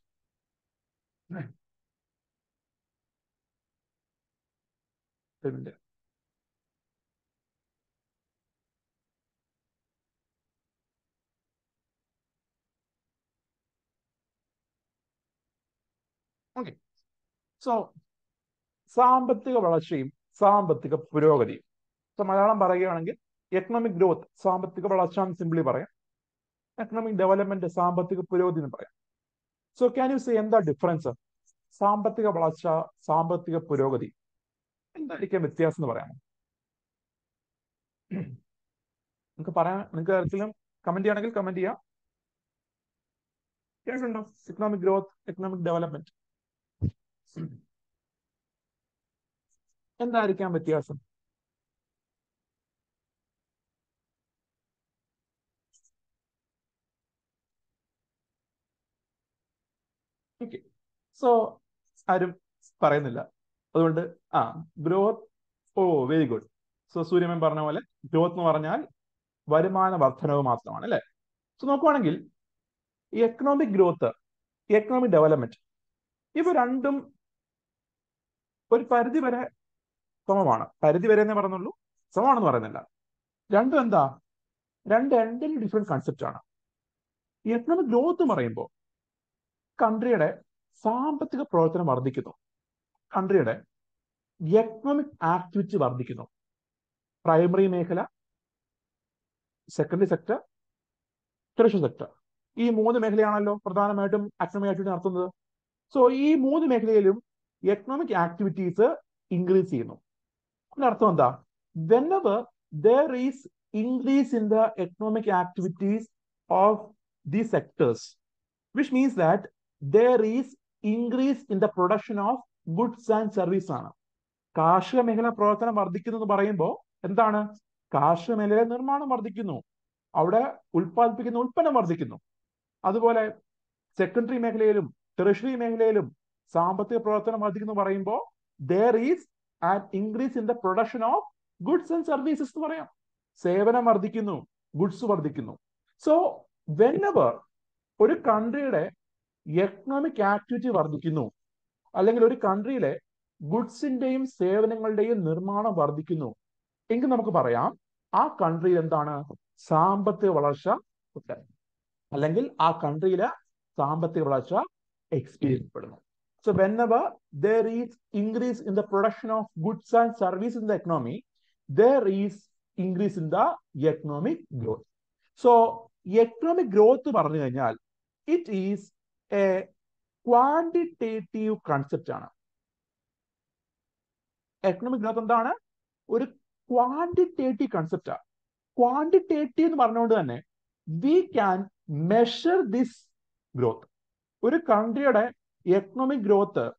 okay so സാമ്പത്തിക വളർച്ചയും സാമ്പത്തിക പുരോഗതിയും. സോ മലയാളം പറയുകയാണെങ്കിൽ എക്കണോമിക് ഗ്രോത്ത് സാമ്പത്തിക വളർച്ച എന്ന് സിംപ്ലി പറയാം. എക്കണോമിക് ഡെവലപ്മെന്റ് സാമ്പത്തിക പുരോഗതി എന്ന് പറയാം. സോ ക്യാൻ യു സേ എന്താ ഡിഫറൻസ് സാമ്പത്തിക വളർച്ച സാമ്പത്തിക പുരോഗതി. എന്തായിരിക്കും വ്യത്യാസം എന്ന് പറയാമോ നിങ്ങൾക്ക് പറയാൻ നിങ്ങൾക്ക് ആർക്കെങ്കിലും കമന്റ് ചെയ്യണമെങ്കിൽ കമന്റ് ചെയ്യാം. കേട്ടിട്ടുണ്ടോ എക്കണോമിക് ഗ്രോത്ത് എക്കണോമിക് ഡെവലപ്മെന്റ് എന്തായിരിക്കാം വ്യത്യാസം? സോ ആരും പറയുന്നില്ല. അതുകൊണ്ട് ആ growth oh very good so സൂര്യമൻ പറഞ്ഞ പോലെ ഗ്രോത്ത് എന്ന് പറഞ്ഞാൽ വരുമാന വർധനവ് മാത്രമാണ് അല്ലെ? സോ നോക്കുവാണെങ്കിൽ ഈ എക്കണോമിക് ഗ്രോത്ത് എക്കണോമിക് ഡെവലപ്മെന്റ് ഇവ രണ്ടും ഒരു പരിധി വരെ സമമാണ്. പരിധി വരെ എന്നേ പറഞ്ഞുള്ളൂ സമമാണെന്ന് പറയുന്നില്ല. രണ്ടും എന്താ? രണ്ട് രണ്ടിലും ഡിഫറെന്റ് കൺസെപ്റ്റ് ആണ്. എക്കണോമിക് ഗ്രോത്ത് എന്ന് പറയുമ്പോൾ കൺട്രിയുടെ സാമ്പത്തിക പ്രവർത്തനം വർദ്ധിക്കുന്നു. കൺട്രിയുടെ എക്കണോമിക് ആക്ടിവിറ്റി വർദ്ധിക്കുന്നു. പ്രൈമറി മേഖല സെക്കൻഡറി സെക്ടർ ട്രഷറി സെക്ടർ ഈ മൂന്ന് മേഖലയാണല്ലോ പ്രധാനമായിട്ടും എക്കണോമിക് ആക്ടിവിറ്റി നടത്തുന്നത്. സോ ഈ മൂന്ന് മേഖലയിലും എക്കണോമിക് ആക്ടിവിറ്റീസ് ഇൻക്രീസ് ചെയ്യുന്നു. അതിനർത്ഥം എന്താ? Whenever there is increase in the economic activities of the sectors which means that there is increase in the production of goods and service ആണ്. കാർഷിക മേഖല പ്രവർത്തനം വർദ്ധിക്കുന്നു എന്ന് പറയുമ്പോൾ എന്താണ്? കാർഷിക മേഖലയിലെ നിർമ്മാണം വർദ്ധിക്കുന്നു. അവിടെ ഉൽപ്പാദിപ്പിക്കുന്ന ഉൽപ്പന്നം വർദ്ധിക്കുന്നു. അതുപോലെ സെക്കൻഡറി മേഖലയിലും ട്രഷറി മേഖലയിലും സാമ്പത്തിക പ്രവർത്തനം വർദ്ധിക്കുന്നു പറയുമ്പോൾ there is an increase in the production of goods and services എന്ന് പറയാം. സേവനം വർദ്ധിക്കുന്നു ഗുഡ്സ് വർദ്ധിക്കുന്നു. സോ വെൻ ഒരു കൺട്രിയുടെ എക്കണോമിക് ആക്ടിവിറ്റി വർദ്ധിക്കുന്നു അല്ലെങ്കിൽ ഒരു കൺട്രിയിലെ ഗുഡ്സിന്റെയും സേവനങ്ങളുടെയും നിർമ്മാണം വർദ്ധിക്കുന്നു. എങ്കിൽ നമുക്ക് പറയാം ആ കൺട്രിയിൽ എന്താണ്? സാമ്പത്തിക വളർച്ച ഉണ്ട്. അല്ലെങ്കിൽ ആ കൺട്രിയിലെ സാമ്പത്തിക വളർച്ച എക്സ്പീരിയൻസ് പെടുന്നു so whenever there is increase in the production of goods and service in the economy there is increase in the economic growth so economic growth പറഞ്ഞു കഴിഞ്ഞാൽ it is a quantitative concept ആണ്. എക്കണോമിക് ഗ്രോത്ത് എന്താണ്? ഒരു ക്വാണ്ടിറ്റേറ്റീവ് കൺസെപ്റ്റ് ആണ് ക്വാണ്ടിറ്റേറ്റീവ് എന്ന് പറഞ്ഞുകൊണ്ട് തന്നെ we can measure this growth ഒരു കൺട്രിയുടെ എക്കണോമിക് ഗ്രോത്ത്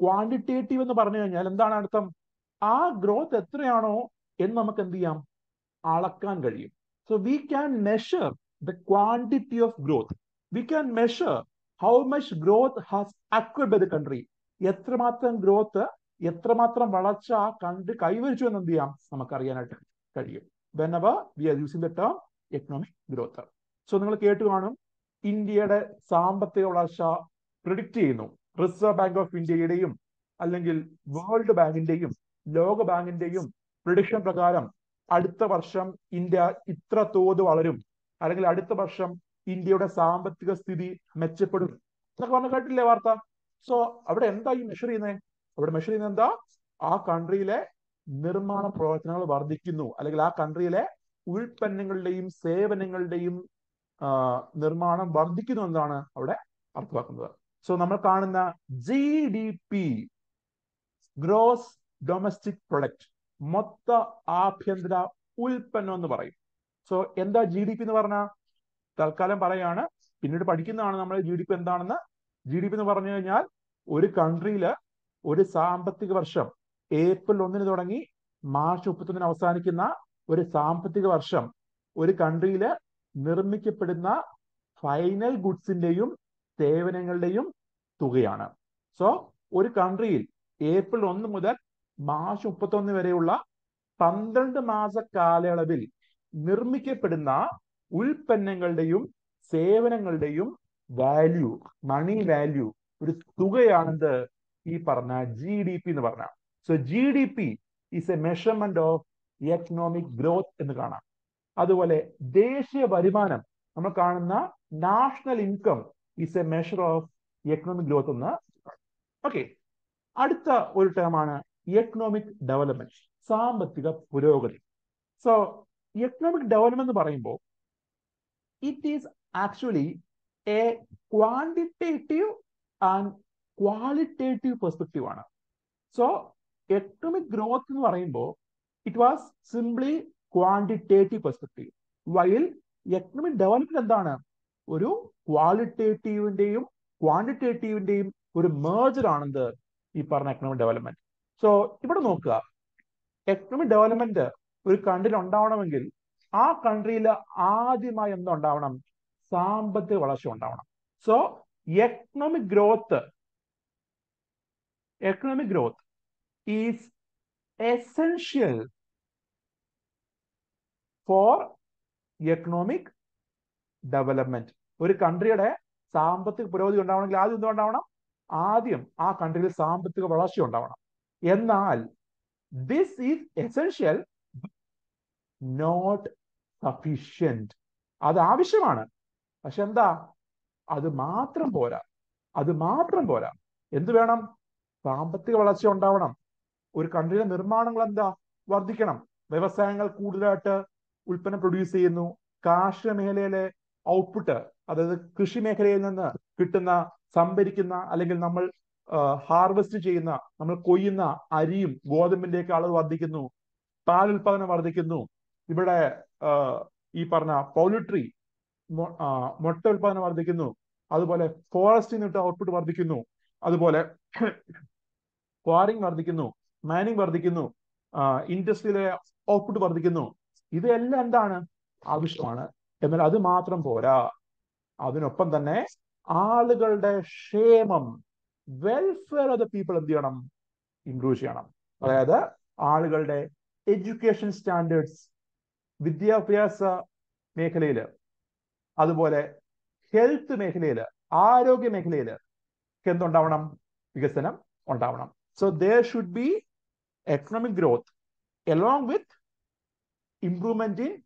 ക്വാണ്ടിറ്റേറ്റീവ് എന്ന് പറഞ്ഞു കഴിഞ്ഞാൽ എന്താണ് അർത്ഥം? ആ ഗ്രോത്ത് എത്രയാണോ എന്ന് നമുക്ക് എന്ത് ചെയ്യാം? അളക്കാൻ കഴിയും. So we can measure the quantity of growth we can measure how much growth has acquired by the country എത്രമാത്രം ഗ്രോത്ത് എത്രമാത്രം വളർച്ച ആ കൺട്രി കൈവരിച്ചു എന്ന് എന്ത് ചെയ്യാം? നമുക്ക് അറിയാനായിട്ട് കഴിയും. Whenever we are using the term economic growth so നിങ്ങൾ കേട്ട് കാണും ഇന്ത്യയുടെ സാമ്പത്തിക വളർച്ച പ്രിഡിക്റ്റ് ചെയ്യുന്നു. റിസർവ് ബാങ്ക് ഓഫ് ഇന്ത്യയുടെയും അല്ലെങ്കിൽ വേൾഡ് ബാങ്കിന്റെയും ലോക ബാങ്കിന്റെയും പ്രിഡിക്ഷൻ പ്രകാരം അടുത്ത വർഷം ഇന്ത്യ ഇത്ര തോത് വളരും. അല്ലെങ്കിൽ അടുത്ത വർഷം ഇന്ത്യയുടെ സാമ്പത്തിക സ്ഥിതി മെച്ചപ്പെടും. എന്നൊക്കെ പറഞ്ഞ കേട്ടില്ലേ വാർത്ത? സോ അവിടെ എന്താ ഈ മെഷർ ചെയ്യുന്നത് അവിടെ മെഷർ ചെയ്യുന്നത് എന്താ? ആ കൺട്രിയിലെ നിർമ്മാണ പ്രവർത്തനങ്ങൾ വർദ്ധിക്കുന്നു. അല്ലെങ്കിൽ ആ കൺട്രിയിലെ ഉൽപ്പന്നങ്ങളുടെയും സേവനങ്ങളുടെയും നിർമ്മാണം വർദ്ധിക്കുന്നു എന്നാണ് അവിടെ അർത്ഥമാക്കുന്നത്. സോ നമ്മൾ കാണുന്ന G D P gross domestic product മൊത്ത ആഭ്യന്തര ഉൽപ്പന്നം എന്ന് പറയും. സോ എന്താ ജി ഡി പി എന്ന് പറഞ്ഞാൽ തൽക്കാലം പറയാണ്. പിന്നീട് പഠിക്കുന്നതാണ് നമ്മൾ ജി ഡി പി എന്താണെന്ന്. ജി ഡി പി എന്ന് പറഞ്ഞു കഴിഞ്ഞാൽ ഒരു കൺട്രിയിൽ ഒരു സാമ്പത്തിക വർഷം ഏപ്രിൽ ഒന്നിന് തുടങ്ങി മാർച്ച് മുപ്പത്തൊന്നിന് അവസാനിക്കുന്ന ഒരു സാമ്പത്തിക വർഷം ഒരു കൺട്രിയിൽ നിർമ്മിക്കപ്പെടുന്ന ഫൈനൽ ഗുഡ്സിന്റെയും സേവനങ്ങളുടെയും തുകയാണ്. സോ ഒരു കൺട്രിയിൽ ഏപ്രിൽ ഒന്ന് മുതൽ മാർച്ച് മുപ്പത്തൊന്ന് വരെയുള്ള പന്ത്രണ്ട് മാസ കാലയളവിൽ നിർമ്മിക്കപ്പെടുന്ന ഉൽപ്പന്നങ്ങളുടെയും സേവനങ്ങളുടെയും വാല്യൂ മണി വാല്യൂ ഒരു തുകയാണെന്ത് ഈ പറഞ്ഞ ജി ഡി പി എന്ന് പറഞ്ഞ. So G D P is a measurement of economic growth എന്ന് കാണാം. അതുപോലെ ദേശീയ വരുമാനം നമ്മൾ കാണുന്ന national income is a measure of economic growth എന്ന് ഓക്കെ അടുത്ത ഒരു ടേമാണ് എക്കണോമിക് ഡെവലപ്മെന്റ് സാമ്പത്തിക പുരോഗതി. സോ എക്കണോമിക് ഡെവലപ്മെന്റ് എന്ന് പറയുമ്പോൾ it is actually a quantitative and qualitative perspective ആണ്. സോ എക്കണോമിക് ഗ്രോത്ത് എന്ന് പറയുമ്പോൾ it was simply quantitative perspective while economic development എന്താണ്? ഒരു ക്വാളിറ്റേറ്റീവിന്റെയും ക്വാണ്ടിറ്റേറ്റീവിന്റെയും ഒരു മേജർ ആണെന്ത് ഈ പറഞ്ഞ എക്കണോമിക് ഡെവലപ്മെന്റ് സോ ഇവിടെ നോക്കുക. എക്കണോമിക് ഡെവലപ്മെന്റ് ഒരു കൺട്രിയിൽ ഉണ്ടാവണമെങ്കിൽ ആ കൺട്രിയിൽ ആദ്യമായി എന്തുണ്ടാവണം? സാമ്പത്തിക വളർച്ച ഉണ്ടാവണം. So economic growth economic growth is essential for economic development ഒരു കൺട്രിയുടെ സാമ്പത്തിക പുരോഗതി ഉണ്ടാവണമെങ്കിൽ ആദ്യം എന്തുണ്ടാവണം ആദ്യം ആ കൺട്രിയിൽ സാമ്പത്തിക വളർച്ച ഉണ്ടാവണം. എന്നാൽ this is essential not sufficient അത് ആവശ്യമാണ്. പക്ഷെ എന്താ? അത് മാത്രം പോരാ. അത് മാത്രം പോരാ. എന്ത് വേണം? സാമ്പത്തിക വളർച്ച ഉണ്ടാവണം. ഒരു കൺട്രിയുടെ നിർമ്മാണങ്ങൾ എന്താ? വർദ്ധിക്കണം. വ്യവസായങ്ങൾ കൂടുതലായിട്ട് ഉൽപ്പന്നം പ്രൊഡ്യൂസ് ചെയ്യുന്നു. കാർഷിക മേഖലയിലെ ഔട്ട്പുട്ട് അതായത് കൃഷി മേഖലയിൽ നിന്ന് കിട്ടുന്ന സംഭരിക്കുന്ന അല്ലെങ്കിൽ നമ്മൾ ഹാർവെസ്റ്റ് ചെയ്യുന്ന നമ്മൾ കൊയ്യുന്ന അരിയും ഗോതമ്പിന്റെയൊക്കെ അളവ് വർദ്ധിക്കുന്നു. പാൽ ഉൽപാദനം വർദ്ധിക്കുന്നു. ഇവിടെ ഈ പറഞ്ഞ പൗലിട്രി മുട്ട ഉൽപാദനം വർദ്ധിക്കുന്നു. അതുപോലെ ഫോറസ്റ്റിൽ നിന്നിട്ട് ഔട്ട്പുട്ട് വർദ്ധിക്കുന്നു. അതുപോലെ ക്വാറിങ് വർദ്ധിക്കുന്നു. മൈനിങ് വർദ്ധിക്കുന്നു. ഇൻഡസ്ട്രിയിലെ ഔട്ട്പുട്ട് വർദ്ധിക്കുന്നു. ഇതെല്ലാം എന്താണ്? ആവശ്യമാണ്. എന്നാൽ അത് മാത്രം പോരാ. അതിനൊപ്പം തന്നെ ആളുകളുടെ ക്ഷേമം വെൽഫെയർ ഓഫ് ദ പീപ്പിൾ എന്ത് ചെയ്യണം? ഇംപ്രൂവ് ചെയ്യണം. അതായത് ആളുകളുടെ എഡ്യൂക്കേഷൻ സ്റ്റാൻഡേർഡ്സ് വിദ്യാഭ്യാസ മേഖലയിൽ അതുപോലെ ഹെൽത്ത് മേഖലയിൽ ആരോഗ്യ മേഖലയിൽ എന്തുണ്ടാവണം? വികസനം ഉണ്ടാവണം. So there should be economic growth along with improvement in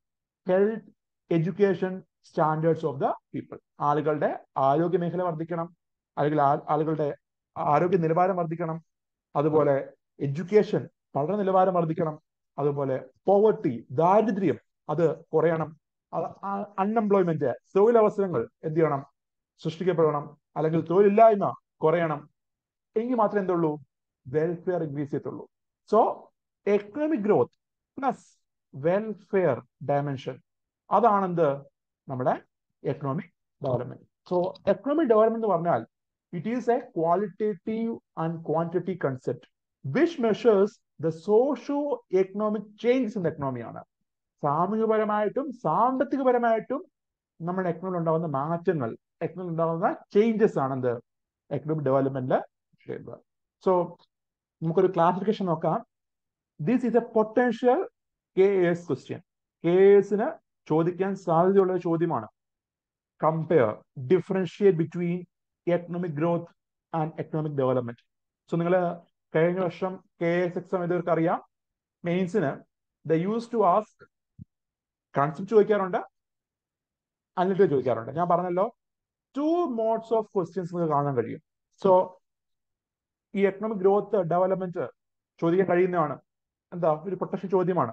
health education standards of the people ആളുകളുടെ ആരോഗ്യ മേഖല വർദ്ധിക്കണം. അല്ലെങ്കിൽ ആളുകളുടെ ആരോഗ്യ നിലവാരം വർദ്ധിക്കണം. അതുപോലെ എഡ്യൂക്കേഷൻ പഠന നിലവാരം വർദ്ധിക്കണം. അതുപോലെ പോവർട്ടി ദാരിദ്ര്യം അത് കുറയണം. അൺഎംപ്ലോയ്മെന്റ് തൊഴിലവസരങ്ങൾ എന്ത് ചെയ്യണം? സൃഷ്ടിക്കപ്പെടണം. അല്ലെങ്കിൽ തൊഴിലില്ലായ്മ കുറയണം. എങ്കിൽ മാത്രമേ എന്തുള്ളൂ? വെൽഫെയർ ഇൻക്രീസ് ചെയ്യത്തുള്ളൂ. So economic growth plus welfare dimension അതാണെന്ത്? നമ്മുടെ economic development so economic development എന്ന് പറഞ്ഞാൽ it is a qualitative and quantity concept which measures the socio economic changes in എക്കണോമിയാണ് സാമൂഹികപരമായിട്ടും സാമ്പത്തികപരമായിട്ടും നമ്മുടെ എക്കണോമിൽ ഉണ്ടാകുന്ന മാറ്റങ്ങൾ എക്കണോമിൽ ഉണ്ടാകുന്ന ചേഞ്ചസ് ആണ് എന്ത്? എക്കണോമിക് ഡെവലപ്മെന്റിൽ ചെയ്യുന്നത്. സോ നമുക്കൊരു ക്ലാസിഫിക്കേഷൻ നോക്കാം. This is a potential K S question K എസിന് ചോദിക്കാൻ സാധ്യതയുള്ള ചോദ്യമാണ്. Compare differentiate between economic growth and economic development so നിങ്ങൾ കഴിഞ്ഞ വർഷം കെ എസ് എക്സാം ചെയ്തവർക്ക് അറിയാം മെയിൻസിന് the use to ask concept ചോദിക്കാറുണ്ട്. അനലിറ്റിക് ചോദിക്കാറുണ്ട്. ഞാൻ പറഞ്ഞല്ലോ ടു മോഡ്സ് ഓഫ് ക്വസ്റ്റ്യൻസ് നിങ്ങൾക്ക് കാണാൻ കഴിയും. സോ ഈ എക്കണോമിക് ഗ്രോത്ത് ഡെവലപ്മെന്റ് ചോദിക്കാൻ കഴിയുന്നതാണ്. എന്താ? ഒരു പ്രൊട്ടക്ഷൻ ചോദ്യമാണ്.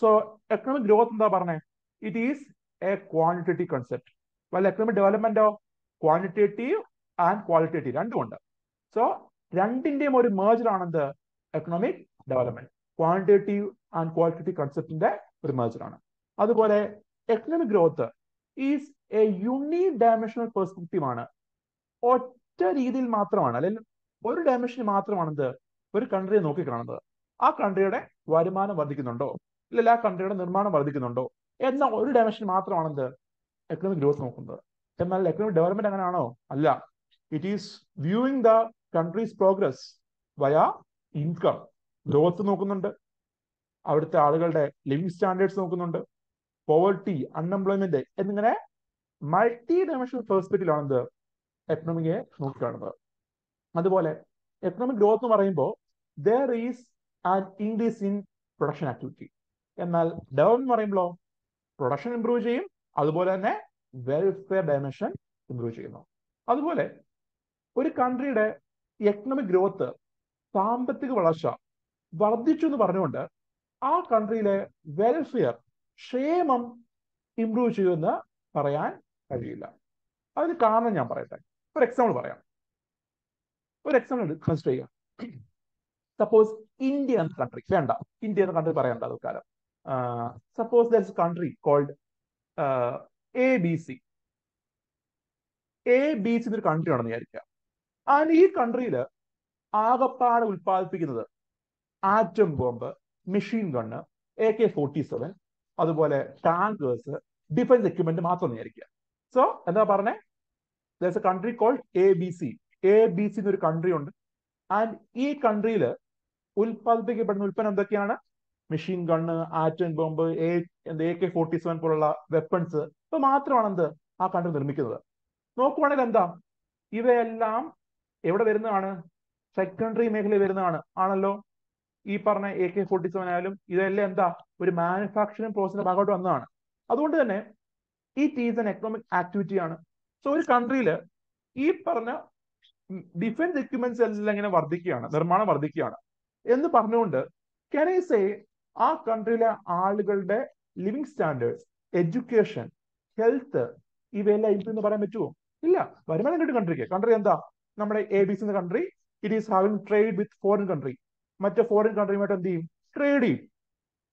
സോ എക്കണോമിക് ഗ്രോത്ത് എന്താ പറഞ്ഞേ? It is a quantitative concept വല്ല എക്കണോമിക് ഡെവലപ്മെന്റോ ക്വാണ്ടിറ്റേറ്റീവ് ആൻഡ് ക്വാളിറ്റേറ്റീവ് രണ്ടുമുണ്ട്. സോ രണ്ടിന്റെയും ഒരു മേജർ എന്ത് economic development quantitative and qualitative കൺസെപ്റ്റിന്റെ ഒരു മേജർ ആണ്. അതുപോലെ economic growth is a uni dimensional perspective ആണ്. ഒറ്റ രീതിയിൽ മാത്രമാണ് അല്ലെങ്കിൽ ഒരു ഡയമെൻഷനിൽ മാത്രമാണെന്ത്? ഒരു കൺട്രിയെ നോക്കി കാണുന്നത് ആ കൺട്രിയുടെ വരുമാനം വർദ്ധിക്കുന്നുണ്ടോ? ഇല്ലെങ്കിൽ ആ കൺട്രിയുടെ നിർമ്മാണം വർദ്ധിക്കുന്നുണ്ടോ? എന്ന ഒരു ഡയമെൻഷൻ മാത്രമാണെന്ത്? എക്കണോമിക് ഗ്രോത്ത് നോക്കുന്നത്. എന്നാൽ എക്കണോമിക് ഡെവലപ്മെന്റ് അങ്ങനെയാണോ? അല്ല. It is viewing the country's progress via income growth നോക്കുന്നുണ്ട്. അവിടുത്തെ ആളുകളുടെ ലിവിങ് സ്റ്റാൻഡേർഡ്സ് നോക്കുന്നുണ്ട്. പോവർട്ടി അൺഎംപ്ലോയ്മെന്റ് എന്നിങ്ങനെ മൾട്ടി ഡയമെൻഷണൽ പെർസ്പെക്റ്റീവിലാണ് എന്ത് എക്കണോമിയെ നോക്കിക്കാണുന്നത്. അതുപോലെ എക്കണോമിക് ഗ്രോത്ത് എന്ന് പറയുമ്പോൾ there is an increase in production activity എന്നാൽ ഡൗൺ എന്ന് പറയുമ്പോൾ പ്രൊഡക്ഷൻ ഇംപ്രൂവ് ചെയ്യും. അതുപോലെ തന്നെ വെൽഫെയർ ഡയമെൻഷൻ ഇംപ്രൂവ് ചെയ്യുന്നു. അതുപോലെ ഒരു കൺട്രിയുടെ എക്കണോമിക് ഗ്രോത്ത് സാമ്പത്തിക വളർച്ച വർദ്ധിച്ചു എന്ന് പറഞ്ഞുകൊണ്ട് ആ കൺട്രിയിലെ വെൽഫെയർ ക്ഷേമം ഇംപ്രൂവ് ചെയ്യുമെന്ന് പറയാൻ കഴിയില്ല. അതിന് കാരണം ഞാൻ പറയട്ടെ. ഒരു എക്സാമ്പിൾ പറയാം. ഒരു എക്സാമ്പിൾ കൺസിഡർ ചെയ്യുക സപ്പോസ് ഇന്ത്യ എന്ന കൺട്രി വേണ്ട. ഇന്ത്യ എന്ന കൺട്രി പറയണ്ട തൽക്കാലം suppose is country called A B C A B C എന്നൊരു കൺട്രി ആണെന്ന് വിചാരിക്കുക ആൻഡ് ഈ കൺട്രിയിൽ ആകപ്പാട് ഉൽപ്പാദിപ്പിക്കുന്നത് atom bomb machine gun A K forty seven അതുപോലെ ടാങ്കേഴ്സ് ഡിഫൻസ് എക്യുപ്മെന്റ് മാത്രം വിചാരിക്കുക സോ എന്താ പറഞ്ഞേ? The A country called A B C A B C എന്നൊരു കൺട്രി ഉണ്ട്. ആൻഡ് ഈ കൺട്രിയിൽ ഉൽപ്പാദിപ്പിക്കപ്പെടുന്ന ഉൽപ്പന്നം എന്തൊക്കെയാണ്? Machine gun atom bomb A K forty seven പോലുള്ള വെപ്പൺസ് ഇപ്പൊ മാത്രമാണ് എന്ത് ആ കൺട്രി നിർമ്മിക്കുന്നത്? നോക്കുവാണെങ്കിൽ എന്താ? ഇവയെല്ലാം എവിടെ വരുന്നതാണ്? സെക്കൻഡറി മേഖലയിൽ വരുന്നതാണ്. ആണല്ലോ? ഈ പറഞ്ഞ എ കെ ഫോർട്ടി സെവൻ ആയാലും ഇതെല്ലാം എന്താ? ഒരു മാനുഫാക്ചറിങ് പ്രോസസിന്റെ ഭാഗമായിട്ട് വന്നതാണ്. അതുകൊണ്ട് തന്നെ it is an economic activity ആണ്. സോ ഒരു കൺട്രിയിൽ ഈ പറഞ്ഞ ഡിഫൻസ് എക്യുപ്മെന്റ്സ് എല്ലാം ഇങ്ങനെ വർദ്ധിക്കുകയാണ്. നിർമ്മാണം വർദ്ധിക്കുകയാണ്. എന്ന് പറഞ്ഞുകൊണ്ട് കെൻ ഐ സേ ആ കൺട്രിയിലെ ആളുകളുടെ ലിവിങ് സ്റ്റാൻഡേർഡ്സ് എഡ്യൂക്കേഷൻ ഹെൽത്ത് ഇവയെല്ലാം ഇമ്പ്രൂവ് എന്ന് പറയാൻ പറ്റുമോ ഇല്ല. വരുമാനം കിട്ടും കൺട്രിക്ക് കൺട്രി എന്താ? നമ്മുടെ എ ബി സി എന്ന country it is having trade with foreign country മറ്റു ഫോറിൻ കൺട്രിയുമായിട്ട് എന്ത് ചെയ്യും? ട്രേഡ് ചെയ്യും.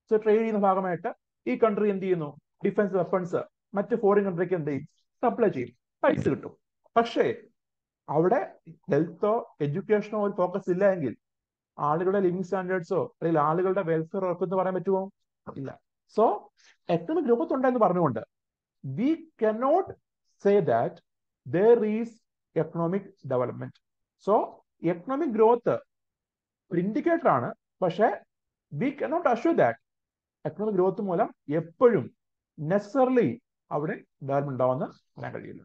സോ ട്രേഡ് ചെയ്യുന്ന ഭാഗമായിട്ട് ഈ കൺട്രി എന്ത് ചെയ്യുന്നു? ഡിഫൻസ് വെപ്പൺസ് മറ്റ് ഫോറിൻ കൺട്രിക്ക് എന്ത് ചെയ്യും? സപ്ലൈ ചെയ്യും. പൈസ കിട്ടും. പക്ഷേ അവിടെ ഹെൽത്തോ എഡ്യൂക്കേഷനോ ഒരു ഫോക്കസ് ഇല്ല എങ്കിൽ ആളുകളുടെ ലിവിങ് സ്റ്റാൻഡേർഡ്സോ അല്ലെങ്കിൽ ആളുകളുടെ വെൽഫെയർ ഉറപ്പെന്ന് പറയാൻ പറ്റുമോ? ഇല്ല. സോ എക്കണോമിക് ഗ്രോത്ത് ഉണ്ടെന്ന് പറഞ്ഞുകൊണ്ട് we cannot say that there is economic development so economic growth ഒരു ഇൻഡിക്കേറ്റർ ആണ്. പക്ഷേ we cannot assure that economic growth മൂലം എപ്പോഴും നെസസറിലി അവിടെ ഡെവലപ്മെന്റ് ഉണ്ടാവുമെന്ന് പറയാൻ കഴിയില്ല.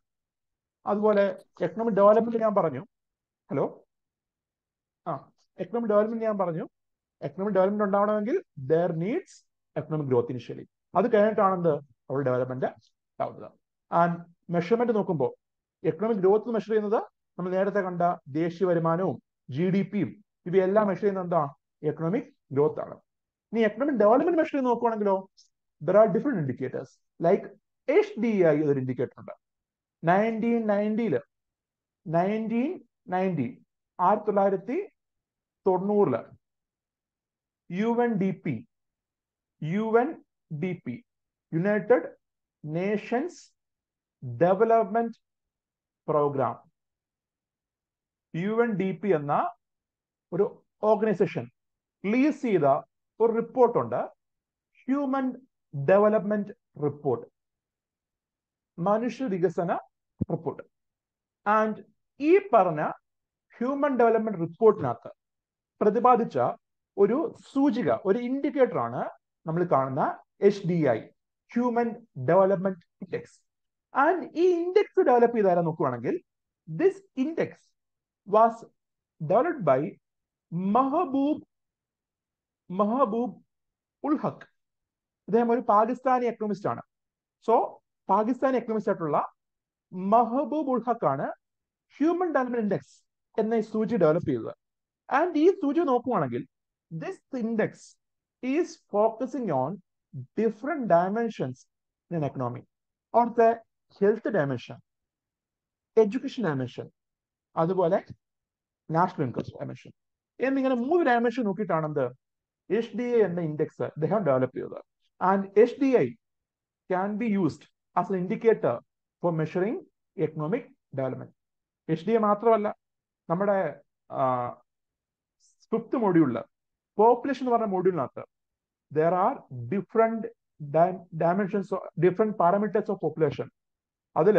അതുപോലെ എക്കണോമിക് ഡെവലപ്മെന്റ് ഞാൻ പറഞ്ഞു. ഹലോ ആ എക്കണോമിക് ഡെവലപ്മെന്റ് ഞാൻ പറഞ്ഞു. എക്കണോമിക് ഡെവലപ്മെന്റ് ഉണ്ടാവണമെങ്കിൽ there needs economic growth initially അത് കഴിഞ്ഞിട്ടാണെന്ത് അവിടെ ഡെവലപ്മെന്റ് ഉണ്ടാവുന്നത്. ആൻഡ് മെഷർമെന്റ് നോക്കുമ്പോൾ എക്കണോമിക് ഗ്രോത്ത് മെഷർ ചെയ്യുന്നത് നമ്മൾ നേരത്തെ കണ്ട ദേശീയ വരുമാനവും ജി ഡി പിയും ഇവയെല്ലാം മെഷർ ചെയ്യുന്നത് എന്താ? എക്കണോമിക് ഗ്രോത്ത് ആണ്. ഇനി എക്കണോമിക് ഡെവലപ്മെന്റ് മെഷർ ചെയ്ത് നോക്കുവാണെങ്കിലോ there are different indicators like H D I ഒരു ഇൻഡിക്കേറ്റർ ഉണ്ട്. നയന്റീൻ നയന്റിയിൽ നയന്റീൻ നയന്റി ആയിരത്തി തൊള്ളായിരത്തി തൊണ്ണൂറിൽ U N D P U N D P United Nations Development Programme U N D P എന്ന ഒരു ഓർഗനൈസേഷൻ റിലീസ് ചെയ്ത ഒരു റിപ്പോർട്ടുണ്ട് ഹ്യൂമൻ ഡെവലപ്മെന്റ് റിപ്പോർട്ട് മനുഷ്യ വികസന റിപ്പോർട്ട് ആൻഡ് ഈ പറഞ്ഞ ഹ്യൂമൻ ഡെവലപ്മെന്റ് റിപ്പോർട്ടിനകത്ത് പ്രതിപാദിച്ച ഒരു സൂചിക ഒരു ഇൻഡിക്കേറ്റർ ആണ് നമ്മൾ കാണുന്ന H D I human development index and ഈ ഇൻഡെക്സ് ഡെവലപ്പ് ചെയ്താലും നോക്കുവാണെങ്കിൽ this index was developed by Mahbub Mahbub ul Haq ഇദ്ദേഹം ഒരു പാകിസ്ഥാനി എക്കണോമിസ്റ്റ് ആണ്. സോ പാകിസ്ഥാനി എക്കണോമിസ്റ്റ് ആയിട്ടുള്ള മഹബൂബ് ഉൽ ഹക്ക് ആണ് ഹ്യൂമൻ ഡെവലപ്മെന്റ് ഇൻഡെക്സ് എന്ന ഈ സൂചി ഡെവലപ്പ് ചെയ്തത്. ആൻഡ് ഈ സൂചി നോക്കുവാണെങ്കിൽ this index is focusing on different dimensions in economy അവിടുത്തെ ഹെൽത്ത് ഡയമെൻഷൻ എഡ്യൂക്കേഷൻ ഡയമെൻഷൻ അതുപോലെ നാഷണൽ ഇൻകം ഡയമെൻഷൻ എന്നിങ്ങനെ മൂന്ന് ഡയമെൻഷൻ നോക്കിയിട്ടാണ് എന്ത് എച്ച് ഡി ഐ എന്ന ഇൻഡെക്സ് ഡെവലപ്പ് ചെയ്തത്. And H D I can be used as an indicator for measuring economic development H D I മാത്രമല്ല നമ്മുടെ ഫിഫ്ത്ത് മോഡ്യൂളിൽ പോപ്പുലേഷൻ എന്ന് പറഞ്ഞ മൊഡ്യൂളിനകത്ത് there are different dimensions different parameters of population അതിൽ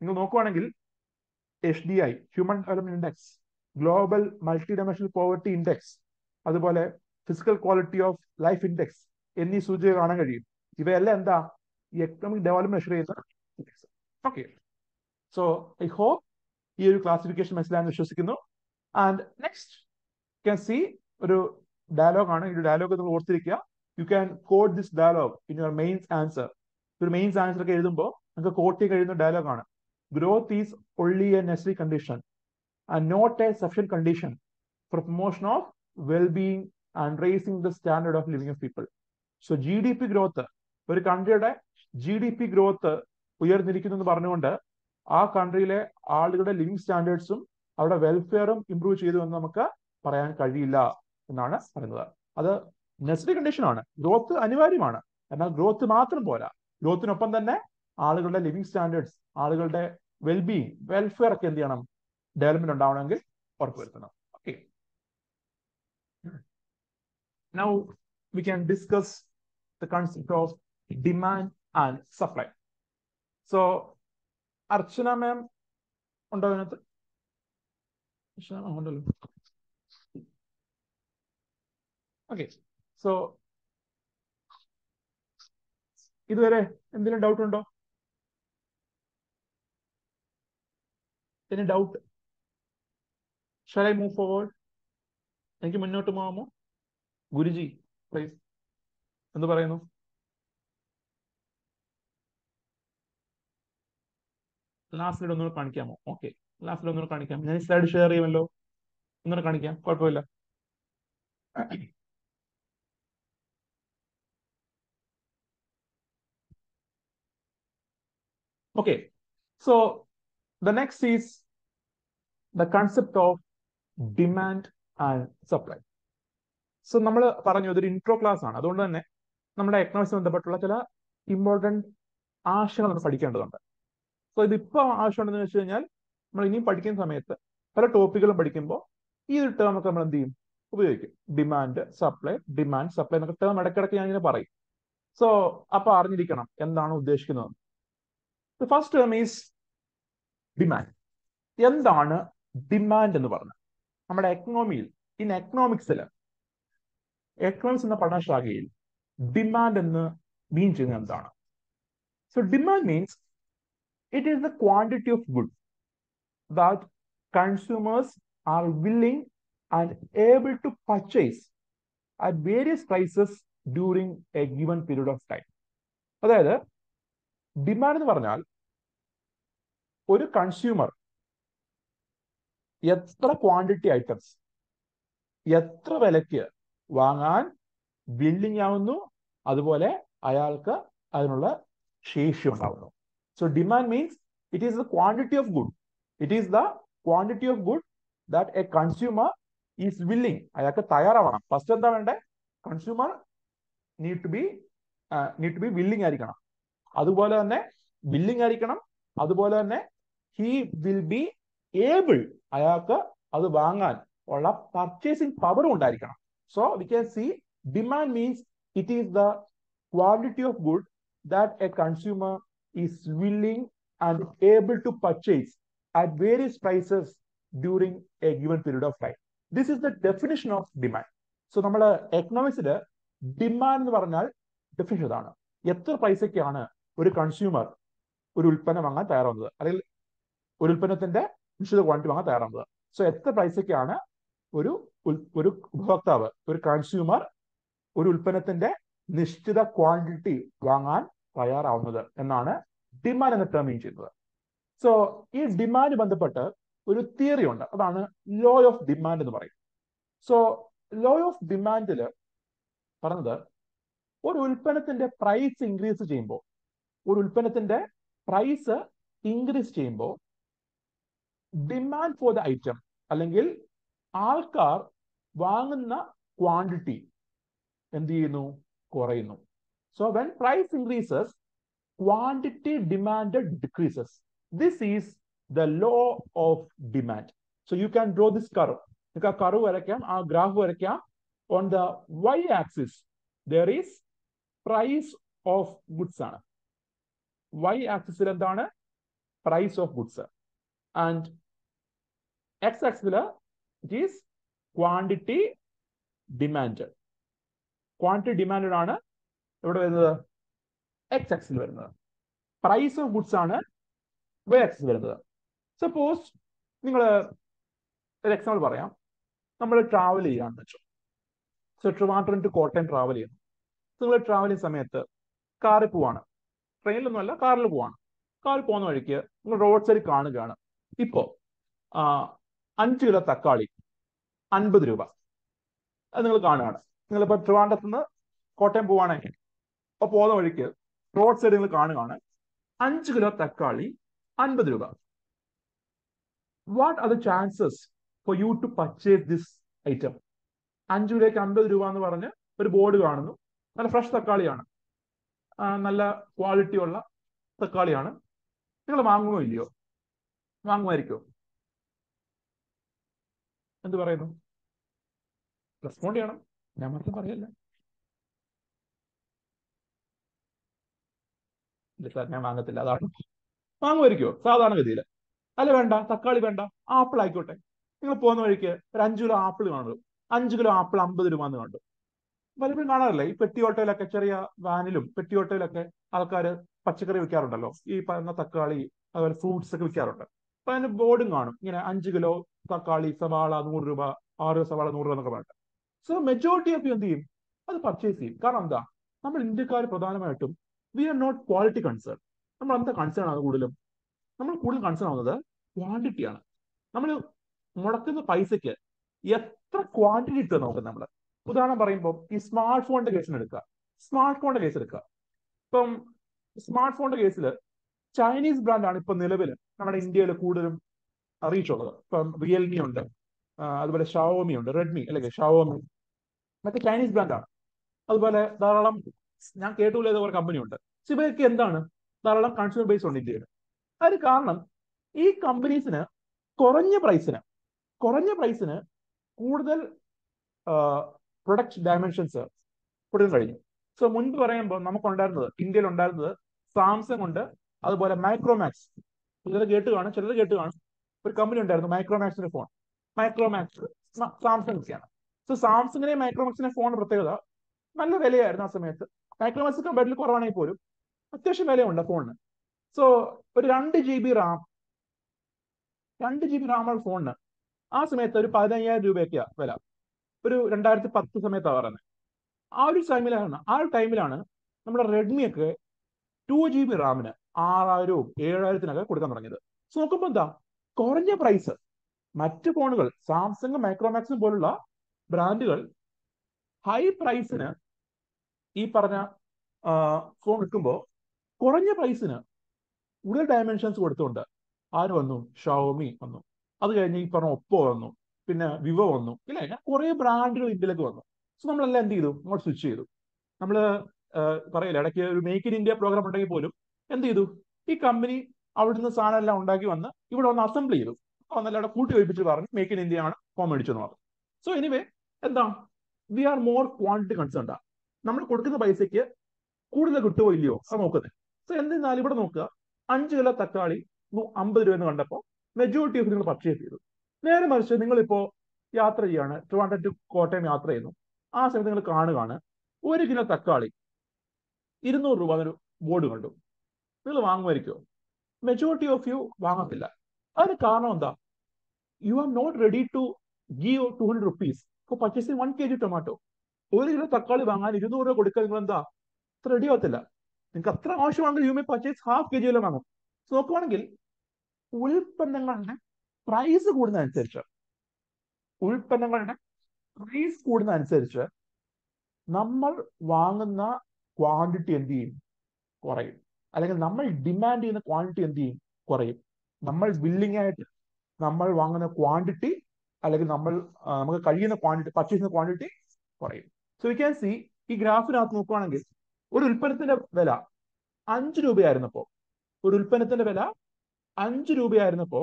നിങ്ങൾ നോക്കുവാണെങ്കിൽ H D I human development index global multi dimensional poverty index അതുപോലെ physical quality of life index എന്നീ സൂചിക കാണാൻ കഴിയും. ഇവയെല്ലാം എന്താ? ഈ എക്കണോമിക് ഡെവലപ്മെന്റ് മെഷർ ചെയ്യുന്ന index okay so I hope ഈ ഒരു ക്ലാസിഫിക്കേഷൻ മനസ്സിലായെന്ന് വിശ്വസിക്കുന്നു. ആൻഡ് നെക്സ്റ്റ് ക്യാൻ സി ഒരു ഡയലോഗ് ആണ്. ഈ ഒരു ഡയലോഗ് നിങ്ങൾ ഓർത്തിരിക്കുക. You can code this dialogue in your mains answer ഒരു മെയിൻസ് ആൻസർ ഒക്കെ എഴുതുമ്പോൾ നിങ്ങൾക്ക് കോട്ടി കഴിയുന്ന ഡയലോഗാണ് growth is only a necessary condition and not a sufficient condition for promotion of wellbeing and raising the standard of living of people so G D P growth ഒരു കൺട്രിയുടെ ജി ഡി പി ഗ്രോത്ത് ഉയർന്നിരിക്കുന്നു എന്ന് പറഞ്ഞുകൊണ്ട് ആ കൺട്രിയിലെ ആളുകളുടെ ലിവിംഗ് സ്റ്റാൻഡേർഡ്സും അവരുടെ വെൽഫെയറും ഇംപ്രൂവ് ചെയ്തു എന്ന് നമുക്ക് പറയാൻ കഴിയില്ല എന്നാണ് പറയുന്നത്. അത് നെസറി കണ്ടീഷൻ ആണ്. ഗ്രോത്ത് അനിവാര്യമാണ്. എന്നാൽ ഗ്രോത്ത് മാത്രം പോരാ. ഗ്രോത്തിനൊപ്പം തന്നെ ആളുകളുടെ ലിവിങ് സ്റ്റാൻഡേർഡ്സ് ആളുകളുടെ വെൽബീങ് വെൽഫെയർ ഒക്കെ എന്ത് ചെയ്യണം? ഡെവലപ്മെന്റ് ഉണ്ടാവണമെങ്കിൽ ഉറപ്പുവരുത്തണം okay now we can discuss the concept of demand and supply so Archana ma'am ഉണ്ടോ അതിനകത്ത്? ഉണ്ടല്ലോ. ഓക്കെ സോ ഇതുവരെ എന്തെങ്കിലും ഡൗട്ട് ഉണ്ടോ? Any doubt shall I move forward എനിക്ക് മുന്നോട്ട് പോകാമോ? ഗുരുജി പ്ലീസ് എന്ത് പറയുന്നു? ലാസ്റ്റിലൂടെ ഒന്നുകൂടെ കാണിക്കാമോ? ഓക്കെ ലാസ്റ്റിൽ ഒന്നുകൂടെ കാണിക്കാം. ഞാൻ സ്ലൈഡ് ഷെയർ ചെയ്യുമല്ലോ. ഒന്നുകൂടെ കാണിക്കാം. കുഴപ്പമില്ല. Okay so the next is the concept of demand and supply. So നമ്മൾ പറഞ്ഞു ഇതൊരു ഇൻട്രോ ക്ലാസ് ആണ്. അതുകൊണ്ട് തന്നെ നമ്മുടെ എക്കണോമിക്സ് ബന്ധപ്പെട്ടുള്ള ചില ഇമ്പോർട്ടന്റ് ആശയങ്ങൾ നമ്മൾ പഠിക്കേണ്ടതുണ്ട്. സോ ഇതിപ്പോൾ ആവശ്യമുണ്ടെന്ന് വെച്ച് കഴിഞ്ഞാൽ നമ്മൾ ഇനിയും പഠിക്കുന്ന സമയത്ത് പല ടോപ്പിക്കുകളും പഠിക്കുമ്പോൾ ഈ ഒരു ടേം ഒക്കെ നമ്മൾ എന്ത് ചെയ്യും? ഉപയോഗിക്കും. ഡിമാൻഡ് സപ്ലൈ ഡിമാൻഡ് സപ്ലൈ എന്നൊക്കെ ടേം ഇടയ്ക്കിടയ്ക്ക് ഞാൻ ഇങ്ങനെ പറയും. സോ അപ്പോൾ അറിഞ്ഞിരിക്കണം എന്താണ് ഉദ്ദേശിക്കുന്നത്. ഫസ്റ്റ് ടേം ഈസ് ഡിമാൻഡ് എന്താണ് ഡിമാൻഡ് എന്ന് പറഞ്ഞത്? നമ്മുടെ എക്കണോമിയിൽ ഇൻ എക്കണോമിക്സിൽ എക്കണോമിക്സ് എന്ന പഠനശാഖയിൽ ഡിമാൻഡ് എന്ന് മീൻ ചെയ്യുന്നത് എന്താണ്? So demand means it is the quantity of good that consumers are willing and able to purchase at various prices during a given period of time അതായത് ഡിമാൻഡ് എന്ന് പറഞ്ഞാൽ ഒരു കൺസ്യൂമർ എത്ര ക്വാണ്ടിറ്റി ഐറ്റംസ് എത്ര വിലയ്ക്ക് വാങ്ങാൻ ബില്ലിംഗ് ആവുന്നു അതുപോലെ അയാൾക്ക് അതിനുള്ള ശേഷി ഉണ്ടാവുന്നു. So demand means it is the quantity of good it is the quantity of good that a consumer is willing അയാൾക്ക് തയ്യാറാവണം. ഫസ്റ്റ് എന്താ വേണ്ടേ? Consumer need to be need to be willing ആയിരിക്കണം. അതുപോലെ തന്നെ വില്ലിംഗ് ആയിരിക്കണം. അതുപോലെ തന്നെ ഹി വിൽ ബി ഏബിൾ അയാൾക്ക് അത് വാങ്ങാൻ ഉള്ള പർച്ചേസിംഗ് പവറും ഉണ്ടായിരിക്കണം. So we can see demand means it is the quantity of good that a consumer is willing and able to purchase at various prices during a given period of time this is the definition of demand so നമ്മൾ എക്കണോമിക്സിൽ ഡിമാൻഡ് എന്ന് പറഞ്ഞാൽ ഡെഫിനിഷൻ ഇതാണ്. എത്ര പൈസയ്ക്കാണ് ഒരു കൺസ്യൂമർ ഒരു ഉൽപ്പന്നം വാങ്ങാൻ തയ്യാറാവുന്നത്? അല്ലെങ്കിൽ ഒരു ഉൽപ്പന്നത്തിന്റെ നിശ്ചിത ക്വാണ്ടിറ്റി വാങ്ങാൻ തയ്യാറാവുന്നത് സോ എത്ര പൈസയ്ക്കാണ് ഒരു ഒരു ഉപഭോക്താവ് ഒരു കൺസ്യൂമർ ഒരു ഉൽപ്പന്നത്തിന്റെ നിശ്ചിത ക്വാണ്ടിറ്റി വാങ്ങാൻ തയ്യാറാവുന്നത് എന്നാണ് ഡിമാൻഡ് എന്ന ടേം ചെയ്യുന്നത്. സോ ഈ ഡിമാൻഡ് ബന്ധപ്പെട്ട് ഒരു തിയറി ഉണ്ട്. അതാണ് ലോ ഓഫ് ഡിമാൻഡ് എന്ന് പറയും സോ ലോ ഓഫ് ഡിമാൻഡിൽ പറഞ്ഞത് ഒരു ഉൽപ്പന്നത്തിന്റെ പ്രൈസ് ഇൻക്രീസ് ചെയ്യുമ്പോൾ ഒരു ഉൽപ്പന്നത്തിന്റെ പ്രൈസ് ഇൻക്രീസ് ചെയ്യുമ്പോൾ ഡിമാൻഡ് ഫോർ ദ ഐറ്റം അല്ലെങ്കിൽ ആൾക്കാർ വാങ്ങുന്ന ക്വാണ്ടിറ്റി എന്ത് ചെയ്യുന്നു കുറയുന്നു. So when price increases quantity demand decreases this is the law of demand so you can draw this curve നിങ്ങൾക്ക് ആ കർവ് വരയ്ക്കാം ആ ഗ്രാഫ് വരയ്ക്കാം. On the Y axis there is price of goods ആണ്. വൈ ആക്സിസിൽ എന്താണ്? Price of goods and X ആക്സിസിൽ it is quantity demand quantity demand ആണ് ഇവിടെ വരുന്നത്? എക്സ് ആക്സിൽ വരുന്നത്. പ്രൈസ് ഓഫ് ഗുഡ്സ് ആണ് വൈ ആക്സിൽ വരുന്നത്. സപ്പോസ് നിങ്ങൾ ഒരു എക്സാമ്പിൾ പറയാം. നമ്മൾ ട്രാവൽ ചെയ്യാന്ന് വെച്ചു. So Trivandrum to Kottayam travel ചെയ്യുന്നു. നിങ്ങൾ ട്രാവൽ ചെയ്യുന്ന സമയത്ത് കാറിൽ പോവാണ്. ട്രെയിനിലൊന്നുമല്ല കാറിൽ പോവാണ്. കാറിൽ പോകുന്ന വഴിക്ക് നിങ്ങൾ റോഡ് സൈഡ് കാണുകയാണ്. ഇപ്പോ അഞ്ച് കിലോ തക്കാളി അൻപത് രൂപ. അത് നിങ്ങൾ കാണുകയാണ്. നിങ്ങളിപ്പോൾ ട്രിവാൻഡത്ത് നിന്ന് കോട്ടയം പോവാണെങ്കിൽ അപ്പൊ പോകുന്ന വഴിക്ക് റോഡ് സൈഡ് നിങ്ങൾ കാണുകയാണ്. അഞ്ച് കിലോ തക്കാളി അൻപത് രൂപ. What are the chances for you to purchase this item അഞ്ചു രൂപയ്ക്ക് അൻപത് രൂപ എന്ന് പറഞ്ഞ് ഒരു ബോർഡ് കാണുന്നു. നല്ല ഫ്രഷ് തക്കാളിയാണ്. നല്ല ക്വാളിറ്റി ഉള്ള തക്കാളിയാണ്. നിങ്ങൾ വാങ്ങുമോ ഇല്ലയോ? വാങ്ങുമായിരിക്കോ എന്ത് പറയുന്നു? റെസ്പോണ്ട് ചെയ്യണം ഞാൻ മാത്രം പറയല്ല. സാർ ഞാൻ വാങ്ങത്തില്ല. അതാണ്. വാങ്ങുമായിരിക്കോ? സാധാരണഗതിയിൽ അല്ല വേണ്ട. തക്കാളി വേണ്ട. ആപ്പിൾ ആയിക്കോട്ടെ. നിങ്ങൾ പോകുന്ന വഴിക്ക് ഒരു അഞ്ചു കിലോ ആപ്പിൾ കാണുന്നു അഞ്ചു കിലോ ആപ്പിൾ അമ്പത് രൂപ എന്ന് കണ്ടു. പലപ്പോഴും കാണാറില്ല? ഈ പെട്ടി ഓട്ടോയിലൊക്കെ ചെറിയ വാനിലും പെട്ടി ഓട്ടോയിലൊക്കെ ആൾക്കാർ പച്ചക്കറി വിൽക്കാറുണ്ടല്ലോ. ഈ പറയുന്ന തക്കാളി അതുപോലെ ഫ്രൂട്ട്സ് ഒക്കെ വിൽക്കാറുണ്ട്. അപ്പൊ അതിന് ബോർഡും കാണും. ഇങ്ങനെ അഞ്ചു കിലോ തക്കാളി സവാള നൂറ് രൂപ ആറ് സവാള നൂറ് രൂപ എന്നൊക്കെ സോ മെജോറിറ്റി ഓഫ് യു എന്ത് ചെയ്യും? അത് പർച്ചേസ് ചെയ്യും. കാരണം എന്താ? നമ്മൾ ഇന്ത്യക്കാർ പ്രധാനമായിട്ടും we are not quality concern നമ്മൾ എന്താ കൺസേൺ ആണ് കൂടുതലും? നമ്മൾ കൂടുതൽ കൺസേൺ ആവുന്നത് ക്വാണ്ടിറ്റിയാണ് നമ്മൾ മുടക്കുന്ന പൈസയ്ക്ക് എത്ര ക്വാണ്ടിറ്റി കിട്ടുക നോക്കുന്നത് നമ്മൾ ഉദാഹരണം പറയുമ്പോൾ ഈ സ്മാർട്ട് ഫോണിന്റെ കേസിന് എടുക്കുക. സ്മാർട്ട് ഫോണിന്റെ കേസ് എടുക്കുക. ഇപ്പം സ്മാർട്ട് ഫോണിന്റെ കേസിൽ ചൈനീസ് ബ്രാൻഡാണ് ഇപ്പൊ നിലവിൽ നമ്മുടെ ഇന്ത്യയിൽ കൂടുതലും റീച്ച് ഉള്ളത് ഇപ്പം റിയൽമി ഉണ്ട്. അതുപോലെ ഷാവോമി ഉണ്ട്. റെഡ്മി അല്ലെങ്കിൽ ഷാവോമി മറ്റേ ചൈനീസ് ബ്രാൻഡാണ് അതുപോലെ ധാരാളം ഞാൻ കേട്ടുള്ള ഒരു കമ്പനി ഉണ്ട്. ഇവയൊക്കെ എന്താണ്? ധാരാളം കൺസ്യൂമർ ബേസ് ഉണ്ട് ഇന്ത്യയിൽ. അതിന് കാരണം ഈ കമ്പനീസിന് കുറഞ്ഞ പ്രൈസിന് കുറഞ്ഞ പ്രൈസിന് കൂടുതൽ പ്രൊഡക്റ്റ് ഡയമെൻഷൻസ് കൊടുക്കാൻ കഴിഞ്ഞു. സോ മുൻപ് പറയുമ്പോൾ നമുക്കുണ്ടായിരുന്നത് ഇന്ത്യയിൽ ഉണ്ടായിരുന്നത് സാംസങ് ഉണ്ട് അതുപോലെ മൈക്രോമാക്സ് ചിലത് കേട്ട് കാണും ചിലത് കേട്ട് കാണും. ഒരു കമ്പനി ഉണ്ടായിരുന്നു മൈക്രോമാക്സിന്റെ ഫോൺ മൈക്രോമാക്സ് സാംസങ്സിയാണ് സോ സാംസങ്ങിനെ മൈക്രോമാക്സിന്റെ ഫോൺ പ്രത്യേകത നല്ല വിലയായിരുന്നു ആ സമയത്ത്. മൈക്രോമാക്സ് കമ്പാരിറ്റീവ് കുറവാണെങ്കിൽ പോലും അത്യാവശ്യം വിലയുണ്ട് ഫോണിന് സോ ഒരു രണ്ട് ജി ബി റാം രണ്ട് ജി ബി റാമുള്ള ഫോണിന് ആ സമയത്ത് ഒരു പതിനയ്യായിരം രൂപയൊക്കെയാണ് വില. ഒരു രണ്ടായിരത്തി പത്ത് സമയത്താണ് പറയുന്നത് ആ ഒരു ടൈമിലാണ് ആ ഒരു ടൈമിലാണ് നമ്മുടെ റെഡ്മി ഒക്കെ ടു ജി ബി റാമിന് ആറായിരവും ഏഴായിരത്തിനൊക്കെ കൊടുക്കാൻ തുടങ്ങിയത്. സോ നോക്കുമ്പോൾ എന്താ കുറഞ്ഞ പ്രൈസ് മറ്റ് ഫോണുകൾ സാംസങ് മൈക്രോമാക്സും പോലുള്ള ബ്രാൻഡുകൾ ഹൈ പ്രൈസിന് ഈ പറഞ്ഞ ഫോൺ വിൽക്കുമ്പോൾ കുറഞ്ഞ പ്രൈസിന് കൂടുതൽ ഡയമെൻഷൻസ് കൊടുത്തുകൊണ്ട് ആര് വന്നു? ഷവോമി വന്നു. അത് കഴിഞ്ഞ് ഈ പറഞ്ഞ ഒപ്പോ വന്നു. പിന്നെ വിവോ വന്നു. ഇല്ലേ? ഞാൻ കുറെ ബ്രാൻഡുകൾ ഇന്ത്യയിലേക്ക് വന്നു. സോ നമ്മളെല്ലാം എന്ത് ചെയ്തു? നമ്മൾ സ്വിച്ച് ചെയ്തു. നമ്മൾ പറയില്ല ഇടയ്ക്ക് ഒരു മേക്ക് ഇൻ ഇന്ത്യ പ്രോഗ്രാം ഉണ്ടെങ്കിൽ പോലും എന്ത് ചെയ്തു? ഈ കമ്പനി അവിടുന്ന് സാധനം എല്ലാം ഉണ്ടാക്കി വന്ന് ഇവിടെ വന്ന് അസംബിൾ ചെയ്തു. വന്നല്ല അവിടെ കൂട്ടി വയ്പ്പിച്ച് പറഞ്ഞു മേക്ക് ഇൻ ഇന്ത്യ ആണ് ഫോം മേടിച്ചു എന്ന് പറഞ്ഞു. സോ എനിവേ എന്താ? വി ആർ മോർ ക്വാണ്ടിറ്റി കൺസേൺഡാ നമ്മൾ കൊടുക്കുന്ന പൈസയ്ക്ക് കൂടുതൽ കിട്ടുമോ ഇല്ലയോ? അത് നോക്കുന്നത്. സോ എന്തിരുന്നാലും ഇവിടെ നോക്കുക. അഞ്ച് കിലോ തക്കാളി അമ്പത് രൂപ എന്ന് കണ്ടപ്പോൾ മെജോറിറ്റി ഓഫ് നിങ്ങൾ പർച്ചേസ് ചെയ്തു. നേരെ മറിച്ച് നിങ്ങളിപ്പോ യാത്ര ചെയ്യാണ്. ട്രിവാൻഡ്രം ടു കോട്ടയം യാത്ര ചെയ്യുന്നു. ആ സമയത്ത് നിങ്ങൾ കാണുകയാണ് ഒരു കിലോ തക്കാളി ഇരുന്നൂറ് രൂപ എന്നൊരു ബോർഡ് കണ്ടു. നിങ്ങൾ വാങ്ങുമായിരിക്കോ മെജോറിറ്റി ഓഫ് യു വാങ്ങത്തില്ല. അതിന് കാരണം എന്താ? You are not ready to give two hundred rupees for purchasing one K G tomato ഒരു കിലോ തക്കാളി വാങ്ങാൻ ഇരുന്നൂറ് രൂപ കൊടുക്കാൻ നിങ്ങൾ എന്താ? അത്ര റെഡി ആവത്തില്ല. നിങ്ങൾക്ക് അത്ര ആവശ്യമാണെങ്കിൽ you may purchase half K G വല്ലതും വാങ്ങും നോക്കുവാണെങ്കിൽ ഉൽപ്പന്നങ്ങളുടെ പ്രൈസ് കൂടുന്നതനുസരിച്ച് ഉൽപ്പന്നങ്ങളുടെ പ്രൈസ് കൂടുന്നതനുസരിച്ച് നമ്മൾ വാങ്ങുന്ന ക്വാണ്ടിറ്റി എന്ത് ചെയ്യും? കുറയും. അല്ലെങ്കിൽ നമ്മൾ ഡിമാൻഡ് ചെയ്യുന്ന ക്വാണ്ടിറ്റി എന്ത് ചെയ്യും? കുറയും. നമ്മൾ ബില്ലിംഗ് ആയിട്ട് നമ്മൾ വാങ്ങുന്ന ക്വാണ്ടിറ്റി അല്ലെങ്കിൽ നമ്മൾ നമുക്ക് കഴിയുന്ന ക്വാണ്ടിറ്റി പർച്ചേസ് ചെയ്യുന്ന ക്വാണ്ടിറ്റി കുറയും. സോ യു ക്യാൻ സി ഈ ഗ്രാഫിനകത്ത് നോക്കുവാണെങ്കിൽ ഒരു ഉൽപ്പന്നത്തിന്റെ വില അഞ്ച് രൂപയായിരുന്നപ്പോ ഒരു ഉൽപ്പന്നത്തിന്റെ വില അഞ്ച് രൂപയായിരുന്നപ്പോ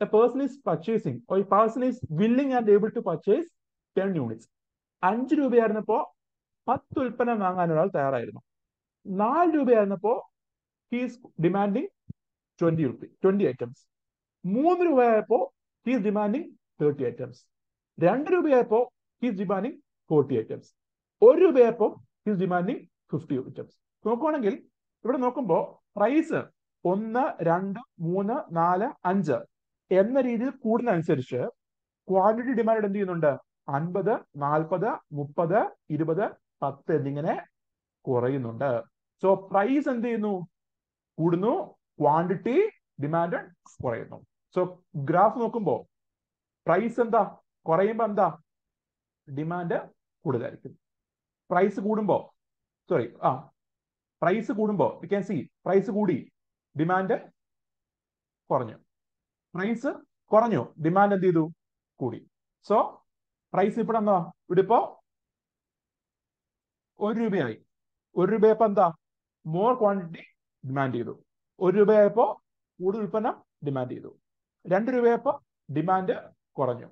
a person is purchasing or person is is and and to purchase ten units അഞ്ച് രൂപയായിരുന്നപ്പോ പത്ത് ഉൽപ്പന്നം വാങ്ങാൻ ഒരാൾ തയ്യാറായിരുന്നു. നാല് രൂപയായിരുന്നപ്പോ he's demanding twenty rupee twenty items മൂന്ന് രൂപയായപ്പോ ഹീസ് ഡിമാൻഡിങ് തേർട്ടി ഐറ്റംസ് രണ്ട് രൂപയായപ്പോ ഹീസ് ഡിമാൻഡിങ് ഫോർട്ടി ഐറ്റംസ് ഒരു രൂപയായപ്പോ ഹീസ് ഡിമാൻഡിങ് ഫിഫ്റ്റി ഐറ്റംസ് നോക്കുവാണെങ്കിൽ ഇവിടെ നോക്കുമ്പോൾ പ്രൈസ് ഒന്ന് രണ്ട് മൂന്ന് നാല് അഞ്ച് എന്ന രീതിയിൽ കൂടുന്നതനുസരിച്ച് ക്വാണ്ടിറ്റി ഡിമാൻഡ് എന്ത് ചെയ്യുന്നുണ്ട്? അൻപത് നാൽപ്പത് മുപ്പത് ഇരുപത് പത്ത് എന്നിങ്ങനെ കുറയുന്നുണ്ട്. സോ പ്രൈസ് എന്ത് ചെയ്യുന്നു? കൂടുന്നു. ക്വാണ്ടിറ്റി ഡിമാൻഡ് കുറയുന്നു. സോ ഗ്രാഫ് നോക്കുമ്പോൾ പ്രൈസ് എന്താ? കുറയുമ്പോ എന്താ? ഡിമാൻഡ് കൂടുതലായിരിക്കും. പ്രൈസ് കൂടുമ്പോ സോറി ആ പ്രൈസ് കൂടുമ്പോ യു ക്യാൻ സി പ്രൈസ് കൂടി ഡിമാൻഡ് കുറഞ്ഞു. പ്രൈസ് കുറഞ്ഞു ഡിമാൻഡ് എന്ത് ചെയ്തു? കൂടി. സോ പ്രൈസ് ഇപ്പോൾ എന്താ? ഇവിടെ ഇപ്പോ ഒരു രൂപയായി. ഒരു രൂപയപ്പോ എന്താ? മോർ ക്വാണ്ടിറ്റി ഡിമാൻഡ് ചെയ്തു. ഒരു രൂപയായപ്പോ കൂടുതൽ ഉൽപ്പന്നം ഡിമാൻഡ് ചെയ്തു. രണ്ട് രൂപയായപ്പോ ഡിമാൻഡ് കുറഞ്ഞു.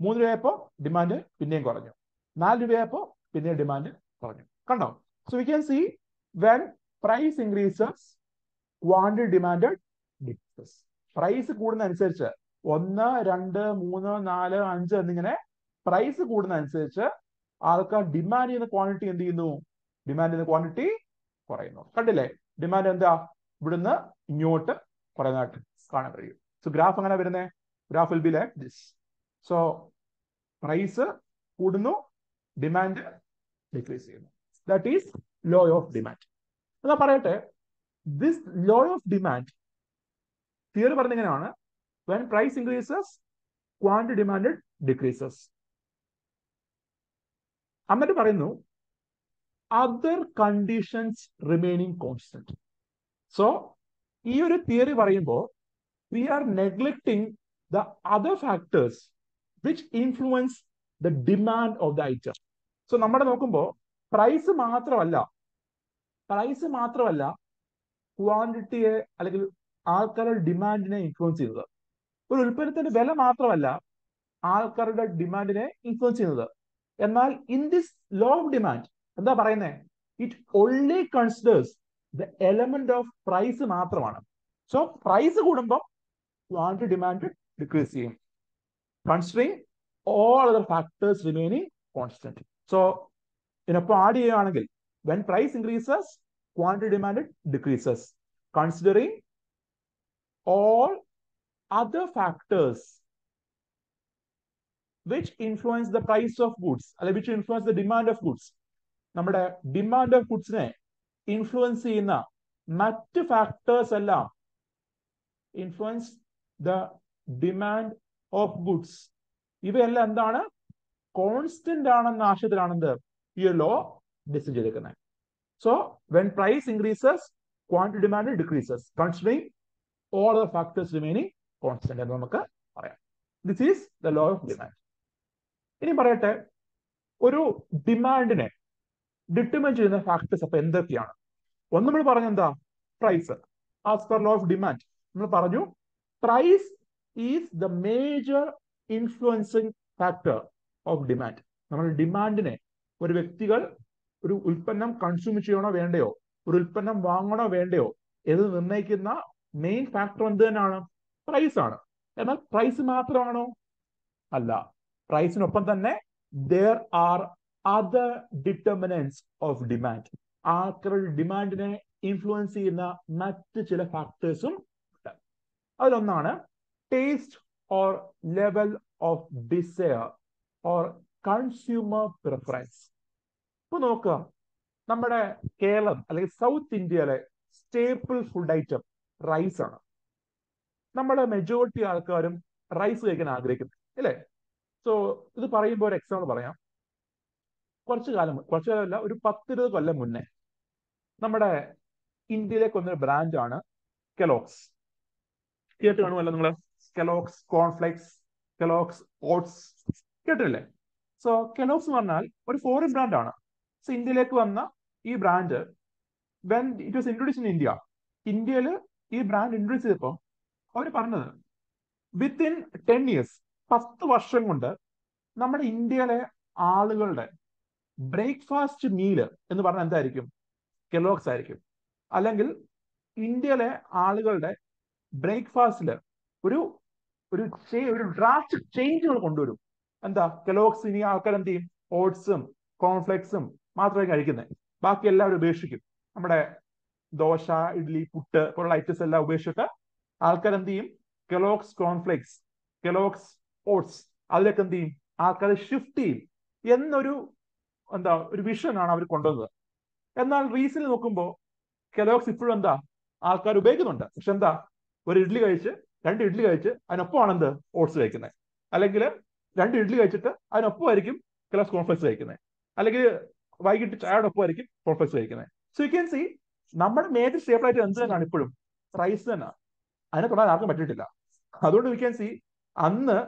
മൂന്ന് രൂപയായപ്പോ ഡിമാൻഡ് പിന്നെയും കുറഞ്ഞു. നാല് രൂപയായപ്പോ പിന്നെയും ഡിമാൻഡ് കുറഞ്ഞു. കണ്ടോ? So we can see when price increases quantity demand decreases price കൂടുന്നതനുസരിച്ച് ഒന്ന് രണ്ട് മൂന്ന് നാല് അഞ്ച് എന്നിങ്ങനെ പ്രൈസ് കൂടുന്നതനുസരിച്ച് ആൾക്കാർ ഡിമാൻഡ് ചെയ്യുന്ന ക്വാണ്ടിറ്റി എന്ത് ചെയ്യുന്നു? ഡിമാൻഡ് ചെയ്യുന്ന ക്വാണ്ടിറ്റി കുറയുന്നു. കണ്ടില്ലേ? ഡിമാൻഡ് എന്താ? ഇവിടുന്ന് ഇങ്ങോട്ട് കുറെ നാട്ട് കാണാൻ കഴിയും. സോ ഗ്രാഫ് അങ്ങനെ വരുന്നത് graph will be like this so price കൂടുന്നു ഡിമാൻഡ് ഡിക്രീസ് ചെയ്യുന്നു. That is law of demand എന്നാ പറയട്ടെ this law of demand theory പറഞ്ഞിങ്ങനെയാണ് when price increases quantity demand decreases എന്നിട്ട് പറയുന്നു other conditions remaining constant so ഈ ഒരു തിയറി പറയുമ്പോൾ we are neglecting the other factors which influence the demand of the item so നമ്മുടെ നോക്കുമ്പോൾ പ്രൈസ് മാത്രമല്ല പ്രൈസ് മാത്രമല്ല ക്വാണ്ടിറ്റിയെ അല്ലെങ്കിൽ ആൾക്കാരുടെ ഡിമാൻഡിനെ ഇൻഫ്ലുവൻസ് ചെയ്യുന്നത്. ഒരു ഉൽപ്പന്നത്തിന്റെ വില മാത്രമല്ല ആൾക്കാരുടെ ഡിമാൻഡിനെ ഇൻഫ്ലുവൻസ് ചെയ്യുന്നത്. എന്നാൽ in this law of demand എന്താ പറയുന്നത് it only considers the element of price മാത്രമാണ്. സോ പ്രൈസ് കൂടുമ്പോൾ ക്വാണ്ടിറ്റി ഡിമാൻഡ് ഡിക്രീസ് ചെയ്യും. Considering all other factors remaining constant so ഇതിനൊപ്പം ആഡ് ചെയ്യുകയാണെങ്കിൽ when price increases quantity demand decreases considering all other factors which influence the price of goods അല്ലെ which influence the demand of goods. നമ്മുടെ ഡിമാൻഡ് ഓഫ് ഗുഡ്സിനെ ഇൻഫ്ലുവൻസ് ചെയ്യുന്ന മറ്റ് ഫാക്ടേഴ്സ് എല്ലാം influence the demand of goods ഇവയെല്ലാം എന്താണ്? കോൺസ്റ്റന്റ് ആണെന്ന ആശയത്തിലാണെന്ത്? ഈ ലോ ഡിസൈൻ ചെയ്തേക്കുന്നത് so when price increases quantity demand decreases considering all the factors remaining constant എന്ന് നമുക്ക് പറയാം. This is the law of demand ഇനി പറയട്ടെ ഒരു ഡിമാൻഡിനെ ഡിറ്റർമൈൻ ചെയ്യുന്ന ഫാക്ടേഴ്സ് അപ്പൊ എന്തൊക്കെയാണ്? ഒന്ന് നമ്മൾ പറഞ്ഞ എന്താ? Price as per law of demand നമ്മൾ പറഞ്ഞു price is the major influencing factor of demand നമ്മൾ ഡിമാൻഡിനെ ഒരു വ്യക്തികൾ ഒരു ഉൽപ്പന്നം കൺസ്യൂം ചെയ്യണോ വേണ്ടയോ? ഒരു ഉൽപ്പന്നം വാങ്ങണോ വേണ്ടയോ? ഇത് നിർണയിക്കുന്ന മെയിൻ ഫാക്ടർ എന്ത് തന്നെയാണ്? പ്രൈസ് ആണ്. എന്നാൽ പ്രൈസ് മാത്രമാണോ? അല്ല. പ്രൈസിനൊപ്പം തന്നെ there are other determinants of demand ആൾക്കാരുടെ ഡിമാൻഡിനെ ഇൻഫ്ലുവൻസ് ചെയ്യുന്ന മറ്റ് ചില ഫാക്ടേഴ്സും ഉണ്ട്. അതിലൊന്നാണ് taste or level of desire or consumer preference ഇപ്പൊ നോക്കുക നമ്മുടെ കേരളം അല്ലെങ്കിൽ സൗത്ത് ഇന്ത്യയിലെ സ്റ്റേപ്പിൾ ഫുഡ് ഐറ്റം റൈസ് ആണ്. നമ്മുടെ മെജോറിറ്റി ആൾക്കാരും റൈസ് കഴിക്കാൻ ആഗ്രഹിക്കുന്നു അല്ലേ? സോ ഇത് പറയുമ്പോൾ ഒരു എക്സാമ്പിൾ പറയാം. കുറച്ചു കാലം കുറച്ചു കാലമല്ല ഒരു പത്തിരുപത് കൊല്ലം മുന്നേ നമ്മുടെ ഇന്ത്യയിലേക്ക് വന്നൊരു ബ്രാൻഡാണ് കെലോക്സ് കേട്ട് കാണുമല്ലോ നിങ്ങൾ കെലോക്സ് കോൺഫ്ലെക്സ് കെലോക്സ് ഓട്സ് കേട്ടില്ലേ സോ കെലോക്സ് എന്ന് പറഞ്ഞാൽ ഒരു ഫോറിൻ ബ്രാൻഡാണ് സോ ഇന്ത്യയിലേക്ക് വന്ന ഈ brand when it was introduce in India ഇന്ത്യയിൽ ഈ ബ്രാൻഡ് ഇൻട്രൊഡ്യൂസ് ചെയ്തപ്പോൾ അവർ പറഞ്ഞത് വിത്തിൻ ടെൻ ഇയേഴ്സ് പത്ത് വർഷം കൊണ്ട് നമ്മുടെ ഇന്ത്യയിലെ ആളുകളുടെ ബ്രേക്ക്ഫാസ്റ്റ് മീൽ എന്ന് പറഞ്ഞാൽ എന്തായിരിക്കും? കെലോക്സ് ആയിരിക്കും. അല്ലെങ്കിൽ ഇന്ത്യയിലെ ആളുകളുടെ ബ്രേക്ക്ഫാസ്റ്റിൽ ഒരു ഒരു ഒരു ഡ്രാസ്റ്റിക് ചേഞ്ചുകൾ കൊണ്ടുവരും. എന്താ? കെലോക്സ് ഇനി ആൾക്കാർ എന്ത് ചെയ്യും? ഓട്സും കോൺഫ്ലെക്സും മാത്രമേ കഴിക്കുന്നത് ബാക്കി എല്ലാവരും ഉപേക്ഷിക്കും. നമ്മുടെ ദോശ ഇഡ്ലി പുട്ട് പോലുള്ള ഐറ്റംസ് എല്ലാം ഉപേക്ഷിച്ചിട്ട് ആൾക്കാർ എന്ത് ചെയ്യും? കെലോക്സ് കോൺഫ്ലെക്സ് കെലോക്സ് ഓട്സ് അതിലേക്ക് എന്ത് ചെയ്യും? ആൾക്കാർ ഷിഫ്റ്റ് ചെയ്യും. എന്നൊരു എന്താ ഒരു വിഷനാണ് അവർ കൊണ്ടുവന്നത്. എന്നാൽ റീസെന്റ് നോക്കുമ്പോൾ കെലോക്സ് ഇപ്പോഴും എന്താ ആൾക്കാർ ഉപയോഗിക്കുന്നുണ്ട്. പക്ഷെ എന്താ ഒരു ഇഡ്ഡലി കഴിച്ച് രണ്ട് ഇഡ്ഡലി കഴിച്ച് അതിനൊപ്പമാണ് എന്ത് ഓട്സ് കഴിക്കുന്നത് അല്ലെങ്കിൽ രണ്ട് ഇഡ്ഡലി കഴിച്ചിട്ട് അതിനൊപ്പമായിരിക്കും കെലോക്സ് കോൺഫ്ലെക്സ് കഴിക്കുന്നത് അല്ലെങ്കിൽ വൈകിട്ട് ചായയോടൊപ്പമായിരിക്കും കോൺഫ്ലെക്സ് കഴിക്കുന്നത് സോ യു ക്യാൻ സി നമ്മുടെ മേജർ സ്റ്റേബിൾ ആയിട്ട് എന്ത് തന്നെയാണ് ഇപ്പോഴും? റൈസ് തന്നെ. അതിനെ തൊടാൻ ആർക്കും പറ്റിയിട്ടില്ല. അതുകൊണ്ട് യു ക്യാൻ സി അന്ന്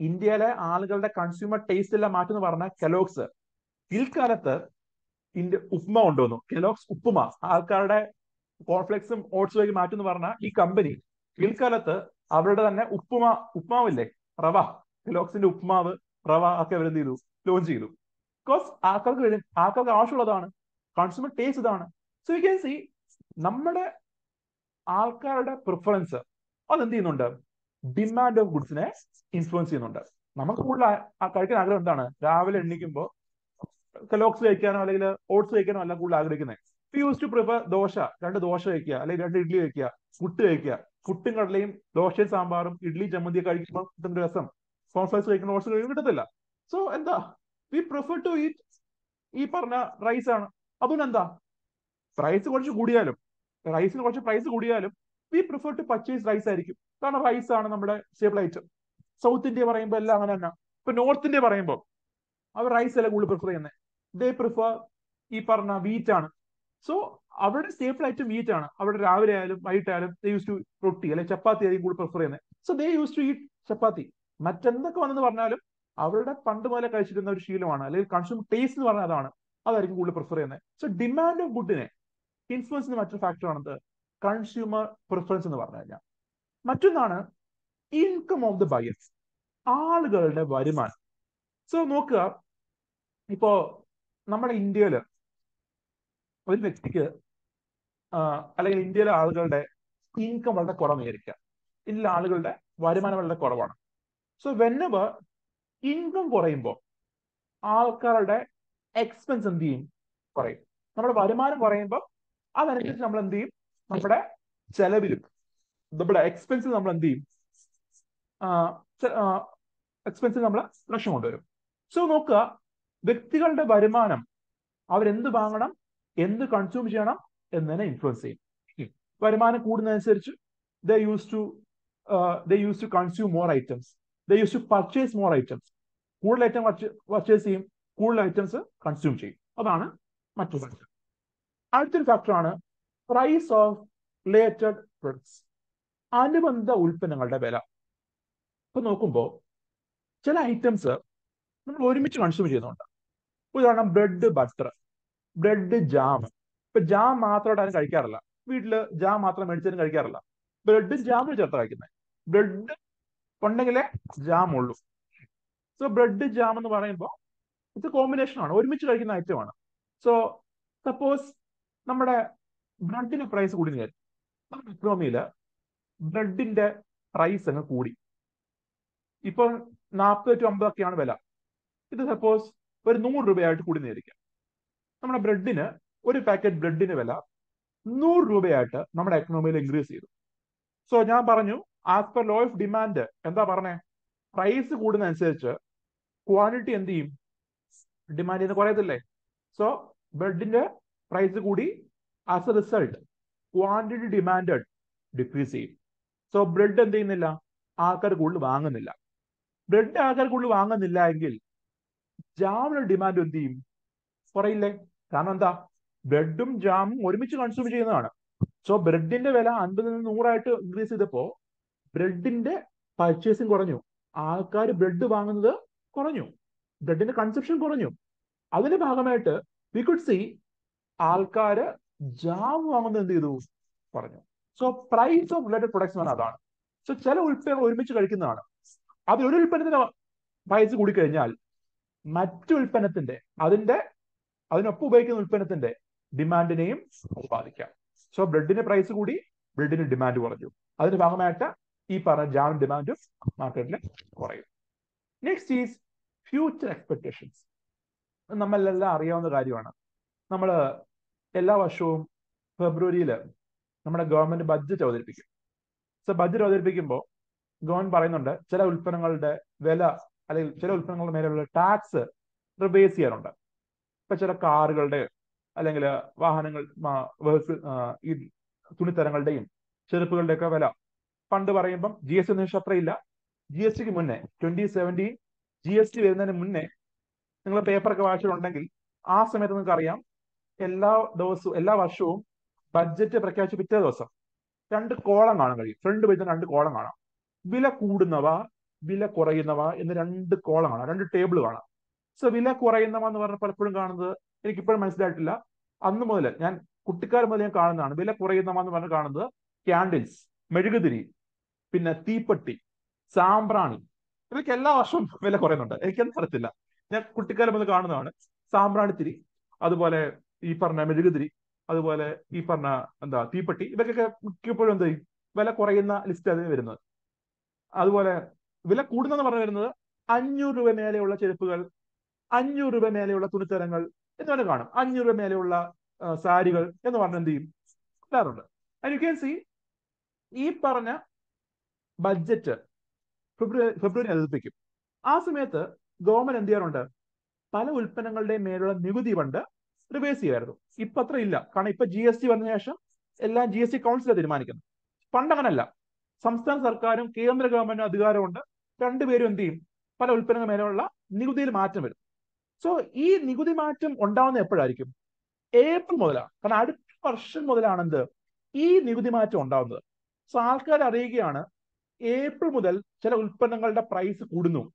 ഇന്ത്യയിലെ ആളുകളുടെ കൺസ്യൂമർ ടേസ്റ്റ് എല്ലാം മാറ്റുന്ന പറഞ്ഞ കെലോക്സ് പിൽക്കാലത്ത് ഇന്ത്യ ഉപ്മ കൊണ്ടുവന്നു. കെലോക്സ് ഉപ്പുമ ആൾക്കാരുടെ കോൺഫ്ലെക്സും ഓട്സും ആക്കി എന്ന് പറഞ്ഞ ഈ കമ്പനി പിൽക്കാലത്ത് അവരുടെ തന്നെ ഉപ്പുമ ഉപ്മാവില്ലേ? റവ. കെലോക്സിന്റെ ഉപ്മാവ് റവ ഒക്കെ അവരെന്ത് ചെയ്തു? ലോഞ്ച് ചെയ്തു. ബിക്കോസ് ആൾക്കാർക്ക് ആൾക്കാർക്ക് ആവശ്യമുള്ളതാണ്. കൺസ്യൂമർ ടേസ്റ്റ് ഇതാണ്. സോ യു ക്യാൻ സി നമ്മുടെ ആൾക്കാരുടെ പ്രിഫറൻസ് അതെന്ത് ചെയ്യുന്നുണ്ട്? ഡിമാൻഡ് ഓഫ് ഗുഡ്സിനെ ഇൻഫ്ലുവൻസ് ചെയ്യുന്നുണ്ട്. നമുക്ക് കൂടുതൽ കഴിക്കാൻ ആഗ്രഹം എന്താണ്? രാവിലെ എണ്ണിക്കുമ്പോൾ കലോക്സ് കഴിക്കാനോ അല്ലെങ്കിൽ ഓട്സ് കഴിക്കാനോ അല്ല കൂടുതൽ ആഗ്രഹിക്കുന്നത്. We use to prefer dosa രണ്ട് ദോശ കഴിക്കുക അല്ലെങ്കിൽ രണ്ട് ഇഡ്ഡലി കഴിക്കുക പുട്ട് കഴിക്കുക. പുട്ടും കടലയും ദോശയും സാമ്പാറും ഇഡ്ഡലി ചമ്മന്തി കഴിക്കുമ്പോൾ കിട്ടുന്ന രസം. കോൺഫ്ലൈസ് കഴിക്കുന്ന ഓട്സ് കഴിക്കും കിട്ടത്തില്ല. സോ എന്താ? വി പ്രിഫർ ടു ഈറ്റ് ഈ പറഞ്ഞ റൈസ് ആണ്. അതുകൊണ്ട് എന്താ? പ്രൈസ് കുറച്ച് കൂടിയാലും റൈസിന് കുറച്ച് പ്രൈസ് കൂടിയാലും we prefer to purchase rice ആയിരിക്കും. കാരണം റൈസ് ആണ് നമ്മുടെ സ്റ്റേബിൾ ഐറ്റം സൗത്ത് ഇന്ത്യ പറയുമ്പോൾ എല്ലാം അങ്ങനെ തന്നെ. ഇപ്പൊ നോർത്ത് ഇന്ത്യ പറയുമ്പോൾ അവർ റൈസ് അല്ല കൂടുതൽ പ്രിഫർ ചെയ്യുന്നത് ദേ പ്രിഫർ ഈ പറഞ്ഞ വീറ്റ് ആണ്. സോ അവരുടെ സ്റ്റേബിൾ ഐറ്റം വീറ്റ് ആണ്. അവിടെ രാവിലെ ആയാലും വൈകിട്ടായാലും ദേ യൂസ് ടു റൊട്ടി അല്ലെങ്കിൽ ചപ്പാത്തി ആയിരിക്കും കൂടുതൽ പ്രിഫർ ചെയ്യുന്നത്. So they use to eat chapati. മറ്റെന്തൊക്കെ വന്നെന്ന് പറഞ്ഞാലും അവരുടെ പണ്ട് മുതലേ കഴിച്ചിരുന്ന ഒരു ശീലമാണ്. അല്ലെങ്കിൽ കൺസ്യൂം ടേസ്റ്റ് എന്ന് പറഞ്ഞാൽ അതാണ്. അതായിരിക്കും കൂടുതൽ പ്രിഫർ ചെയ്യുന്നത്. സോ ഡിമാൻഡ് ഓഫ് ഗുഡിനെ ഇൻഫ്ലുവൻസ് മറ്റൊരു ഫാക്ടർ ആണത്. കൺസ്യൂമർ പ്രിഫറൻസ് എന്ന് പറഞ്ഞു കഴിഞ്ഞാൽ. മറ്റൊന്നാണ് ഇൻകം ഓഫ് ദ ബയർസ് ആളുകളുടെ വരുമാനം. സോ നോക്കുക. ഇപ്പോ നമ്മുടെ ഇന്ത്യയിൽ ഒരു വ്യക്തിക്ക് അല്ലെങ്കിൽ ഇന്ത്യയിലെ ആളുകളുടെ ഇൻകം വളരെ കുറവായിരിക്കാം. ഇന്ത്യയിലെ ആളുകളുടെ വരുമാനം വളരെ കുറവാണ്. സോ വെന്നവർ ഇൻകം കുറയുമ്പോൾ ആൾക്കാരുടെ എക്സ്പെൻസ് എന്ത് ചെയ്യും? കുറയും. നമ്മുടെ വരുമാനം കുറയുമ്പോൾ അതനുസരിച്ച് നമ്മൾ എന്ത് ചെയ്യും? നമ്മുടെ ചെലവിലും നമ്മുടെ എക്സ്പെൻസിൽ നമ്മൾ എന്ത് ചെയ്യും? എക്സ്പെൻസിൽ നമ്മൾ ലക്ഷ്യം കൊണ്ടുവരും. സോ നോക്കുക. വ്യക്തികളുടെ വരുമാനം അവരെന്ത് വാങ്ങണം എന്ത് കൺസ്യൂം ചെയ്യണം എന്നതിനെ ഇൻഫ്ലുവൻസ് ചെയ്യും. വരുമാനം കൂടുന്നതനുസരിച്ച് the use to the use to consume more items the use to purchase more items കൂടുതൽ ഐറ്റം പർച്ചേസ് ചെയ്യും കൂടുതൽ ഐറ്റംസ് കൺസ്യൂം ചെയ്യും. അതാണ് മറ്റൊരു ഫാക്ടർ അടുത്തൊരു ഫാക്ടറാണ് പ്രൈസ് ഓഫ് റിലേറ്റഡ് പ്രൊഡക്ട്സ് അനുബന്ധ ഉൽപ്പന്നങ്ങളുടെ വില. ഇപ്പൊ നോക്കുമ്പോൾ ചില ഐറ്റംസ് നമ്മൾ ഒരുമിച്ച് കൺസ്യൂം ചെയ്യുന്നുണ്ട്. ഉദാഹരണം ബ്രെഡ് ബട്ടർ ബ്രെഡ് ജാം ഇപ്പൊ ജാം മാത്രമായിട്ട് ആരും കഴിക്കാറില്ല. വീട്ടിൽ ജാം മാത്രം മേടിച്ചാലും കഴിക്കാറില്ല. ബ്രെഡും ജാമും ചേർത്ത് കഴിക്കുന്നത് ബ്രെഡ് ഉണ്ടെങ്കിലേ ജാം ഉള്ളൂ. സോ ബ്രെഡ് ജാം എന്ന് പറയുമ്പോൾ ഇത് കോമ്പിനേഷൻ ആണ്. ഒരുമിച്ച് കഴിക്കുന്ന ഐറ്റം ആണ്. സോ സപ്പോസ് നമ്മുടെ ബ്രെഡിന് പ്രൈസ് കൂടി കാര്യം നമ്മുടെ ഇക്കണോമിയിൽ ബ്രെഡിന്റെ പ്രൈസ് അങ്ങ് കൂടി. ഇപ്പം നാൽപ്പത് ടു അമ്പതൊക്കെയാണ് വില. ഇത് സപ്പോസ് ഒരു നൂറ് രൂപയായിട്ട് കൂടി നേരിക്കാം നമ്മുടെ ബ്രെഡിന് ഒരു പാക്കറ്റ് ബ്രെഡിന് വില നൂറ് രൂപയായിട്ട് നമ്മുടെ എക്കണോമിയിൽ ഇൻക്രീസ് ചെയ്തു. സോ ഞാൻ പറഞ്ഞു as per law of demand എന്താ പറഞ്ഞേ? പ്രൈസ് കൂടുന്നതനുസരിച്ച് ക്വാണ്ടിറ്റി എന്ത് ചെയ്യും? ഡിമാൻഡ് ചെയ്യുന്ന കുറയത്തില്ലേ? സോ ബ്രെഡിന്റെ പ്രൈസ് കൂടി as a result quantity demand decrease ചെയ്യും. സോ ബ്രെഡ് എന്ത് ചെയ്യുന്നില്ല? ആൾക്കാർ കൂടുതൽ വാങ്ങുന്നില്ല. ബ്രെഡ് ആൾക്കാർ കൂടുതൽ വാങ്ങുന്നില്ല എങ്കിൽ ജാമിന്റെ ഡിമാൻഡ് എന്ത് ചെയ്യും? കുറയില്ലേ കാരണം എന്താ? ബ്രെഡും ജാമും ഒരുമിച്ച് കൺസ്യൂം ചെയ്യുന്നതാണ്. സോ ബ്രെഡിന്റെ വില അൻപതിൽ നിന്ന് നൂറായിട്ട് ഇൻക്രീസ് ചെയ്തപ്പോ ബ്രെഡിന്റെ പർച്ചേസിങ് കുറഞ്ഞു. ആൾക്കാർ ബ്രെഡ് വാങ്ങുന്നത് കുറഞ്ഞു. ബ്രെഡിന്റെ കൺസപ്ഷൻ കുറഞ്ഞു. അതിന്റെ ഭാഗമായിട്ട് വി കുഡ് സി ആൾക്കാര് ജാം വാങ്ങുന്നത് എന്ത് ചെയ്തു? പറഞ്ഞു so price of related products ആണ് അതാണ്. സോ ചില ഉൽപ്പന്നങ്ങൾ ഒരുമിച്ച് കഴിക്കുന്നതാണ്. അതിൽ ഒരു ഉൽപ്പന്നത്തിന്റെ പ്രൈസ് കൂടിക്കഴിഞ്ഞാൽ മറ്റു ഉൽപ്പന്നത്തിന്റെ അതിന്റെ അതിനൊപ്പം ഉപയോഗിക്കുന്ന ഉൽപ്പന്നത്തിന്റെ ഡിമാൻഡിനെയും ബാധിക്കാം. സോ ബ്രെഡിന്റെ പ്രൈസ് കൂടി ബ്രെഡിന് ഡിമാൻഡ് കുറഞ്ഞു. അതിന്റെ ഭാഗമായിട്ട് ഈ പറഞ്ഞ ജാം ഡിമാൻഡും മാർക്കറ്റിൽ കുറയും. നെക്സ്റ്റ് ഈസ് ഫ്യൂച്ചർ എക്സ്പെക്ടേഷൻസ് നമ്മളെല്ലാം അറിയാവുന്ന കാര്യമാണ്. നമ്മൾ എല്ലാ വർഷവും ഫെബ്രുവരിയിൽ നമ്മുടെ ഗവൺമെന്റ് ബഡ്ജറ്റ് അവതരിപ്പിക്കും. സോ ബഡ്ജറ്റ് അവതരിപ്പിക്കുമ്പോൾ ഗവൺമെന്റ് പറയുന്നുണ്ട് ചില ഉൽപ്പന്നങ്ങളുടെ വില അല്ലെങ്കിൽ ചില ഉൽപ്പന്നങ്ങളുടെ മേലെയുള്ള ടാക്സ് റിബേസ് ചെയ്യാറുണ്ട് ഇപ്പൊ ചില കാറുകളുടെ അല്ലെങ്കിൽ വാഹനങ്ങൾ ഈ തുണിത്തരങ്ങളുടെയും ചെരുപ്പുകളുടെയൊക്കെ വില. പണ്ട് പറയുമ്പം ജി എസ് ടി നിമിഷം അത്രയില്ല. ജി എസ് ടിക്ക് മുന്നേ twenty seventeen G S T വരുന്നതിന് മുന്നേ നിങ്ങൾ പേപ്പറൊക്കെ വായിച്ചിട്ടുണ്ടെങ്കിൽ ആ സമയത്ത് നിങ്ങൾക്ക് അറിയാം എല്ലാ ദിവസവും എല്ലാ വർഷവും ബഡ്ജറ്റ് പ്രഖ്യാപിച്ച പിറ്റേ ദിവസം രണ്ട് കോളം കാണാൻ കഴിയും. ഫ്രണ്ട് പേജിൽ രണ്ട് കോളം കാണാം. വില കൂടുന്നവ വില കുറയുന്നവ എന്ന് രണ്ട് കോളം കാണാം രണ്ട് ടേബിൾ കാണാം. സോ വില കുറയുന്നവ എന്ന് പറഞ്ഞാൽ പലപ്പോഴും കാണുന്നത് എനിക്കിപ്പോഴും മനസ്സിലായിട്ടില്ല. അന്ന് മുതൽ ഞാൻ കുട്ടിക്കാലം മുതൽ ഞാൻ കാണുന്നതാണ് വില കുറയുന്നവ എന്ന് പറഞ്ഞ് കാണുന്നത് ക്യാൻഡിൽസ് മെഴുകുതിരി പിന്നെ തീപ്പെട്ടി സാമ്പ്രാണി. ഇവയ്ക്ക് എല്ലാ വർഷവും വില കുറയുന്നുണ്ട്. എനിക്കൊന്നും അറിയത്തില്ല. ഞാൻ കുട്ടിക്കാലം മുതൽ കാണുന്നതാണ്. സാമ്പ്രാണിത്തിരി അതുപോലെ ഈ പറഞ്ഞ മെഴുകുതിരി അതുപോലെ ഈ പറഞ്ഞ എന്താ തീപ്പെട്ടി ഇവയ്ക്കൊക്കെ മിക്കപ്പോഴും എന്താ വില കുറയുന്ന ലിസ്റ്റ് അതിന് വരുന്നത്. അതുപോലെ വില കൂടുന്നെന്ന് പറഞ്ഞു വരുന്നത് അഞ്ഞൂറ് രൂപ മേലെയുള്ള ചെരുപ്പുകൾ അഞ്ഞൂറ് രൂപ മേലെയുള്ള തുണിത്തരങ്ങൾ എന്നിവരെ കാണും. അഞ്ഞൂറ് രൂപ മേലെയുള്ള സാരികൾ എന്ന് പറഞ്ഞ എന്ത് ചെയ്യും? കിട്ടാറുണ്ട് ആൻഡ് യു ക്യാൻ സി ഈ പറഞ്ഞ ബഡ്ജറ്റ് ഫെബ്രുവരി ഫെബ്രുവരി അവതരിപ്പിക്കും. ആ സമയത്ത് ഗവൺമെന്റ് എന്ത് ചെയ്യാറുണ്ട്? പല ഉൽപ്പന്നങ്ങളുടെയും മേലുള്ള നികുതി പണ്ട് റിവേഴ്സ് ചെയ്യുമായിരുന്നു. ഇപ്പൊ അത്ര ഇല്ല. കാരണം ഇപ്പൊ ജി എസ് ടി വന്ന ശേഷം എല്ലാം ജി എസ് ടി കൗൺസിലാണ് തീരുമാനിക്കുന്നത്. പണ്ട് അങ്ങനല്ല. സംസ്ഥാന സർക്കാരും കേന്ദ്ര ഗവൺമെന്റും അധികാരമുണ്ട്. രണ്ടുപേരും എന്ത് ചെയ്യും? പല ഉൽപ്പന്നങ്ങൾ മേലുള്ള നികുതിയിൽ മാറ്റം വരും. സോ ഈ നികുതി മാറ്റം ഉണ്ടാവുന്ന എപ്പോഴായിരിക്കും? ഏപ്രിൽ മുതലാണ്. കാരണം അടുത്ത വർഷം മുതലാണ് എന്ത്? ഈ നികുതി മാറ്റം ഉണ്ടാവുന്നത് സോ ആൾക്കാർ അറിയുകയാണ് ഏപ്രിൽ മുതൽ ചില ഉൽപ്പന്നങ്ങളുടെ പ്രൈസ് കൂടുന്നു.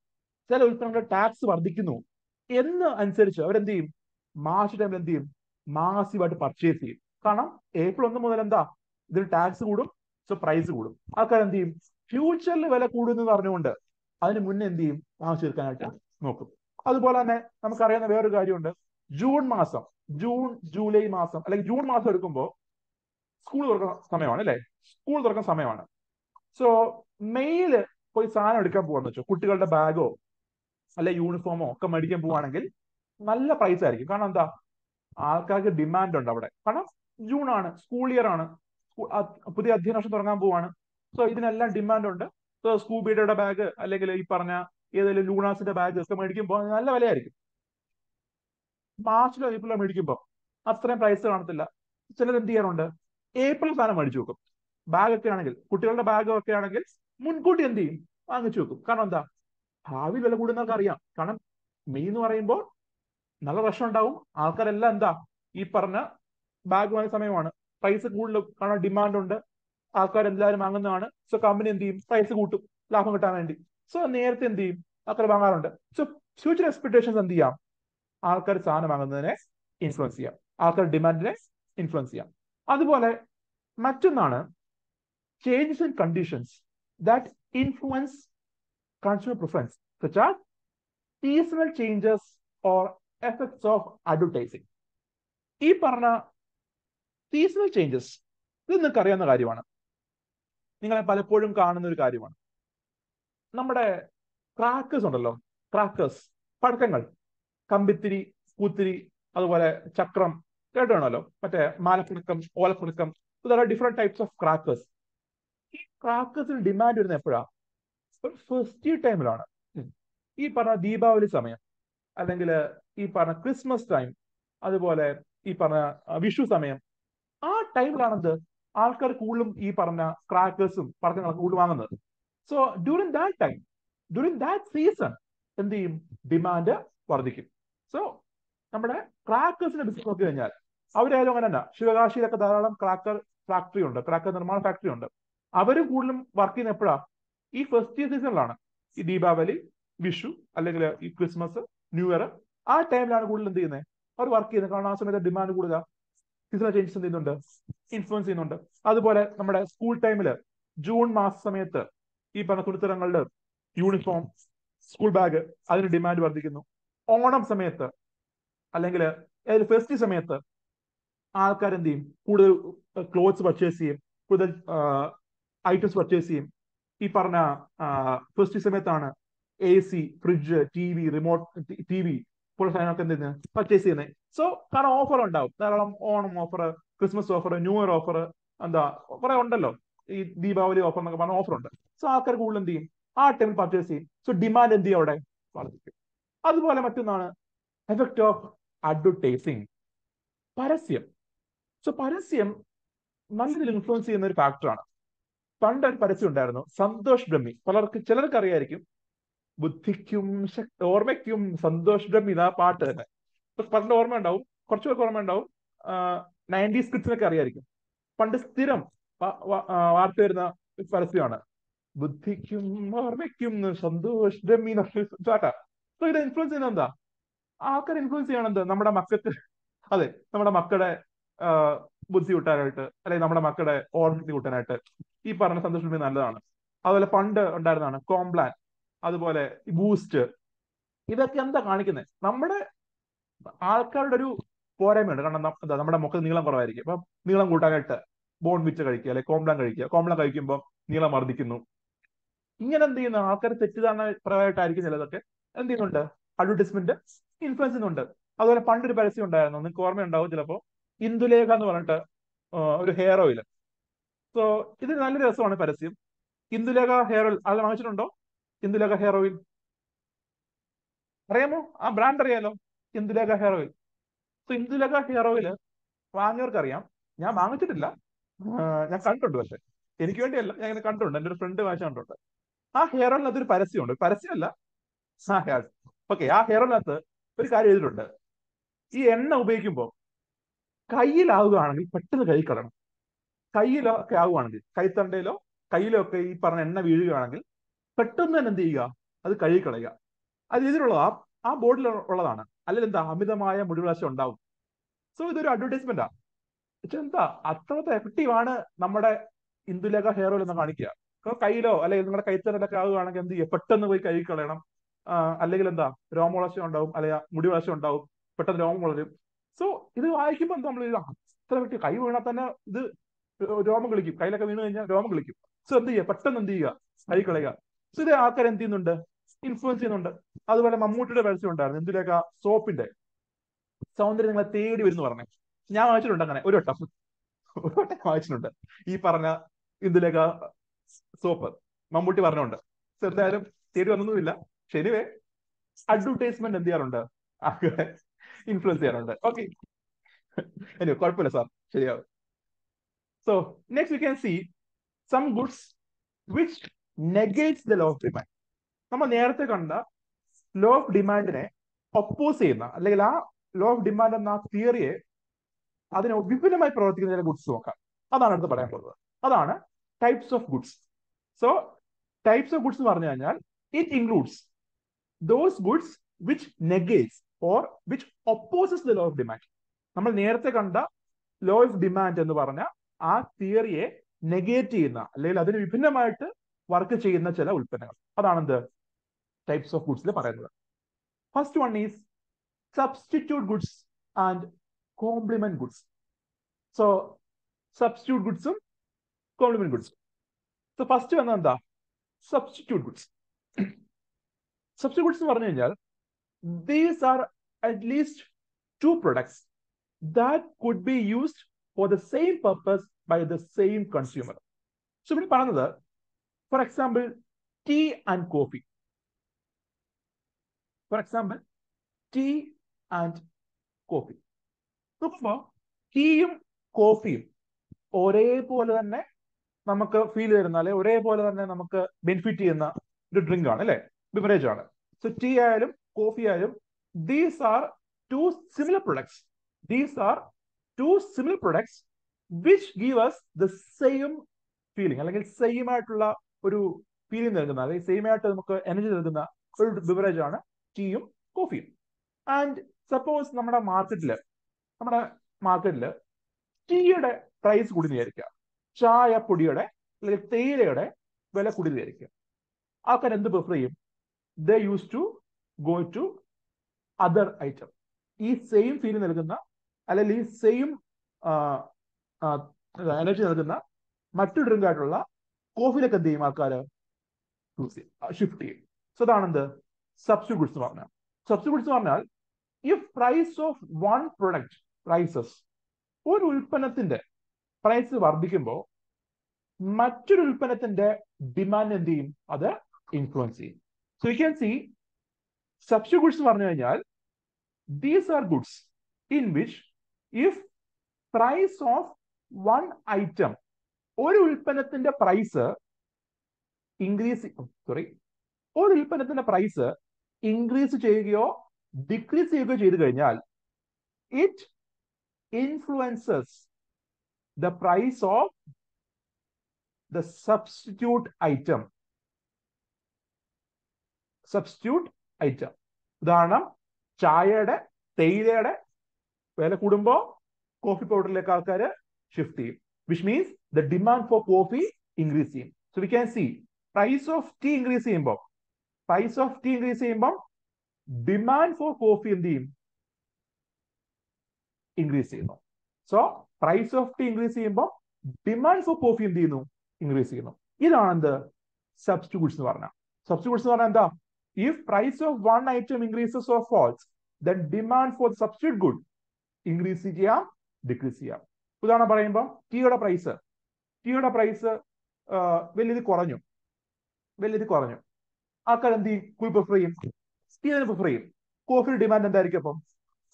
ചില ഉൽപ്പന്നങ്ങളുടെ ടാക്സ് വർദ്ധിക്കുന്നു. എന്ന് അനുസരിച്ച് അവരെന്ത് ചെയ്യും? മാർച്ച് ടൈമിൽ എന്ത് ചെയ്യും? മാസീവായിട്ട് പർച്ചേസ് ചെയ്യും. കാരണം ഏപ്രിൽ ഒന്ന് മുതൽ എന്താ? ഇതിൽ ടാക്സ് കൂടും. സോ പ്രൈസ് കൂടും. ആൾക്കാർ എന്ത് ചെയ്യും? ഫ്യൂച്ചറിൽ വില കൂടുന്നു പറഞ്ഞുകൊണ്ട് അതിന് മുന്നേ എന്ത് ചെയ്യും? വാങ്ങിച്ചു തീർക്കാനായിട്ട് നോക്കും. അതുപോലെ തന്നെ നമുക്കറിയാവുന്ന വേറൊരു കാര്യമുണ്ട്. ജൂൺ മാസം ജൂൺ ജൂലൈ മാസം അല്ലെങ്കിൽ ജൂൺ മാസം എടുക്കുമ്പോൾ സ്കൂൾ തുറക്കുന്ന സമയമാണ് അല്ലെ? സ്കൂൾ തുറക്കുന്ന സമയമാണ്. സോ മെയിൽ പോയി സാധനം എടുക്കാൻ പോകാന്ന് വെച്ചോ. കുട്ടികളുടെ ബാഗോ അല്ലെ യൂണിഫോമോ ഒക്കെ മേടിക്കാൻ പോവാണെങ്കിൽ നല്ല പ്രൈസ് ആയിരിക്കും. കാരണം എന്താ? ആൾക്കാർക്ക് ഡിമാൻഡ് ഉണ്ട് അവിടെ. കാരണം ജൂൺ ആണ് സ്കൂൾ ഇയർ ആണ്. പുതിയ അധ്യയന വർഷം തുടങ്ങാൻ പോവാണ്. സോ ഇതിനെല്ലാം ഡിമാൻഡ് ഉണ്ട്. സ്കൂബിയുടെ ബാഗ് അല്ലെങ്കിൽ ഈ പറഞ്ഞ ഏതെങ്കിലും ലൂണാസിന്റെ ബാഗ് ഒക്കെ മേടിക്കുമ്പോൾ നല്ല വിലയായിരിക്കും. മാർച്ചിലോ ഏപ്രിലോ മേടിക്കുമ്പോൾ അത്രയും പ്രൈസ് കാണത്തില്ല. ചിലർ എന്ത് ചെയ്യാറുണ്ട്? ഏപ്രിൽ സാധനം മേടിച്ചു വെക്കും. ബാഗ് ഒക്കെ ആണെങ്കിൽ കുട്ടികളുടെ ബാഗ് ഒക്കെ ആണെങ്കിൽ മുൻകൂട്ടി എന്ത് ചെയ്യും? വാങ്ങിച്ചു വെക്കും. കാരണം എന്താ? ഭാവി വില കൂടുന്നവർക്ക് അറിയാം. കാരണം മെയ് എന്ന് പറയുമ്പോൾ നല്ല പ്രശ്നം ഉണ്ടാവും. ആൾക്കാരെല്ലാം എന്താ? ഈ പറഞ്ഞ ബാഗ് വാങ്ങിയ സമയമാണ്. പ്രൈസ് കൂടുതൽ കാരണം ഡിമാൻഡ് ഉണ്ട്. ആൾക്കാർ എല്ലാവരും വാങ്ങുന്നതാണ്. സോ കമ്പനി എന്ത് ചെയ്യും? പ്രൈസ് കൂട്ടും. ലാഭം കിട്ടാൻ വേണ്ടി. സോ നേരത്തെ എന്ത് ചെയ്യും? ആൾക്കാർ വാങ്ങാറുണ്ട്. സോ ഫ്യൂച്ചർ എക്സ്പെക്ടേഷൻസ് എന്ത് ചെയ്യാം? ആൾക്കാർ സാധനം വാങ്ങുന്നതിനെ ഇൻഫ്ലുവൻസ് ചെയ്യാം. ആൾക്കാർ ഡിമാൻഡിനെ ഇൻഫ്ലുവൻസ് ചെയ്യാം. അതുപോലെ മറ്റൊന്നാണ് changes in conditions that influence consumer preference seasonal changes or effects of advertising. ഈ പറഞ്ഞ സീസണൽ ചേഞ്ചസ് ഇത് നിങ്ങൾക്ക് അറിയാവുന്ന കാര്യമാണ്. നിങ്ങളെ പലപ്പോഴും കാണുന്ന ഒരു കാര്യമാണ്. നമ്മുടെ ക്രാക്കേഴ്സ് ഉണ്ടല്ലോ. ക്രാക്കേഴ്സ് പടക്കങ്ങൾ കമ്പിത്തിരി പൂത്തിരി അതുപോലെ ചക്രം കേട്ടാണല്ലോ മറ്റേ മാലപ്പുഴക്കം ഓലപ്പുഴക്കം ഇതാണ് ഡിഫറെന്റ് ടൈപ്സ് ഓഫ് ക്രാക്കേഴ്സ് ഈ ക്രാക്കേഴ്സിന് ഡിമാൻഡ് വരുന്നത് എപ്പോഴാ? ഒരു ഫസ്റ്റ് ടൈമിലാണ് ഈ പറഞ്ഞ ദീപാവലി സമയം അല്ലെങ്കിൽ ഈ പറഞ്ഞ ക്രിസ്മസ് ടൈം അതുപോലെ ഈ പറഞ്ഞ വിഷു സമയം ആ ടൈമിലാണെന്ത് ആൾക്കാർ കൂടുതലും ഈ പറഞ്ഞ ക്രാക്കേഴ്സും പടക്കങ്ങളൊക്കെ കൂടുതൽ വാങ്ങുന്നത്. So during that time during that season എന്ത് ചെയ്യും? ഡിമാൻഡ് വർദ്ധിക്കും. സോ നമ്മുടെ ക്രാക്കേഴ്സിന്റെ ബിസിനസ് നോക്കി കഴിഞ്ഞാൽ അവരായാലും അങ്ങനെ തന്നെ ശിവകാശിയിലൊക്കെ ധാരാളം ക്രാക്കർ ഫാക്ടറി ഉണ്ട്. ക്രാക്കർ നിർമ്മാണ ഫാക്ടറി ഉണ്ട്. അവരും കൂടുതലും വർക്ക് ചെയ്യുന്ന എപ്പോഴാ? ഈ ഫസ്റ്റ് സീസണിലാണ് ഈ ദീപാവലി വിഷു അല്ലെങ്കിൽ ഈ ക്രിസ്മസ് ന്യൂ ഇയർ ആ ടൈമിലാണ് കൂടുതൽ എന്ത് ചെയ്യുന്നത്? അവർ വർക്ക് ചെയ്യുന്നത്. കാരണം ആ സമയത്ത് ഡിമാൻഡ് കൂടുതലാണ് സീസണൽ ചേഞ്ചസ് എന്ത് ചെയ്യുന്നുണ്ട്? ഇൻഫ്ലുവൻസ് ചെയ്യുന്നുണ്ട്. അതുപോലെ നമ്മുടെ സ്കൂൾ ടൈമിൽ ജൂൺ മാസ സമയത്ത് ഈ പറഞ്ഞ തുണിത്തരങ്ങളുടെ യൂണിഫോം സ്കൂൾ ബാഗ് അതിന് ഡിമാൻഡ് വർദ്ധിക്കുന്നു. ഓണം സമയത്ത് അല്ലെങ്കിൽ ഫെസ്റ്റ് സമയത്ത് ആൾക്കാർ എന്ത് ചെയ്യും? കൂടുതൽ ക്ലോത്ത്സ് പർച്ചേസ് ചെയ്യും. കൂടുതൽ ഐറ്റംസ് പർച്ചേസ് ചെയ്യും. ഈ പറഞ്ഞ ഫെസ്റ്റ് സമയത്താണ് A C fridge T V remote T V പോലുള്ള സാധനങ്ങളൊക്കെ എന്ത് ചെയ്യുന്നത് പർച്ചേസ് ചെയ്യുന്നത് സോ കാരണം ഓഫർ ഉണ്ടാവും. ധാരാളം Onam offer Christmas offer new year offer എന്താ കുറെ ഉണ്ടല്ലോ. ഈ ദീപാവലി ഓഫർ എന്നൊക്കെ പറഞ്ഞ ഓഫർ ഉണ്ട്. സോ ആൾക്കാർ കൂടുതൽ എന്ത് ചെയ്യും? ആ ടൈമിൽ പർച്ചേസ് ചെയ്യും. സോ ഡിമാൻഡ് എന്ത് ചെയ്യും അവിടെ? വർദ്ധിക്കും. അതുപോലെ മറ്റൊന്നാണ് എഫക്ട് ഓഫ് അഡ്വർടൈസിങ് പരസ്യം. സോ പരസ്യം നല്ല രീതിയിൽ ഇൻഫ്ലുവൻസ് ചെയ്യുന്ന ഒരു ഫാക്ടറാണ് പണ്ട് ഒരു പരസ്യം ഉണ്ടായിരുന്നു. സന്തോഷ് ബ്രഹ്മി. പലർക്ക് ചിലർക്ക് അറിയായിരിക്കും. ബുദ്ധിക്കും ഓർമ്മയ്ക്കും സന്തോഷ് ബ്രഹ്മി ഇതാ പാട്ട് തന്നെ. പണ്ട് ഓർമ്മ ഉണ്ടാവും കുറച്ചു പേർക്ക് ഓർമ്മ ഉണ്ടാവും നയന്റീസ് കിഡ്സിനൊക്കെ അറിയായിരിക്കും. പണ്ട് സ്ഥിരം വാർത്ത വരുന്ന പരസ്യമാണ്. ബുദ്ധിക്കും ഓർമ്മയ്ക്കും സന്തോഷ് ചാട്ടാ. പാട്ടാ സോ ഇത് ഇൻഫ്ലുവൻസ് ചെയ്യുന്നത് എന്താ? ആൾക്കാർ ഇൻഫ്ലുവൻസ് ചെയ്യണം എന്താ? നമ്മുടെ മക്കൾക്ക് അതെ നമ്മുടെ മക്കളുടെ ബുദ്ധി കൂട്ടാനായിട്ട് അല്ലെങ്കിൽ നമ്മുടെ മക്കളുടെ ഓർമ്മ കൂട്ടാനായിട്ട് ഈ പറഞ്ഞ സന്തോഷ് ബ്രഹ്മി നല്ലതാണ്. അതുപോലെ പണ്ട് ഉണ്ടായിരുന്നതാണ് കോംപ്ലാൻ അതുപോലെ ബൂസ്റ്റ്. ഇതൊക്കെ എന്താ കാണിക്കുന്നത് നമ്മുടെ ആൾക്കാരുടെ ഒരു പോരായ്മയുണ്ട്. കാരണം നമ്മുടെ മുഖത്ത് നീളം കുറവായിരിക്കും. അപ്പം നീളം കൂട്ടാനായിട്ട് ബോൺ വിറ്റ് കഴിക്കുക അല്ലെ കോംപ്ലാൻ കഴിക്കുക. കോംപ്ലാൻ കഴിക്കുമ്പോൾ നീളം വർദ്ധിക്കുന്നു. ഇങ്ങനെ എന്ത് ചെയ്യുന്നു? ആൾക്കാർ തെറ്റിദ്ധാരണ പ്രകാരമായിട്ടായിരിക്കും ചിലതൊക്കെ എന്ത് ചെയ്യുന്നുണ്ട്? അഡ്വർടൈസ്മെന്റ് ഇൻഫ്ലുവൻസ് ചെയ്യുന്നുണ്ട്. അതുപോലെ പണ്ടൊരു പരസ്യം ഉണ്ടായിരുന്നു. നിങ്ങൾക്ക് ഓർമ്മയുണ്ടാവും ചിലപ്പോൾ ഇന്ദുലേഖ എന്ന് പറഞ്ഞിട്ട് ഒരു ഹെയർ ഓയിൽ സോ ഇത് നല്ല രസമാണ് പരസ്യം. ഇന്ദുലേഖ ഹെയർ ഓയിൽ അത് വാങ്ങിച്ചിട്ടുണ്ടോ? ഇന്ദുലേഖ ഹെയർ ഓയിൽ അറിയാമോ? ആ ബ്രാൻഡ് അറിയാലോ? Indulekha hair oil so Indulekha hair oil വാങ്ങിയവർക്കറിയാം. ഞാൻ വാങ്ങിച്ചിട്ടില്ല. ഞാൻ കണ്ടിട്ടുണ്ട് പക്ഷെ. എനിക്ക് വേണ്ടിയല്ല ഞാൻ ഇങ്ങനെ കണ്ടിട്ടുണ്ട്. എന്റെ ഒരു ഫ്രണ്ട് വാങ്ങിച്ച കണ്ടിട്ടുണ്ട്. ആ ഹെയർ ഓയിലിനകത്ത് ഒരു പരസ്യമുണ്ട്. പരസ്യമല്ല. ആ ഹെയർ ഓക്കെ ആ ഹെയർ ഓയിലിനകത്ത് ഒരു കാര്യം എഴുതിയിട്ടുണ്ട്. ഈ എണ്ണ ഉപയോഗിക്കുമ്പോൾ കയ്യിലാവുകയാണെങ്കിൽ പെട്ടെന്ന് കൈ കളയണം കയ്യിലൊക്കെ ആവുകയാണെങ്കിൽ കൈത്തണ്ടയിലോ കയ്യിലോ ഒക്കെ ഈ പറഞ്ഞ എണ്ണ വീഴുകയാണെങ്കിൽ പെട്ടെന്ന് തന്നെ എന്ത് ചെയ്യുക? അത് കഴുകി കളയുക. അത് ഇതിലുള്ളതാ ആ ബോർഡിൽ ഉള്ളതാണ്. അല്ലെങ്കിൽ എന്താ അമിതമായ മുടിവിളർച്ച ഉണ്ടാവും. സോ ഇതൊരു അഡ്വർടൈസ്മെന്റാ പക്ഷെ എന്താ അത്രത്തെ എഫക്റ്റീവ് ആണ് നമ്മുടെ ഇന്ദുലേഖ ഹെയർ ഓയിൽ എന്ന് കാണിക്കുക. കയ്യിലോ അല്ലെങ്കിൽ നിങ്ങളുടെ കൈത്തണ്ടയിലൊക്കെ ആവുകയാണെങ്കിൽ എന്ത് പെട്ടെന്ന് പോയി കഴുകി കളയണം. അല്ലെങ്കിൽ എന്താ? രോമവളർച്ച ഉണ്ടാവും അല്ലെങ്കിൽ മുടി വളർച്ച ഉണ്ടാവും പെട്ടെന്ന് രോമം വളരും. സോ ഇത് വായിക്കുമ്പോൾ നമ്മൾ അത്ര വ്യക്തി കൈ വീണാൽ തന്നെ ഇത് രോമം കളിക്കും. കയ്യിലൊക്കെ വീണ് കഴിഞ്ഞാൽ രോമം കളിക്കും. സോ എന്ത് ചെയ്യുക? പെട്ടെന്ന് എന്ത് ചെയ്യുക? കൈ കളയുക. സോ ഇത് ആൾക്കാർ എന്ത് ചെയ്യുന്നുണ്ട്? ഇൻഫ്ലുവൻസ് ചെയ്യുന്നുണ്ട്. അതുപോലെ മമ്മൂട്ടിയുടെ പരസ്യം ഉണ്ടായിരുന്നു. എന്തിലേക്ക? സോപ്പിന്റെ. സൗന്ദര്യം നിങ്ങളെ തേടി വരുന്നു പറഞ്ഞു. ഞാൻ വായിച്ചിട്ടുണ്ട് അങ്ങനെ. ഒരു വട്ടം. ഒരു വട്ടം വായിച്ചിട്ടുണ്ട്. ഈ പറഞ്ഞ ഇതിലേക്ക സോപ്പ്. മമ്മൂട്ടി പറഞ്ഞുണ്ട് എന്തായാലും തേടി വന്നൊന്നുമില്ല. ശരിവേ അഡ്വർടൈസ്മെന്റ് എന്ത് ചെയ്യാറുണ്ട്? ഇൻഫ്ലുവൻസ് ചെയ്യാറുണ്ട്. ഓക്കെ എനിവേ കുഴപ്പമില്ല സാർ ശരിയാവും. So next you can see some goods which negates the law of demand നമ്മൾ നേരത്തെ കണ്ട ലോ ഓഫ് ഡിമാൻഡിനെ ഒപ്പോസ് ചെയ്യുന്ന അല്ലെങ്കിൽ ആ ലോ ഓഫ് ഡിമാൻഡ് എന്ന തിയറിയെ അതിനെ വിപുലമായി പ്രവർത്തിക്കുന്ന ചില ഗുഡ്സ് നോക്കാം. അതാണ് അടുത്ത് പറയാൻ പോകുന്നത്. അതാണ് types of goods so types of goods എന്ന് പറഞ്ഞു കഴിഞ്ഞാൽ it includes those goods which negates or which opposes the law of demand നമ്മൾ നേരത്തെ കണ്ട ലോ ഓഫ് ഡിമാൻഡ് എന്ന് പറഞ്ഞ ആ തിയറിയെ നെഗേറ്റ് ചെയ്യുന്ന അല്ലെങ്കിൽ അതിന് വിഭിന്നമായിട്ട് വർക്ക് ചെയ്യുന്ന ചില ഉൽപ്പന്നങ്ങൾ. അതാണെന്ത്? ടൈപ്സ് ഓഫ് ഗുഡ്സിൽ പറയുന്നത്. First one is substitute goods and complement goods so substitute ഗുഡ്സും complement ഗുഡ്സും സോ ഫസ്റ്റ് വന്നത് എന്താ? സബ്സ്റ്റിറ്റ്യൂട്ട് ഗുഡ്സ് സബ്സ്റ്റിറ്റ്യൂട്ട് ഗുഡ്സ് എന്ന് പറഞ്ഞു കഴിഞ്ഞാൽ these are at least two products that could be used for the same purpose by the same consumer so ഇവിടെ പറഞ്ഞത് for example tea and coffee for example tea and coffee നോക്കുമ്പോൾ ടീയും കോഫിയും ഒരേപോലെ തന്നെ നമുക്ക് ഫീൽ തരുന്ന അല്ലെ ഒരേപോലെ തന്നെ നമുക്ക് ബെനിഫിറ്റ് ചെയ്യുന്ന ഒരു ഡ്രിങ്ക് ആണ് അല്ലെ? ബിവറേജ് ആണ്. സോ ടീ ആയാലും കോഫി ആയാലും these are two similar products these are two similar products which give us the same feeling അല്ലെങ്കിൽ സെയിം ആയിട്ടുള്ള ഒരു ഫീലിംഗ് നൽകുന്ന അല്ലെങ്കിൽ സെയിം ആയിട്ട് നമുക്ക് എനർജി നൽകുന്ന ഒരു ബിവറേജ് ആണ് ടീയും കോഫിയും. ആൻഡ് സപ്പോസ് നമ്മുടെ മാർക്കറ്റിൽ നമ്മുടെ മാർക്കറ്റിൽ ടീയുടെ പ്രൈസ് കൂടി ചായ പൊടിയുടെ അല്ലെങ്കിൽ തേയിലയുടെ വില കൂടി ആൾക്കാർ എന്ത് പ്രിഫർ ചെയ്യും? The use to go to other item ഈ സെയിം ഫീൽ നൽകുന്ന അല്ലെങ്കിൽ ഈ സെയിം എനർജി നൽകുന്ന മറ്റു ഡ്രിങ്ക് ആയിട്ടുള്ള കോഫിയിലൊക്കെ എന്ത് ചെയ്യും ആൾക്കാർ ചൂസ് ചെയ്യും. ഷിഫ്റ്റ് ചെയ്യും. സോ അതാണെന്ത് സബ്സ്റ്റിറ്റ്യൂട്ട് ഗുഡ്സ് എന്ന് പറഞ്ഞാൽ സബ്സ്റ്റിറ്റ്യൂട്ട് ഗുഡ്സ് പറഞ്ഞാൽ if price of one product prices ഒരു ഉൽപ്പന്നത്തിന്റെ പ്രൈസ് വർദ്ധിക്കുമ്പോൾ മറ്റൊരു ഉൽപ്പന്നത്തിന്റെ ഡിമാൻഡ് എന്ത് ചെയ്യും? അത് ഇൻഫ്ലുവൻസ് ചെയ്യും. So you can see subsidy goods പറഞ്ഞു കഴിഞ്ഞാൽ these are goods in which if price of one item ഒരു ഉൽപ്പന്നത്തിന്റെ പ്രൈസ് ഇൻക്രീസ് സോറി ഒരു ഉൽപ്പന്നത്തിന്റെ പ്രൈസ് ഇൻക്രീസ് ചെയ്യുകയോ ഡിക്രീസ് ചെയ്യുകയോ ചെയ്തു കഴിഞ്ഞാൽ it influences the price of the substitute item substitute item ഉദാഹരണം ചായയുടെ തേയിലയുടെ വില കൂടുമ്പോൾ കോഫി പൗഡറിലേക്ക് ആൾക്കാർ ഷിഫ്റ്റ് ചെയ്യും. Which means the demand for coffee increase ചെയ്യും. So we can see price of tea increase ചെയ്യുമ്പോൾ പ്രൈസ് ഓഫ് ടീ ഇൻക്രീസ് ചെയ്യുമ്പോൾ ഡിമാൻഡ് ഫോർ കോഫി എന്ത് ചെയ്യും? ഇൻക്രീസ് ചെയ്യുന്നു. So price of tea increase ചെയ്യുമ്പോൾ ഡിമാൻഡ് ഫോർ കോഫി എന്ത് ചെയ്യുന്നു? ഇൻക്രീസ് ചെയ്യുന്നു. ഇതാണ് എന്ത്? സബ്സ്റ്റിറ്റ്യൂട്ട്സ് എന്ന് പറഞ്ഞാൽ സബ്സ്റ്റിറ്റ്യൂട്ട്സ് എന്ന് പറഞ്ഞാൽ എന്താ? If price of one item increases of falls then demand for substitute good increase ചെയ്യാം ഡിക്രീസ് ചെയ്യാം. ഉദാഹരണം പറയുമ്പോൾ ടീയുടെ പ്രൈസ് ടീയുടെ പ്രൈസ് വലിയത് കുറഞ്ഞു. വലിയത് കുറഞ്ഞു. ആൾക്കാർ എന്ത് ചെയ്യും? കൂടുതൽ പ്രിഫർ ചെയ്യും. ടീ തന്നെ പ്രിഫർ ചെയ്യും. കോഫിയുടെ ഡിമാൻഡ് എന്തായിരിക്കും അപ്പം?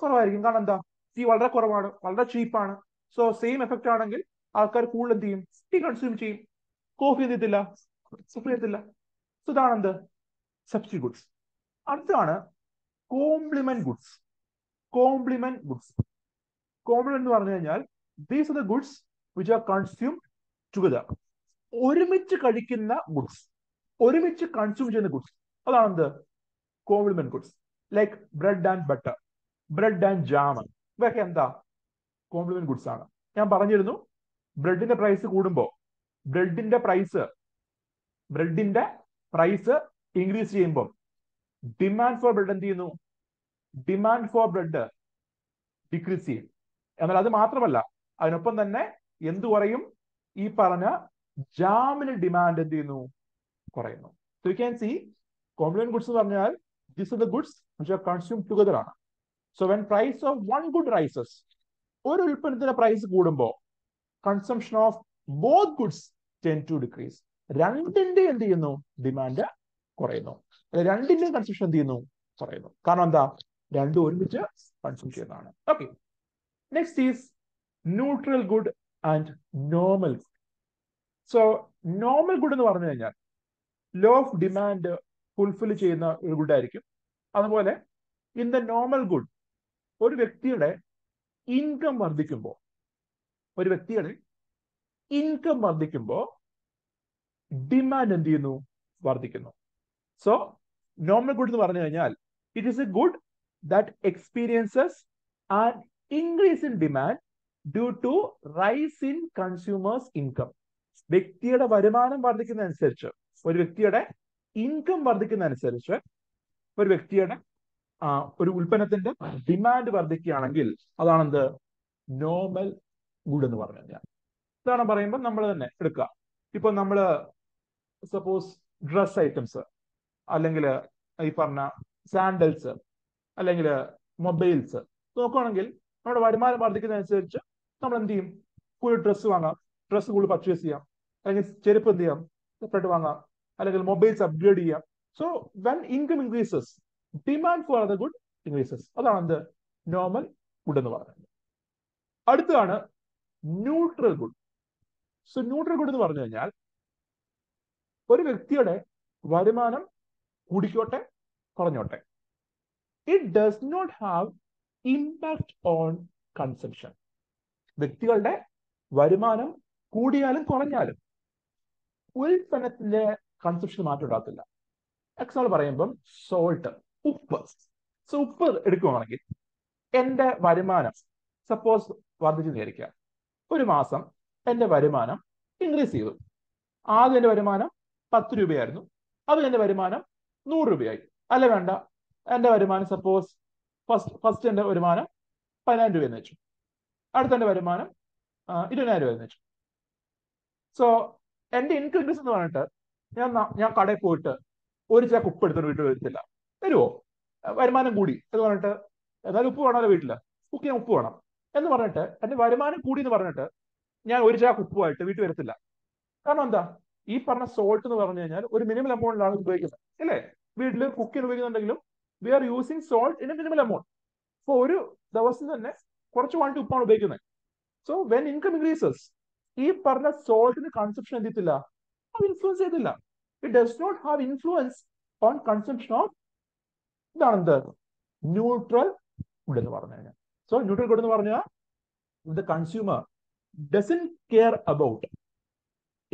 കുറവായിരിക്കും. കാരണം എന്താ? ടീ വളരെ കുറവാണ്. വളരെ ചീപ്പാണ് സോ സെയിം എഫക്റ്റ് ആണെങ്കിൽ ആൾക്കാർ കൂടുതൽ എന്ത് ചെയ്യും? ടീ കൺസ്യൂം ചെയ്യും. കോഫി എന്ത് ചെയ്യത്തില്ല? പ്രിഫർ ചെയ്യത്തില്ല. സോ ഇതാണ് എന്ത്? സബ്സ്റ്റി ഗുഡ്സ് അടുത്താണ് complement goods complement goods complement എന്ന് പറഞ്ഞു കഴിഞ്ഞാൽ these are the goods which are consume together ഒരുമിച്ച് കഴിക്കുന്ന ഗുഡ്സ് ഒരുമിച്ച് കൺസ്യൂം ചെയ്യുന്ന ഗുഡ്സ് അതാണ് എന്ത് complement goods like bread and butter bread and jam ഇവയൊക്കെ എന്താ? കോംപ്ലിമെന്റ് ഗുഡ്സ് ആണ്. ഞാൻ പറഞ്ഞിരുന്നു ബ്രെഡിന്റെ പ്രൈസ് കൂടുമ്പോൾ ബ്രെഡിന്റെ പ്രൈസ് ബ്രെഡിന്റെ പ്രൈസ് ഇൻക്രീസ് ചെയ്യുമ്പോൾ ഡിമാൻഡ് ഫോർ ബ്രെഡ് എന്ത് ചെയ്യുന്നു? ഡിമാൻഡ് ഫോർ ബ്രെഡ് ഡിക്രീസ് ചെയ്യും. എന്നാൽ അത് മാത്രമല്ല അതിനൊപ്പം തന്നെ എന്തു പറയും ഈ പറഞ്ഞ ജാമിന് ഡിമാൻഡ് എന്ത് ചെയ്യുന്നു? കുറയുന്നു so you can see complement goods എന്ന് പറഞ്ഞാൽ this are the goods which are consume together ആണ്. So when price of one good rises ഒരു ഉൽപ്പന്നത്തിന്റെ പ്രൈസ് കൂടുമ്പോൾ consumption of both goods tend to decrease രണ്ടിന്റെ എന്ത് ചെയ്യുന്നു? ഡിമാൻഡ് കുറയുന്നു. രണ്ടിന്റെ കൺസംഷൻ എന്ത് ചെയ്യുന്നു? കുറയുന്നു. കാരണം എന്താ? രണ്ടും ഒരുമിച്ച് കൺസ്യൂം ചെയ്യുന്നതാണ്. Okay next is neutral good and normal good so normal good എന്ന് പറഞ്ഞു കഴിഞ്ഞാൽ ലോ ഓഫ് ഡിമാൻഡ് ഫുൾഫിൽ ചെയ്യുന്ന ഒരു ഗുഡ് ആയിരിക്കും. അതുപോലെ ഇൻ ദ നോർമൽ ഗുഡ് ഒരു വ്യക്തിയുടെ ഇൻകം വർദ്ധിക്കുമ്പോൾ ഒരു വ്യക്തിയുടെ ഇൻകം വർദ്ധിക്കുമ്പോൾ ഡിമാൻഡ് എന്ത് ചെയ്യുന്നു? വർദ്ധിക്കുന്നു. സോ നോർമൽ ഗുഡ് എന്ന് പറഞ്ഞു കഴിഞ്ഞാൽ it is a good that experiences and increase in demand due to rise in consumers income വ്യക്തിയുടെ വരുമാനം വർദ്ധിക്കുന്നതനുസരിച്ച് ഒരു വ്യക്തിയുടെ ഇൻകം വർദ്ധിക്കുന്ന അനുസരിച്ച് ഒരു വ്യക്തിയുടെ ഒരു ഉൽപ്പന്നത്തിന്റെ ഡിമാൻഡ് വർദ്ധിക്കുകയാണെങ്കിൽ അതാണെന്ത്? നോർമൽ ഗുഡ് എന്ന് പറഞ്ഞു കഴിഞ്ഞാൽ ഇതാണ് പറയുമ്പോൾ നമ്മൾ തന്നെ എടുക്കുക. ഇപ്പൊ നമ്മൾ സപ്പോസ് ഡ്രസ് ഐറ്റംസ് അല്ലെങ്കിൽ ഈ പറഞ്ഞ സാൻഡൽസ് അല്ലെങ്കിൽ മൊബൈൽസ് നോക്കുകയാണെങ്കിൽ നമ്മുടെ വരുമാനം വർദ്ധിക്കുന്നതനുസരിച്ച് നമ്മൾ എന്ത് ചെയ്യും? കൂടുതൽ ഡ്രസ്സ് വാങ്ങാം. ഡ്രസ്സ് കൂടുതൽ പർച്ചേസ് ചെയ്യാം. അല്ലെങ്കിൽ ചെരുപ്പ് എന്ത് ചെയ്യാം? സെപ്പറേറ്റ് വാങ്ങാം. അല്ലെങ്കിൽ മൊബൈൽസ് അപ്ഗ്രേഡ് ചെയ്യാം. So when income increases demand for other good increases അതാണ് എന്ത് നോർമൽ ഗുഡ് എന്ന് പറയുന്നത്. അടുത്താണ് neutral good so neutral good എന്ന് പറഞ്ഞു കഴിഞ്ഞാൽ ഒരു വ്യക്തിയുടെ വരുമാനം കൂടിക്കോട്ടെ കുറഞ്ഞോട്ടെ. It does not have impact on consumption വ്യക്തികളുടെ വരുമാനം കൂടിയാലും കുറഞ്ഞാലും ഉൽപ്പന്നത്തിന്റെ കൺസംഷൻ മാറ്റം ഉണ്ടാകത്തില്ല എക്സാമ്പിൾ പറയുമ്പം സോൾട്ട് ഉപ്പ്. സോ ഉപ്പ് എടുക്കുകയാണെങ്കിൽ എന്റെ വരുമാനം സപ്പോസ് വർദ്ധിച്ചു വിചാരിക്കുക ഒരു മാസം എന്റെ വരുമാനം ഇൻക്രീസ് ചെയ്തു. ആദ്യം എന്റെ വരുമാനം പത്ത് രൂപയായിരുന്നു. അത് എന്റെ വരുമാനം നൂറ് രൂപയായി. അല്ല വേണ്ട. എന്റെ വരുമാനം സപ്പോസ് ഫസ്റ്റ് ഫസ്റ്റ് എന്റെ വരുമാനം പതിനായിരം രൂപ എന്ന് വെച്ചു. അടുത്ത എന്റെ വരുമാനം ഇരുപതിനായിരം രൂപ എന്ന് വെച്ചു. സോ എന്റെ ഇൻകം ഇൻക്രീസ് എന്ന് പറഞ്ഞിട്ട് ഞാൻ ഞാൻ കടയിൽ പോയിട്ട് ഒരു ചാക്ക് ഉപ്പ് എടുത്തിട്ട് വീട്ടിൽ വരത്തില്ല. തരുമോ വരുമാനം കൂടി. എന്ന് പറഞ്ഞിട്ട് എന്നാലും ഉപ്പ് വേണമല്ലോ വീട്ടിൽ. കുക്ക് ഞാൻ ഉപ്പ് വേണം. എന്ന് പറഞ്ഞിട്ട് എന്റെ വരുമാനം കൂടി എന്ന് പറഞ്ഞിട്ട് ഞാൻ ഒരു ചാക്ക് ഉപ്പുമായിട്ട് വീട്ടിൽ വരത്തില്ല. കാരണം എന്താ? ഈ പറഞ്ഞ സോൾട്ട് എന്ന് പറഞ്ഞു കഴിഞ്ഞാൽ ഒരു മിനിമം എമൗണ്ടിലാണ് ഉപയോഗിക്കുന്നത്. അല്ലേ? വീട്ടിൽ കുക്ക് ചെയ്യാൻ ഉപയോഗിക്കുന്നുണ്ടെങ്കിലും we are using salt in a minimum amount അപ്പൊ ഒരു ദിവസം തന്നെ കുറച്ച് ക്വാണ്ടിറ്റി ഉപ്പാണ് ഉപയോഗിക്കുന്നത്. സോ വെൻ ഇൻകം ഇൻക്രീസസ് ഈ പറഞ്ഞ സോൾട്ടിന് കൺസെപ്ഷൻ എന്തില്ല അത് ഇൻഫ്ലുവൻസ് ചെയ്തില്ല it does not have influence on consumption of ഇതാണ് എന്ത് ന്യൂട്രൽ ഗുഡ് എന്ന് പറഞ്ഞു കഴിഞ്ഞാൽ. സോ ന്യൂട്രൽ ഗുഡ് എന്ന് പറഞ്ഞാൽ the consumer doesn't care about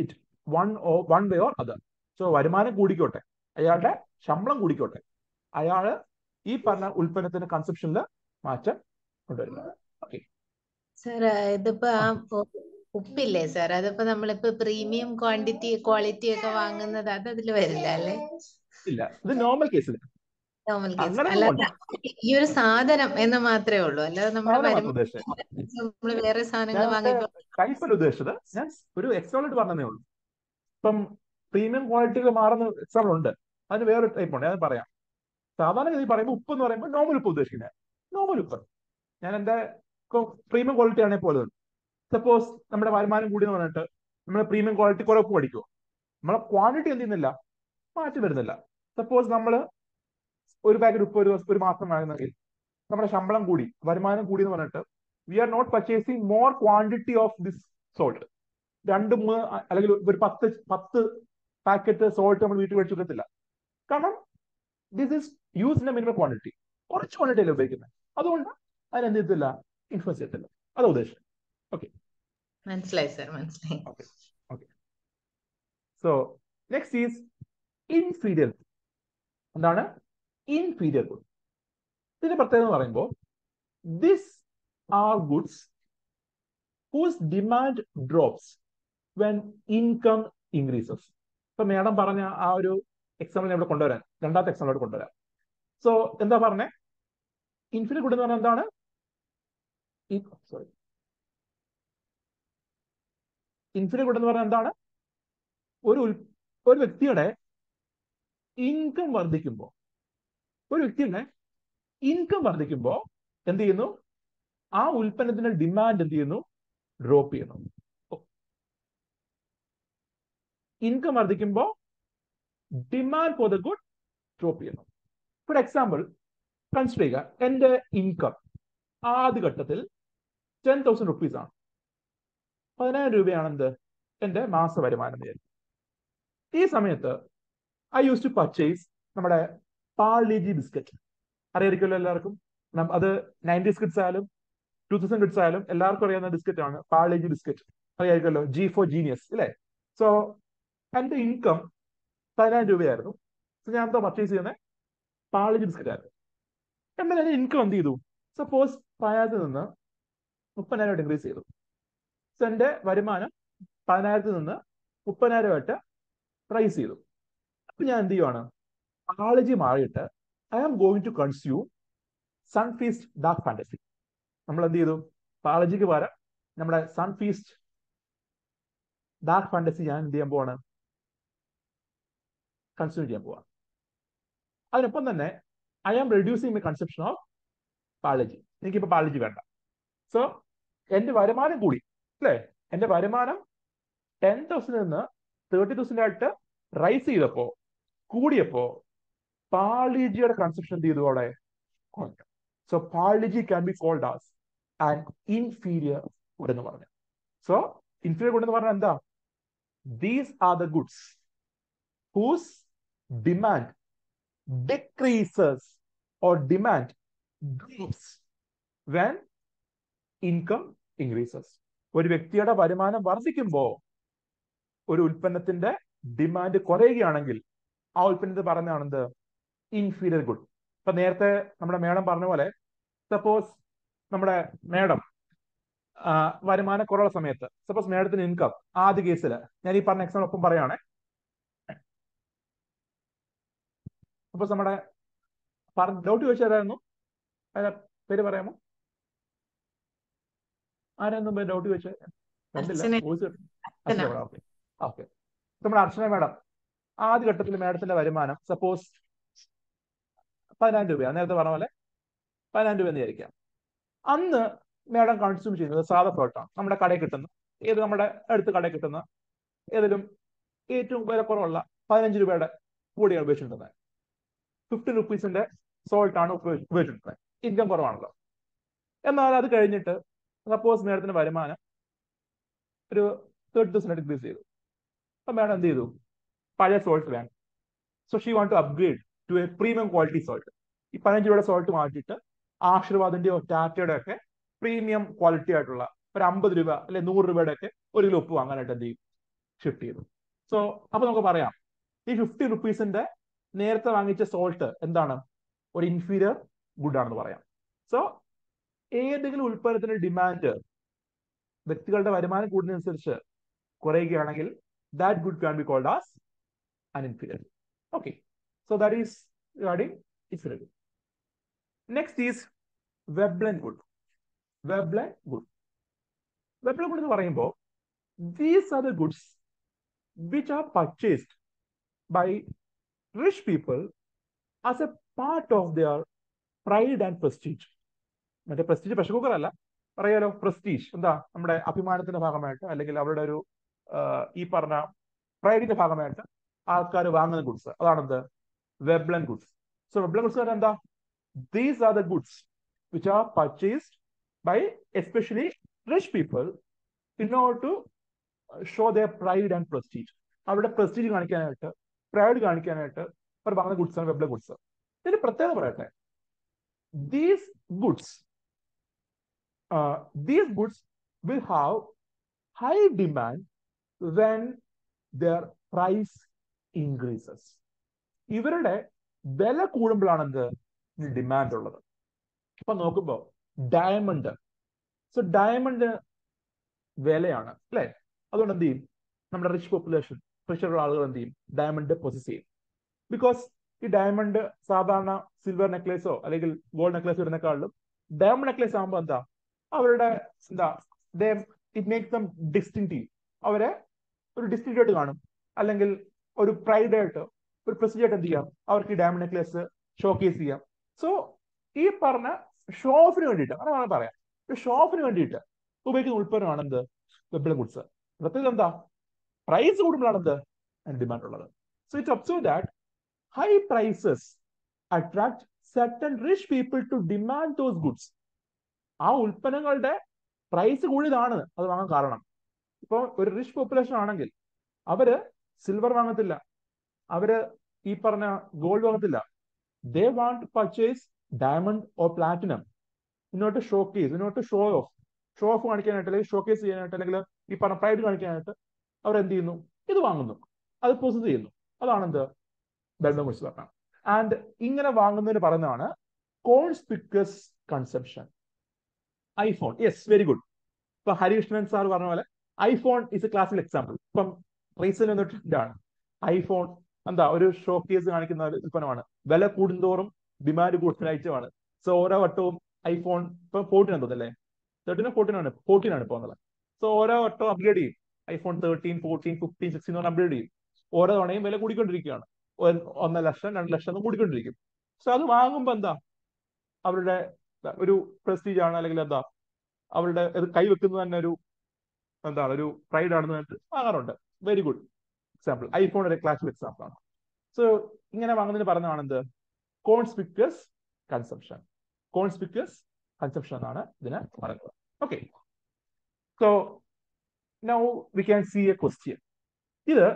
it one or one way or other so വരുമാനം കൂടിക്കോട്ടെ. അയാളുടെ ശമ്പളം കൂടിക്കോട്ടെ. അയാൾ ഈ പറഞ്ഞ ഉൽപ്പന്നത്തിന്റെ കൺസെപ്ഷനിൽ മാറ്റം കൊണ്ടുവരുന്നത്. ഓക്കെ ഇതിപ്പോ ഉപ്പില്ലേ സാർ അതിപ്പോ നമ്മളിപ്പോ പ്രീമിയം ക്വാണ്ടിറ്റി ക്വാളിറ്റി ഒക്കെ വാങ്ങുന്നത് അത് അതിൽ വരില്ല അല്ലേ? ഇല്ല ഇത് നോർമൽ കേസിൽ നോർമൽ കേസ്. അല്ല അല്ലാതെ ഈ ഒരു സാധനം എന്ന് മാത്രമേ ഉള്ളൂ. അല്ലാതെ നമ്മുടെ നമ്മൾ വേറെ സാധനങ്ങൾ വാങ്ങിയപ്പോ ഉദ്ദേശിച്ചത്. ഞാൻ ഒരു എക്സാമ്പിൾ പറഞ്ഞതേ ഉള്ളൂ. ഇപ്പം പ്രീമിയം ക്വാളിറ്റികൾ മാറുന്ന എക്സാമ്പിൾ ഉണ്ട്. അതിന് വേറെ ടൈപ്പ് ഉണ്ട്. ഞാൻ പറയാം. സാധാരണ ഗതി പറയുമ്പോൾ ഉപ്പ് എന്ന് പറയുമ്പോൾ നോർമൽ ഉപ്പ് ഉദ്ദേശിക്കുന്നത്. നോർമൽ ഉപ്പ്. ഞാൻ എന്റെ പ്രീമിയം ക്വാളിറ്റി ആണെങ്കിൽ പോലും സപ്പോസ് നമ്മുടെ വരുമാനം കൂടി എന്ന് പറഞ്ഞിട്ട് നമ്മുടെ പ്രീമിയം ക്വാളിറ്റി കുറവ് പഠിക്കുമോ നമ്മളെ ക്വാണ്ടിറ്റി എന്ത് ചെയ്യുന്നില്ല? മാറ്റി വരുന്നില്ല. സപ്പോസ് നമ്മൾ ഒരു പാക്കറ്റ് ഉപ്പ് ഒരു ദിവസം ഒരു മാസം വാങ്ങുന്നെങ്കിൽ നമ്മുടെ ശമ്പളം കൂടി വരുമാനം കൂടി എന്ന് പറഞ്ഞിട്ട് we are not purchasing more quantity of this salt രണ്ട് മൂന്ന് അല്ലെങ്കിൽ ഒരു പത്ത് പത്ത് പാക്കറ്റ് സോൾട്ട് നമ്മൾ വീട്ടിൽ മേടിച്ചു വെക്കത്തില്ല. കാരണം this is use in a minimum quantity കുറച്ച് ക്വാണ്ടിറ്റി അല്ലേ ഉപയോഗിക്കുന്നത് അതുകൊണ്ട് അതിനെന്ത് ചെയ്യത്തില്ല? ഇൻഫ്ലുവൻസ് ചെയ്യത്തില്ല. അതാ ഉദ്ദേശം. മനസ്സിലായി സർ മനസ്സിലായി. സോ നെക്സ്റ്റ് ഈസ് ഇൻഫീരിയർ എന്താണ്? ഇൻഫീരിയർ ഗുഡ് ഇതിന്റെ പ്രത്യേകത എന്ന് പറയുമ്പോൾ this are goods whose demand drops when income increases ഇപ്പൊ മേഡം പറഞ്ഞ ആ ഒരു എക്സാമ്പിൾ ഇവിടെ കൊണ്ടുവരാൻ രണ്ടാമത്തെ എക്സാമ്പിളോട് കൊണ്ടുവരാം. സോ എന്താ പറഞ്ഞേ? ഇൻഫിനിറ്റ് ഗുഡ് എന്ന് പറഞ്ഞാൽ എന്താണ്? സോറി ഇൻഫിനിറ്റ് ഗുഡ് എന്ന് പറഞ്ഞാൽ എന്താണ്? ഒരു ഒരു വ്യക്തിയുടെ ഇൻകം വർദ്ധിക്കുമ്പോൾ ഒരു വ്യക്തിയുടെ ഇൻകം വർദ്ധിക്കുമ്പോൾ എന്ത് ചെയ്യുന്നു? ആ ഉൽപ്പന്നത്തിന്റെ ഡിമാൻഡ് എന്ത് ചെയ്യുന്നു? ഡ്രോപ്പ് ചെയ്യുന്നു. ഇൻകം വർദ്ധിക്കുമ്പോൾ demand for the good drop ചെയ്യുന്നു. ഫോർ എക്സാമ്പിൾ കൺസിഡർ ചെയ്യുക. എന്റെ ഇൻകം ആദ്യ ഘട്ടത്തിൽ ടെൻ തൗസൻഡ് റുപ്പീസ് ആണ്. പതിനായിരം രൂപയാണ് എന്ത് എന്റെ മാസ വരുമാനം വിചാരിക്കും. ഈ സമയത്ത് ഐ യൂസ് ടു പർച്ചേസ് നമ്മുടെ പാർലേജി ബിസ്ക്കറ്റ്. അറിയായിരിക്കുമല്ലോ എല്ലാവർക്കും? അത് നയന്റീസ് കിഡ്സ് ആയാലും ടൂ തൗസൻഡ് കിഡ്സ് ആയാലും എല്ലാവർക്കും അറിയാവുന്ന ബിസ്ക്കറ്റ് ആണ് പാർലേജി ബിസ്ക്കറ്റ്. അറിയായിരിക്കുമല്ലോ? ജി ഫോർ ജീനിയസ് അല്ലേ സോ എന്റെ ഇൻകം പതിനായിരം രൂപയായിരുന്നു. സോ ഞാൻ എന്താ പർച്ചേസ് ചെയ്യുന്നത് പാർലേജി ബിസ്ക്കറ്റ് ആയിരുന്നു. എന്നാൽ എന്റെ ഇൻകം എന്ത് ചെയ്തു? സപ്പോസ് പതിനായിരത്തിൽ നിന്ന് മുപ്പതിനായിരം ഇൻക്രീസ് ചെയ്തു. സോ വരുമാനം പതിനായിരത്തിൽ നിന്ന് മുപ്പതിനായിരമായിട്ട് പ്രൈസ് ചെയ്തു. അപ്പൊ ഞാൻ എന്ത് ചെയ്യുവാണ്? ആളജി മാറിയിട്ട് I am going to consume Sunfeast Dark Fantasy നമ്മൾ എന്ത് ചെയ്തു? പാളജിക്ക് പകരം നമ്മുടെ സൺഫീസ്റ്റ് ഡാർക്ക് ഫാന്റസി ഞാൻ എന്ത് ചെയ്യാൻ പോവാണ്? കൺസ്യൂം ചെയ്യാൻ പോവാണ്. അതിനൊപ്പം തന്നെ I am reducing my consumption of Parle G എനിക്കിപ്പോൾ പാളജി വേണ്ട. സോ എന്റെ വരുമാനം കൂടി അല്ലേ എന്റെ വരുമാനം ടെൻ തൗസൻഡിൽ നിന്ന് തേർട്ടി തൗസൻഡ് ആയിട്ട് റൈസ് ചെയ്തപ്പോ കൂടിയപ്പോ പാളിജിയുടെ കൺസെപ്ഷൻ എന്ത് ചെയ്തു അവിടെ? So Parle G can be called as and inferior good എന്ന് പറഞ്ഞു. സോ ഇൻഫീരിയർ ഗുഡ് എന്ന് പറഞ്ഞാൽ എന്താ? These are the goods whose demand decreases or demand drops when income increases ഒരു വ്യക്തിയുടെ വരുമാനം വർദ്ധിക്കുമ്പോൾ ഒരു ഉൽപ്പന്നത്തിന്റെ ഡിമാൻഡ് കുറയുകയാണെങ്കിൽ ആ ഉൽപ്പന്നത്തിൽ പറയുന്നതാണെന്ത് ഇൻഫീരിയർ ഗുഡ് ഇപ്പൊ നേരത്തെ നമ്മുടെ മേഡം പറഞ്ഞ പോലെ സപ്പോസ് നമ്മുടെ മേഡം വരുമാന കുറവുള്ള സമയത്ത് സപ്പോസ് മേഡത്തിന് ഇൻകം ആദ്യ കേസിൽ ഞാൻ ഈ പറഞ്ഞ എക്സാമ്പിൾ ഒപ്പം പറയുകയാണെ സപ്പോസ് നമ്മുടെ ഡൗട്ട് ചോദിച്ചായിരുന്നു പേര് പറയാമോ? ആരായിരുന്നു ഡൗട്ട് ചോദിച്ചത് കണ്ടില്ല. വോയിസ് ഓക്കെ ഓക്കെ നമ്മുടെ അർച്ചന മേഡം ആദ്യ ഘട്ടത്തിൽ മാഡത്തിന്റെ വരുമാനം സപ്പോസ് പതിനായിരം രൂപയാണ് നേരത്തെ പറഞ്ഞ പോലെ പതിനായിരം രൂപ എന്ന് വിചാരിക്കാം. അന്ന് മാഡം കൺസ്യൂം ചെയ്യുന്നത് സാധാ ഫ്ലോട്ടാണ് നമ്മുടെ കടയിൽ കിട്ടുന്ന ഏത് നമ്മുടെ അടുത്ത് കടയിൽ കിട്ടുന്ന ഏതെങ്കിലും ഏറ്റവും വില കുറവുള്ള പതിനഞ്ച് രൂപയുടെ പൊടിയാണ് ഉപയോഗിച്ചിട്ടുള്ളത്. ഫിഫ്റ്റി റുപ്പീസിന്റെ സോൾട്ട് ആണ് ഉപയോഗിച്ചിട്ടുള്ളത്. ഇൻകം കുറവാണല്ലോ. എന്നാൽ അത് കഴിഞ്ഞിട്ട് സപ്പോസ് മേഡത്തിന്റെ വരുമാനം ഒരു തേർട്ടി തൗസൻഡ് ഡിക്രീസ് ചെയ്തു. അപ്പൊ മേഡം എന്ത് ചെയ്തു? പഴയ സോൾട്ട് വേണം. So she want to upgrade to a premium quality salt ഈ പതിനഞ്ച് രൂപയുടെ സോൾട്ട് മാറ്റിയിട്ട് ആശീർവാദിന്റെയോ ടാറ്റയുടെ ഒക്കെ പ്രീമിയം ക്വാളിറ്റി ആയിട്ടുള്ള ഒരു അമ്പത് രൂപ അല്ലെ നൂറ് രൂപയുടെ ഒക്കെ ഒരു കിലോ ഉപ്പ് വാങ്ങാനായിട്ട് എന്ത് ചെയ്യും ഷിഫ്റ്റ് ചെയ്തു. സോ അപ്പൊ നമുക്ക് പറയാം. ഈ ഫിഫ്റ്റി റുപ്പീസിന്റെ നേരത്തെ വാങ്ങിച്ച സോൾട്ട് എന്താണ്? ഒരു ഇൻഫീരിയർ ഗുഡ് ആണെന്ന് പറയാം. സോ ഏതെങ്കിലും ഉൽപ്പന്നത്തിന്റെ ഡിമാൻഡ് വ്യക്തികളുടെ വരുമാനം കൂടുന്നതനുസരിച്ച് കുറയുകയാണെങ്കിൽ that good can be called as an inferior okay so that is regarding inferior next is Veblen good Veblen good Veblen good എന്ന് പറയുമ്പോൾ these are the goods which are purchased by rich people as a part of their pride and prestige മറ്റേ പ്രസ്റ്റീജ് പ്രഷർ കുക്കർ അല്ല. പറയാലോ പ്രസ്റ്റീജ് എന്താ? നമ്മുടെ അഭിമാനത്തിന്റെ ഭാഗമായിട്ട് അല്ലെങ്കിൽ അവരുടെ ഒരു ഈ പറഞ്ഞ പ്രൈഡിന്റെ ഭാഗമായിട്ട് ആൾക്കാർ വാങ്ങുന്ന goods അതാണെന്ത്? Veblen goods so Veblen goods എന്താ? These are the goods which are purchased by especially rich people in to show the pride and prestige അവരുടെ പ്രസ്റ്റീജ് കാണിക്കാനായിട്ട് പ്രൈഡ് കാണിക്കാനായിട്ട് അവർ വാങ്ങുന്ന ഗുഡ്സ് ആണ് വെബ്ലൻ ഗുഡ്സ് ഇതിന് പ്രത്യേകത പറയട്ടെ. These goods these goods will have high demand when their price increases. ഇവരുടെ വില കൂടുമ്പോഴാണ് എന്ത്? ഡിമാൻഡ് ഉള്ളത്. ഇപ്പൊ നോക്കുമ്പോ ഡയമണ്ട് സോ ഡയമണ്ട് വിലയാണ് അല്ലെ? അതുകൊണ്ട് എന്ത് ചെയ്യും? നമ്മുടെ റിച്ച് പോപ്പുലേഷൻ റിച്ചുള്ള ആളുകൾ എന്ത് ചെയ്യും? ഡയമണ്ട് പൊസസ് ചെയ്യും. ബിക്കോസ് ഈ ഡയമണ്ട് സാധാരണ സിൽവർ നെക്ലേസോ അല്ലെങ്കിൽ ഗോൾഡ് നെക്ലേസോ ഇടുന്നേക്കാളും ഡയമണ്ട് നെക്ലേസ് ആകുമ്പോൾ എന്താ? അവരുടെ എന്താ they it makes them distinctive അവരെ ഒരു ഡിസ്റ്റിങ്റ്റ് ആയിട്ട് കാണും. അല്ലെങ്കിൽ ഒരു പ്രൈഡ് ആയിട്ട് ഒരു പ്രസ്റ്റീജ് ആയിട്ട് എന്ത് ചെയ്യാം? അവർക്ക് ഈ ഡയമണ്ട് നെക്ലേസ് ഷോക്കേസ് ചെയ്യാം. സോ ഈ പറഞ്ഞ ഷോ ഓഫിന് വേണ്ടിയിട്ട് അങ്ങനെ വേണം പറയാം. ഷോ ഓഫിന് വേണ്ടിയിട്ട് ഉപയോഗിക്കുന്ന ഉൽപ്പന്നമാണ് എന്ത്? വെബിളെ ഗുഡ്സ് പ്രത്യേകിച്ച് എന്താ? പ്രൈസ് കൂടുമ്പോഴാണ് എന്ത്? ഡിമാൻഡ് ഉള്ളത്. So it observe that high prices attract certain rich people to demand those goods ആ ഉൽപ്പന്നങ്ങളുടെ പ്രൈസ് കൂടിയതാണ് അത് വാങ്ങാൻ കാരണം. ഇപ്പോൾ ഒരു റിച്ച് പോപ്പുലേഷൻ ആണെങ്കിൽ അവർ സിൽവർ വാങ്ങത്തില്ല. അവർ ഈ പറഞ്ഞ gold വാങ്ങത്തില്ല. They want purchase diamond or platinum in order showcase in order show off show off കാണിക്കാനായിട്ട് അല്ലെങ്കിൽ ഷോ കേസ് ചെയ്യാനായിട്ട് അല്ലെങ്കിൽ ഈ പറഞ്ഞ പ്രൈഡ് കാണിക്കാനായിട്ട് അവർ എന്ത് ചെയ്യുന്നു? ഇത് വാങ്ങുന്നു. അത് പ്രൊസസ് ചെയ്യുന്നു. അതാണ് എന്ത്? ബന്ധം കുറിച്ച് ആൻഡ് ഇങ്ങനെ വാങ്ങുന്നതിന് പറയുന്നതാണ് conspicuous consumption iPhone yes very good ഇപ്പൊ ഹരികൃഷ്ണൻ സാർ പറഞ്ഞ പോലെ iPhone is a classical example ഇപ്പം റീസെന്റ് വന്ന ട്രെൻഡാണ് ഐഫോൺ എന്താ ഒരു ഷോ കേസ് കാണിക്കുന്ന ഒരു ഉൽപ്പന്നമാണ്. വില കൂടുന്തോറും ഡിമാൻഡ് കൂടുതലായിട്ടുമാണ് സോ ഓരോ വട്ടവും ഐഫോൺ ഇപ്പൊ ഫോർട്ടീൻ തോന്നല്ലേ തേർട്ടീനോ ഫോർട്ടീൻ ആണ്. ഫോർട്ടീൻ ആണ് ഇപ്പോൾ എന്നുള്ളത് സോ ഓരോ വട്ടവും അപ്ഗ്രേഡ് ചെയ്യും. IPhone thirteen fourteen fifteen sixteen എന്ന് അപ്ഗ്രേഡ് ചെയ്യും. ഓരോ തവണയും വില കൂടിക്കൊണ്ടിരിക്കുകയാണ്. ഒന്നര ലക്ഷം രണ്ട് ലക്ഷം എന്ന് കൂടിക്കൊണ്ടിരിക്കും. സോ അത് വാങ്ങുമ്പോൾ എന്താ? അവരുടെ ഒരു പ്രസ്റ്റീജ് ആണ് അല്ലെങ്കിൽ എന്താ അവരുടെ ഇത് കൈവെക്കുന്നത് തന്നെ ഒരു എന്താണ് ഒരു പ്രൈഡ് ആണെന്ന് പറഞ്ഞിട്ട് വാങ്ങാറുണ്ട് വെരി ഗുഡ് എക്സാമ്പിൾ ഐഫോൺ ഒരു ക്ലാസ് എക്സാമ്പിൾ ആണ്. സോ ഇങ്ങനെ വാങ്ങുന്നതിന് പറഞ്ഞതാണ് എന്ത്? കോൺസ്പിക്വസ് കൺസംഷൻ കോൺസ്പിക്വസ് കൺസംഷൻ എന്നാണ് ഇതിനെ പറയുന്നത്. Okay so now we can see a question ഇത്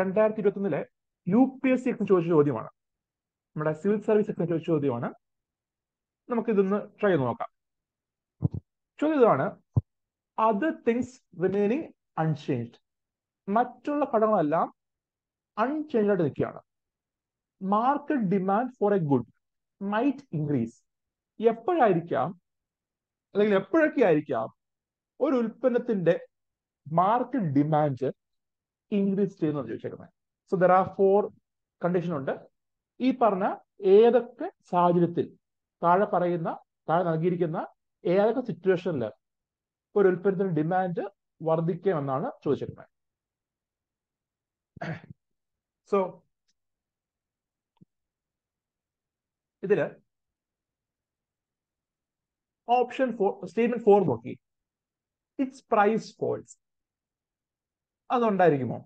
രണ്ടായിരത്തി ഇരുപത്തി ഒന്നിലെ യു പി എസ് സി എക്സിന് ചോദിച്ച ചോദ്യമാണ്. നമ്മുടെ സിവിൽ സർവീസ് എക്സിന് ചോദിച്ച ചോദ്യമാണ്. നമുക്ക് ഇതൊന്ന് ട്രൈ നോക്കാം. ചോദ്യം ഇതാണ് അതർ തിങ്സ് റിമൈനിങ് അൺചേഞ്ച്ഡ് മറ്റുള്ള ഘടകങ്ങളെല്ലാം അൺചേഞ്ച് ആയിട്ട് നിൽക്കുകയാണ്. Market demand for a good might increase എപ്പോഴായിരിക്കാം അല്ലെങ്കിൽ എപ്പോഴൊക്കെ ആയിരിക്കാം ഒരു ഉൽപ്പന്നത്തിന്റെ മാർക്കറ്റ് ഡിമാൻഡ് ഇൻക്രീസ് ചെയ്യുന്നത് ചോദിച്ചേക്കുന്നത്? So there are four condition ഉണ്ട്. ഈ പറഞ്ഞ ഏതൊക്കെ സാഹചര്യത്തിൽ താഴെ പറയുന്ന താഴെ നൽകിയിരിക്കുന്ന ഏതൊക്കെ സിറ്റുവേഷനിൽ ഒരു ഉൽപ്പന്നത്തിന്റെ ഡിമാൻഡ് വർദ്ധിക്കുമെന്നാണ് ചോദിച്ചിരിക്കുന്നത്. സോ ഇതിൽ ഓപ്ഷൻ ഫോർ സ്റ്റേറ്റ്മെന്റ് ഫോർ നോക്കി. ഇറ്റ്സ് പ്രൈസ് ഫോൾസ് അതുണ്ടായിരിക്കുമോ?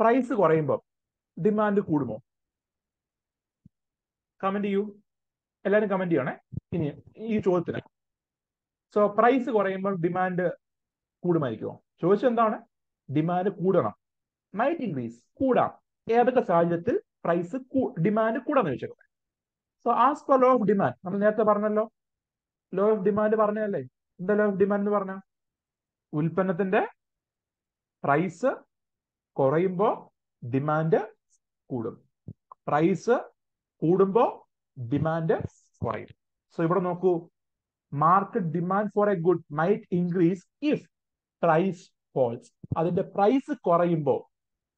പ്രൈസ് കുറയുമ്പോൾ ഡിമാൻഡ് കൂടുമോ? കമന്റ് ചെയ്യൂ. എല്ലാവരും കമന്റ് ചെയ്യണേ. ഇനി ഈ ചോദ്യത്തിന്. സോ പ്രൈസ് കുറയുമ്പോൾ ഡിമാൻഡ് കൂടുമായിരിക്കുമോ? ചോദിച്ചത് എന്താണ്? ഡിമാൻഡ് കൂടണം. മൈറ്റ് ഇൻക്രീസ് കൂടാം. ഏതൊക്കെ സാഹചര്യത്തിൽ പ്രൈസ് ഡിമാൻഡ് കൂടാന്ന് ചോദിച്ചേക്കുന്നത് so as for law of demand നമ്മൾ നേരത്തെ പറഞ്ഞല്ലോ. ലോ ഓഫ് ഡിമാൻഡ് പറഞ്ഞല്ലേ എന്താ ലോ ഓഫ് ഡിമാൻഡ് എന്ന് പറഞ്ഞ? ഉൽപ്പന്നത്തിന്റെ പ്രൈസ് കുറയുമ്പോൾ ഡിമാൻഡ് കൂടും. പ്രൈസ് കൂടുമ്പോൾ ഡിമാൻഡ് കുറയും സോ ഇവിടെ നോക്കൂ market demand for a good might increase if price falls അതിന്റെ പ്രൈസ് കുറയുമ്പോൾ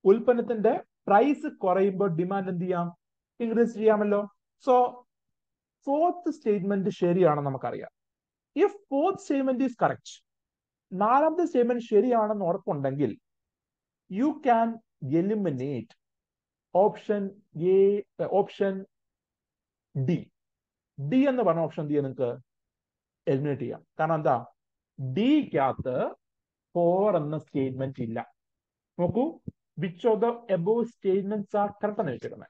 ഉൽപ്പന്നത്തിന്റെ പ്രൈസ് കുറയുമ്പോൾ ഡിമാൻഡ് എന്ത് ചെയ്യാം? ഇൻക്രീസ് ചെയ്യാമല്ലോ. സോ ഫോർത്ത് സ്റ്റേറ്റ്മെന്റ് ശരിയാണെന്ന് നമുക്കറിയാം. If fourth statement is correct നാലാമത്തെ സ്റ്റേറ്റ്മെന്റ് ശരിയാണെന്ന് ഉറപ്പുണ്ടെങ്കിൽ you can eliminate option A option D D എന്ന് പറഞ്ഞ ഓപ്ഷൻ എന്ത് ചെയ്യാം നിങ്ങൾക്ക് എലിമിനേറ്റ് ചെയ്യാം. കാരണം എന്താ? ഡിക്കകത്ത് ഫോർ എന്ന സ്റ്റേറ്റ്മെന്റ് ഇല്ല. നോക്കൂ. Which of the above statements are correct എന്ന് വെച്ചിരുന്നത്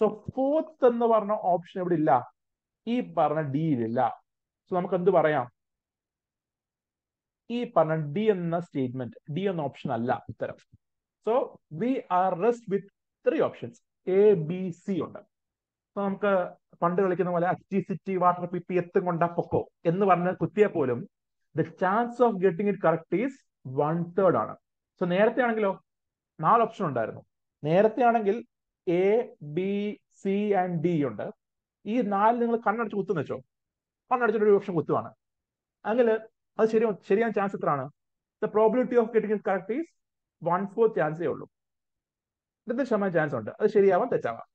സോ ഫോർത്ത് എന്ന് പറഞ്ഞ ഓപ്ഷൻ ഇവിടെ ഇല്ല. ഈ പറഞ്ഞ ഡിയിലില്ല സോ നമുക്ക് എന്ത് പറയാം? ഈ പറഞ്ഞ ഡി എന്ന സ്റ്റേറ്റ്മെന്റ് ഡി എന്ന ഓപ്ഷൻ അല്ല ഉത്തരം. So we are rest with three options A B C ഉണ്ട്. സോ നമുക്ക് പണ്ട് കളിക്കുന്ന പോലെ അറ്റി സിറ്റി വാട്ടർ പിപ്പി എത്തും കൊണ്ടാ പൊക്കോ എന്ന് പറഞ്ഞ് കുത്തിയാൽ പോലും the chance of getting it correct is one third ആണ്. സോ നേരത്തെ ആണെങ്കിലോ നാല് ഓപ്ഷൻ ഉണ്ടായിരുന്നു. നേരത്തെ ആണെങ്കിൽ A B C and D ഉണ്ട്. ഈ നാല് നിങ്ങൾ കണ്ണടച്ച് കുത്തുന്ന വെച്ചോ. കണ്ണടച്ചിട്ട് ഒരു ഓപ്ഷൻ കുത്തുവാണ്. അതിൽ അത് ശരി ശരിയാൻ ചാൻസ് എത്രയാണ്? The probability of getting it correct is one four ചാൻസേ ഉള്ളൂ. ഇരുപത് ശതമാനം ചാൻസ് ഉണ്ട്. അത് ശരിയാവാം തെറ്റാവാം.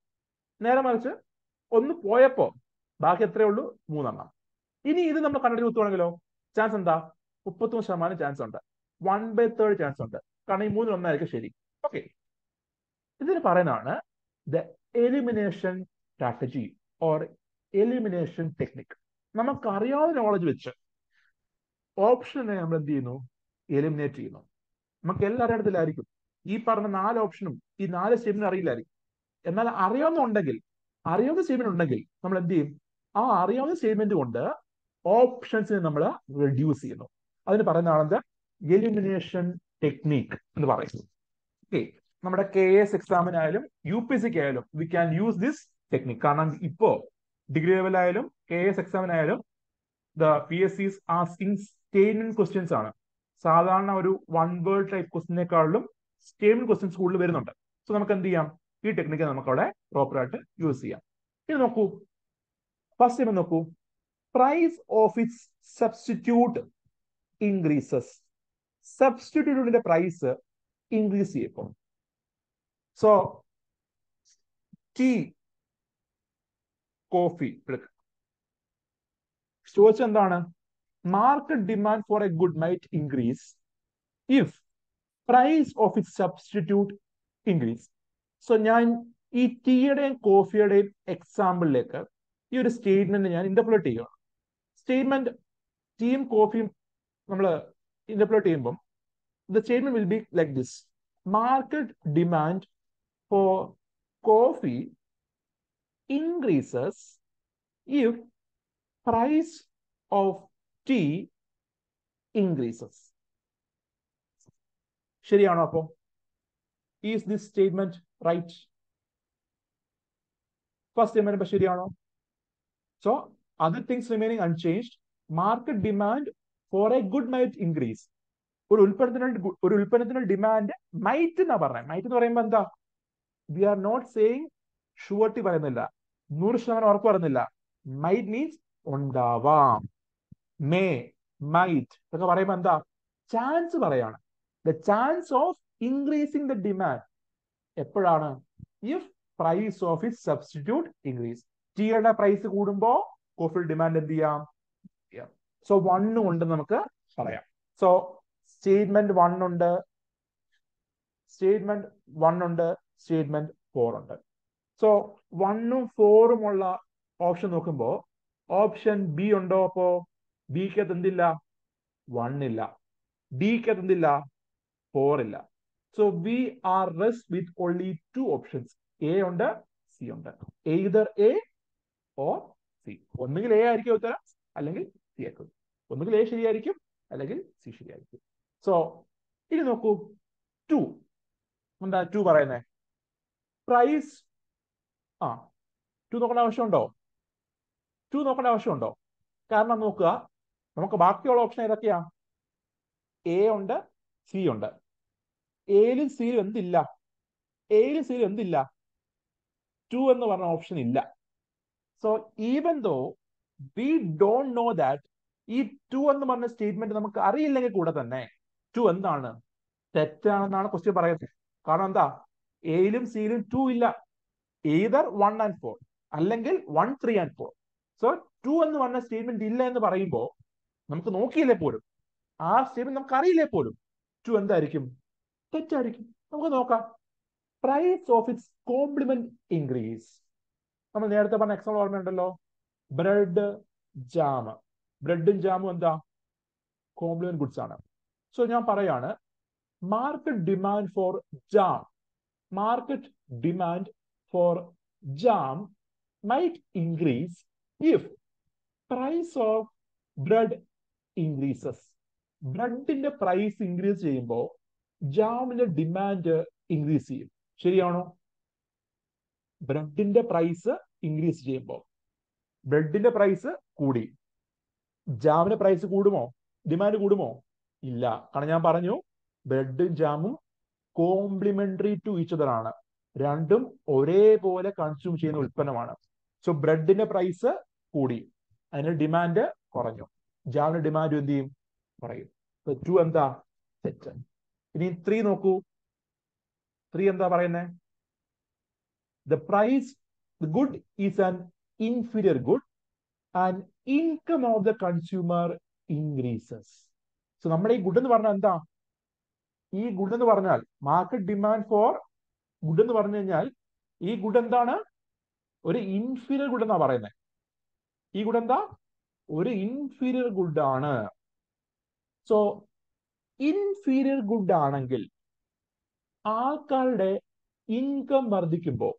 നേരെ മറിച്ച് ഒന്ന് പോയപ്പോ ബാക്കി എത്രയേ ഉള്ളൂ? മൂന്നെണ്ണം. ഇനി ഇത് നമ്മൾ കണ്ണടി കുത്തുവാണെങ്കിലോ ചാൻസ് എന്താ? മുപ്പത്തൊന്ന് ശതമാനം ചാൻസ് ഉണ്ട്. വൺ ബൈ തേർഡ് ചാൻസ് ഉണ്ട്. കാരണം ഈ മൂന്നിൽ ഒന്നായിരിക്കും ശരി. ഓക്കെ ഇതിന് പറയുന്നതാണ് the elimination strategy or elimination technique നമുക്ക് അറിയാവുന്ന നോളജ് വെച്ച് ഓപ്ഷനെ നമ്മൾ എന്ത് ചെയ്യുന്നു? എലിമിനേറ്റ് ചെയ്യുന്നു. നമുക്ക് എല്ലാവരുടെ അടുത്തിലായിരിക്കും. ഈ പറഞ്ഞ നാല് ഓപ്ഷനും ഈ നാല് സ്റ്റേമിനും അറിയില്ലായിരിക്കും. എന്നാൽ അറിയാവുന്നുണ്ടെങ്കിൽ അറിയാവുന്ന സ്റ്റേറ്റ്മെന്റ് ഉണ്ടെങ്കിൽ നമ്മൾ എന്ത് ചെയ്യും? ആ അറിയാവുന്ന സ്റ്റേറ്റ്മെന്റ് കൊണ്ട് ഓപ്ഷൻസിനെ നമ്മൾ റെഡ്യൂസ് ചെയ്യുന്നു. അതിന് പറയുന്നതാണ് എലിമിനേഷൻ ടെക്നിക് എന്ന് പറയുന്നത് ഓക്കെ നമ്മുടെ കെ എസ് എക്സാമിനായാലും യു പി സിക്ക് ആയാലും we can use this technique കാരണം ഇപ്പോ ഡിഗ്രി ലെവലായാലും K S എക്സാമിനായാലും the P S C's asking statement questions ആണ്. സാധാരണ ഒരു വൺ വേർഡ് ടൈപ്പ് ക്വസ്റ്റിനേക്കാളും സ്റ്റേറ്റ്മെന്റ് ക്വസ്റ്റ്യൻസ് കൂടുതൽ വരുന്നുണ്ട്. സോ നമുക്ക് എന്ത് ചെയ്യാം? ഈ ടെക്നിക്ക് അവിടെ പ്രോപ്പറായിട്ട് യൂസ് ചെയ്യാം. ഇനി നോക്കൂ. ഫസ്റ്റ് ഇപ്പം നോക്കൂ. Price of its substitute increases സബ്സ്റ്റിറ്റ്യൂട്ടിന്റെ price increase ചെയ്യപ്പോൾ സോ ടീ കോഫി എടുക്കുക എന്താണ്? Market demand for a good might increase if price of it substitute increase so ഞാൻ ഈ ടീയുടെയും കോഫിയുടെയും എക്സാമ്പിളിലേക്ക് ഈ ഒരു സ്റ്റേറ്റ്മെന്റ് ഞാൻ ഇന്റർപ്ലേറ്റ് ചെയ്യുകയാണ് സ്റ്റേറ്റ്മെന്റ് ടീയും കോഫിയും നമ്മൾ ഇന്റർപ്ലേറ്റ് ചെയ്യുമ്പം the statement will be like this market demand for coffee increases if price of tea increases ശരിയാണോ അപ്പോ? Is this statement right first statement ശരിയാണോ? So other things remaining unchanged market demand for a good might increase ഒരു ഉൽപ്പന്നത്തിന് ഒരു ഉൽപ്പന്നത്തിന് ഡിമാൻഡ് മൈറ്റ് എന്നാ പറഞ്ഞത് മൈറ്റ് എന്ന് പറയുമ്പോൾ എന്താ? We are not saying surety പറയുന്നില്ല. നൂറ് ശതമാനം ഉറപ്പ് പറയുന്നില്ല. മൈറ്റ് മീൻസ് ഉണ്ടാവാം. മേ മൈറ്റ് എന്നൊക്കെ പറയുമ്പോൾ എന്താ? ചാൻസ് പറയാണ്. The chance of increasing the demand എപ്പോഴാണ്? If price of it substitute increase ടീയുടെ price കൂടുമ്പോൾ കോഫിൽ ഡിമാൻഡ് എന്ത് ചെയ്യാം? സോ വൺ ഉണ്ട് നമുക്ക് പറയാം. സോ സ്റ്റേറ്റ്മെന്റ് വൺ ഉണ്ട്. സ്റ്റേറ്റ്മെന്റ് വൺ ഉണ്ട്. സ്റ്റേറ്റ്മെന്റ് ഫോർ ഉണ്ട്. സോ വണ്ണും ഫോറും ഉള്ള ഓപ്ഷൻ നോക്കുമ്പോൾ ഓപ്ഷൻ ബി ഉണ്ടോ അപ്പോ? ബിക്ക് എന്തില്ല? വൺ ഇല്ല. അത് എന്തില്ല? ഫോർ ഇല്ല. So we are rest with only two options A ഉണ്ട് സി ഉണ്ട്. എയ്തർ എ ഓർ സി ഒന്നുകിൽ എ ആയിരിക്കും ഉത്തരം അല്ലെങ്കിൽ സി ആയിരിക്കും. ഒന്നുകിൽ എ ശരിയായിരിക്കും അല്ലെങ്കിൽ സി ശരിയായിരിക്കും. സോ ഇനി നോക്കൂ. ടു എന്താ ടു പറയുന്നേ? പ്രൈസ് ആ ടു നോക്കേണ്ട ആവശ്യമുണ്ടോ? ടു നോക്കേണ്ട ആവശ്യമുണ്ടോ? കാരണം നോക്കുക നമുക്ക് ബാക്കിയുള്ള ഓപ്ഷൻ ഏതൊക്കെയാ? എ ഉണ്ട് സി ഉണ്ട്. എയിലും സിയിലും എന്തില്ല? എയിലും സിയിലും എന്തില്ല? ടു എന്ന് പറഞ്ഞ ഓപ്ഷൻ ഇല്ല. So even though we don't know that ഈ ടു എന്ന് പറഞ്ഞ സ്റ്റേറ്റ്മെന്റ് നമുക്ക് അറിയില്ലെങ്കിൽ കൂടെ തന്നെ ടു എന്താണ്? തെറ്റാണെന്നാണ് ക്വസ്റ്റ്യൻ പറയുന്നത്. കാരണം എന്താ? എയിലും സിയിലും ടു ഇല്ല. ഏതർ വൺ ആൻഡ് ഫോർ അല്ലെങ്കിൽ one three and four so two എന്ന് പറഞ്ഞ സ്റ്റേറ്റ്മെന്റ് ഇല്ല എന്ന് പറയുമ്പോൾ നമുക്ക് നോക്കിയില്ലേ പോലും? ആ സ്റ്റേറ്റ്മെന്റ് നമുക്ക് അറിയില്ലേ പോലും? ടു എന്തായിരിക്കും? തെറ്റായിരിക്കും. നമുക്ക് നോക്കാം. Price of its complement increase നമ്മൾ നേരത്തെ പറഞ്ഞ എക്സാമ്പിൾ ഓർമ്മയുണ്ടല്ലോ ബ്രെഡ് ജാം ബ്രെഡും ജാമും എന്താ? കോംപ്ലിമെന്റ് ഗുഡ്സ് ആണ്. സോ ഞാൻ പറയാണ് market demand for jam market demand for jam might increase if price of bread increases ബ്രെഡിന്റെ price increase ചെയ്യുമ്പോൾ ജാമിന്റെ ഡിമാൻഡ് ഇൻക്രീസ് ചെയ്യും. ശരിയാണോ? ബ്രെഡിന്റെ പ്രൈസ് ഇൻക്രീസ് ചെയ്യുമ്പോൾ ബ്രെഡിന്റെ പ്രൈസ് കൂടി. ജാമിന്റെ പ്രൈസ് കൂടുമോ? ഡിമാൻഡ് കൂടുമോ? ഇല്ല. കാരണം ഞാൻ പറഞ്ഞു ബ്രെഡും ജാമും കോംപ്ലിമെന്ററി ടു ഈച്ച് അതർ ആണ്. രണ്ടും ഒരേപോലെ കൺസ്യൂം ചെയ്യുന്ന ഉൽപ്പന്നമാണ്. സോ ബ്രെഡിന്റെ പ്രൈസ് കൂടി. അതിന് ഡിമാൻഡ് കുറഞ്ഞു. ജാമിന്റെ ഡിമാൻഡ് എന്ത് ചെയ്യും? കുറയും. ടു എന്താ? തെറ്റ്. ഇനി ത്രീ നോക്കൂ. ത്രീ എന്താ പറയുന്നേ? The price the good is an inferior good and income of the consumer increases so നമ്മുടെ ഈ ഗുഡ് എന്ന് പറഞ്ഞാൽ എന്താ? ഈ ഗുഡ് എന്ന് പറഞ്ഞാൽ മാർക്കറ്റ് ഡിമാൻഡ് ഫോർ ഗുഡ് എന്ന് പറഞ്ഞു കഴിഞ്ഞാൽ ഈ ഗുഡ് എന്താണ്? ഒരു ഇൻഫീരിയർ ഗുഡ് എന്നാ പറയുന്നത് ഈ ഗുഡ് എന്താ? ഒരു ഇൻഫീരിയർ ഗുഡ് ആണ്. സോ ഇൻഫീരിയർ ഗുഡ് ആണെങ്കിൽ ആൾക്കാരുടെ ഇൻകം വർദ്ധിക്കുമ്പോൾ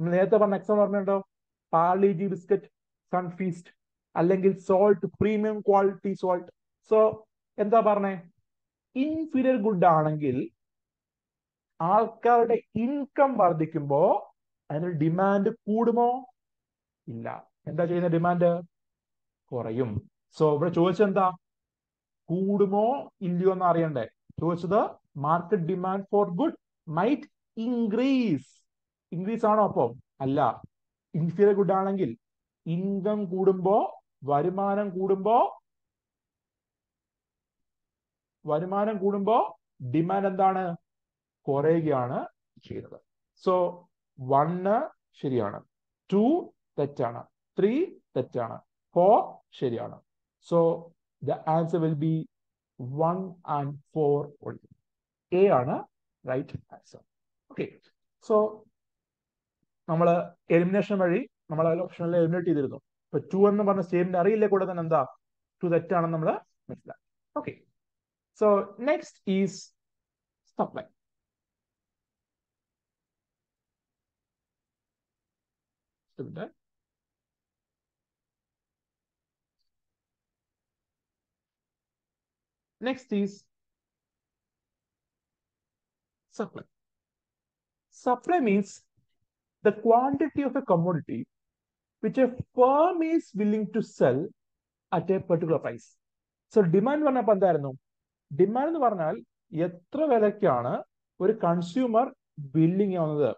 നേരത്തെ പറഞ്ഞ എക്സാം പറഞ്ഞിട്ടുണ്ടോ പാർലിജി ബിസ്ക്കറ്റ് സൺഫീസ്റ്റ് അല്ലെങ്കിൽ salt premium quality salt so എന്താ പറഞ്ഞേ? ഇൻഫീരിയർ ഗുഡ് ആണെങ്കിൽ ആൾക്കാരുടെ ഇൻകം വർദ്ധിക്കുമ്പോ അതിന് ഡിമാൻഡ് കൂടുമോ? ഇല്ല. എന്താ ചെയ്യുന്ന ഡിമാൻഡ് കുറയും. സോ ഇവിടെ ചോദിച്ചെന്താ കൂടുമോ ഇല്ലയോ എന്ന് അറിയണ്ടേ? ചോദിച്ചത് market demand for good might increase increase ആണോ അപ്പം? അല്ല. ഇൻഫീരിയർ ഗുഡ് ആണെങ്കിൽ ഇൻകം കൂടുമ്പോ വരുമാനം കൂടുമ്പോ വരുമാനം കൂടുമ്പോ ഡിമാൻഡ് എന്താണ്? കുറയുകയാണ് ചെയ്യുന്നത്. സോ വണ്ണ് ശരിയാണ്. ടു തെറ്റാണ്. ത്രീ തെറ്റാണ്. ഫോർ ശരിയാണ്. So the answer will be one and four A ആണ് റൈറ്റ് ആൻസർ ഓക്കെ സോ നമ്മൾ എലിമിനേഷൻ വഴി നമ്മൾ ഓപ്ഷനിൽ എലിമിനേറ്റ് ചെയ്തിരുന്നു. ഇപ്പൊ ടു എന്ന് പറഞ്ഞ സ്റ്റേറ്റ്മെന്റ് അറിയില്ല കൂടെ തന്നെ എന്താ? ടു തെറ്റാണെന്ന് നമ്മൾ മനസ്സിലാക്കി. Okay so next is supply ഉണ്ട് Next is supply. Supply means the quantity of a commodity which a firm is willing to sell at a particular price. So demand പറഞ്ഞപ്പോൾ എന്തായിരുന്നു? ഡിമാൻഡ് എന്ന് പറഞ്ഞാൽ എത്ര വിലക്കാണ് ഒരു കൺസ്യൂമർ ബില്ലിംഗ് ആവുന്നത്?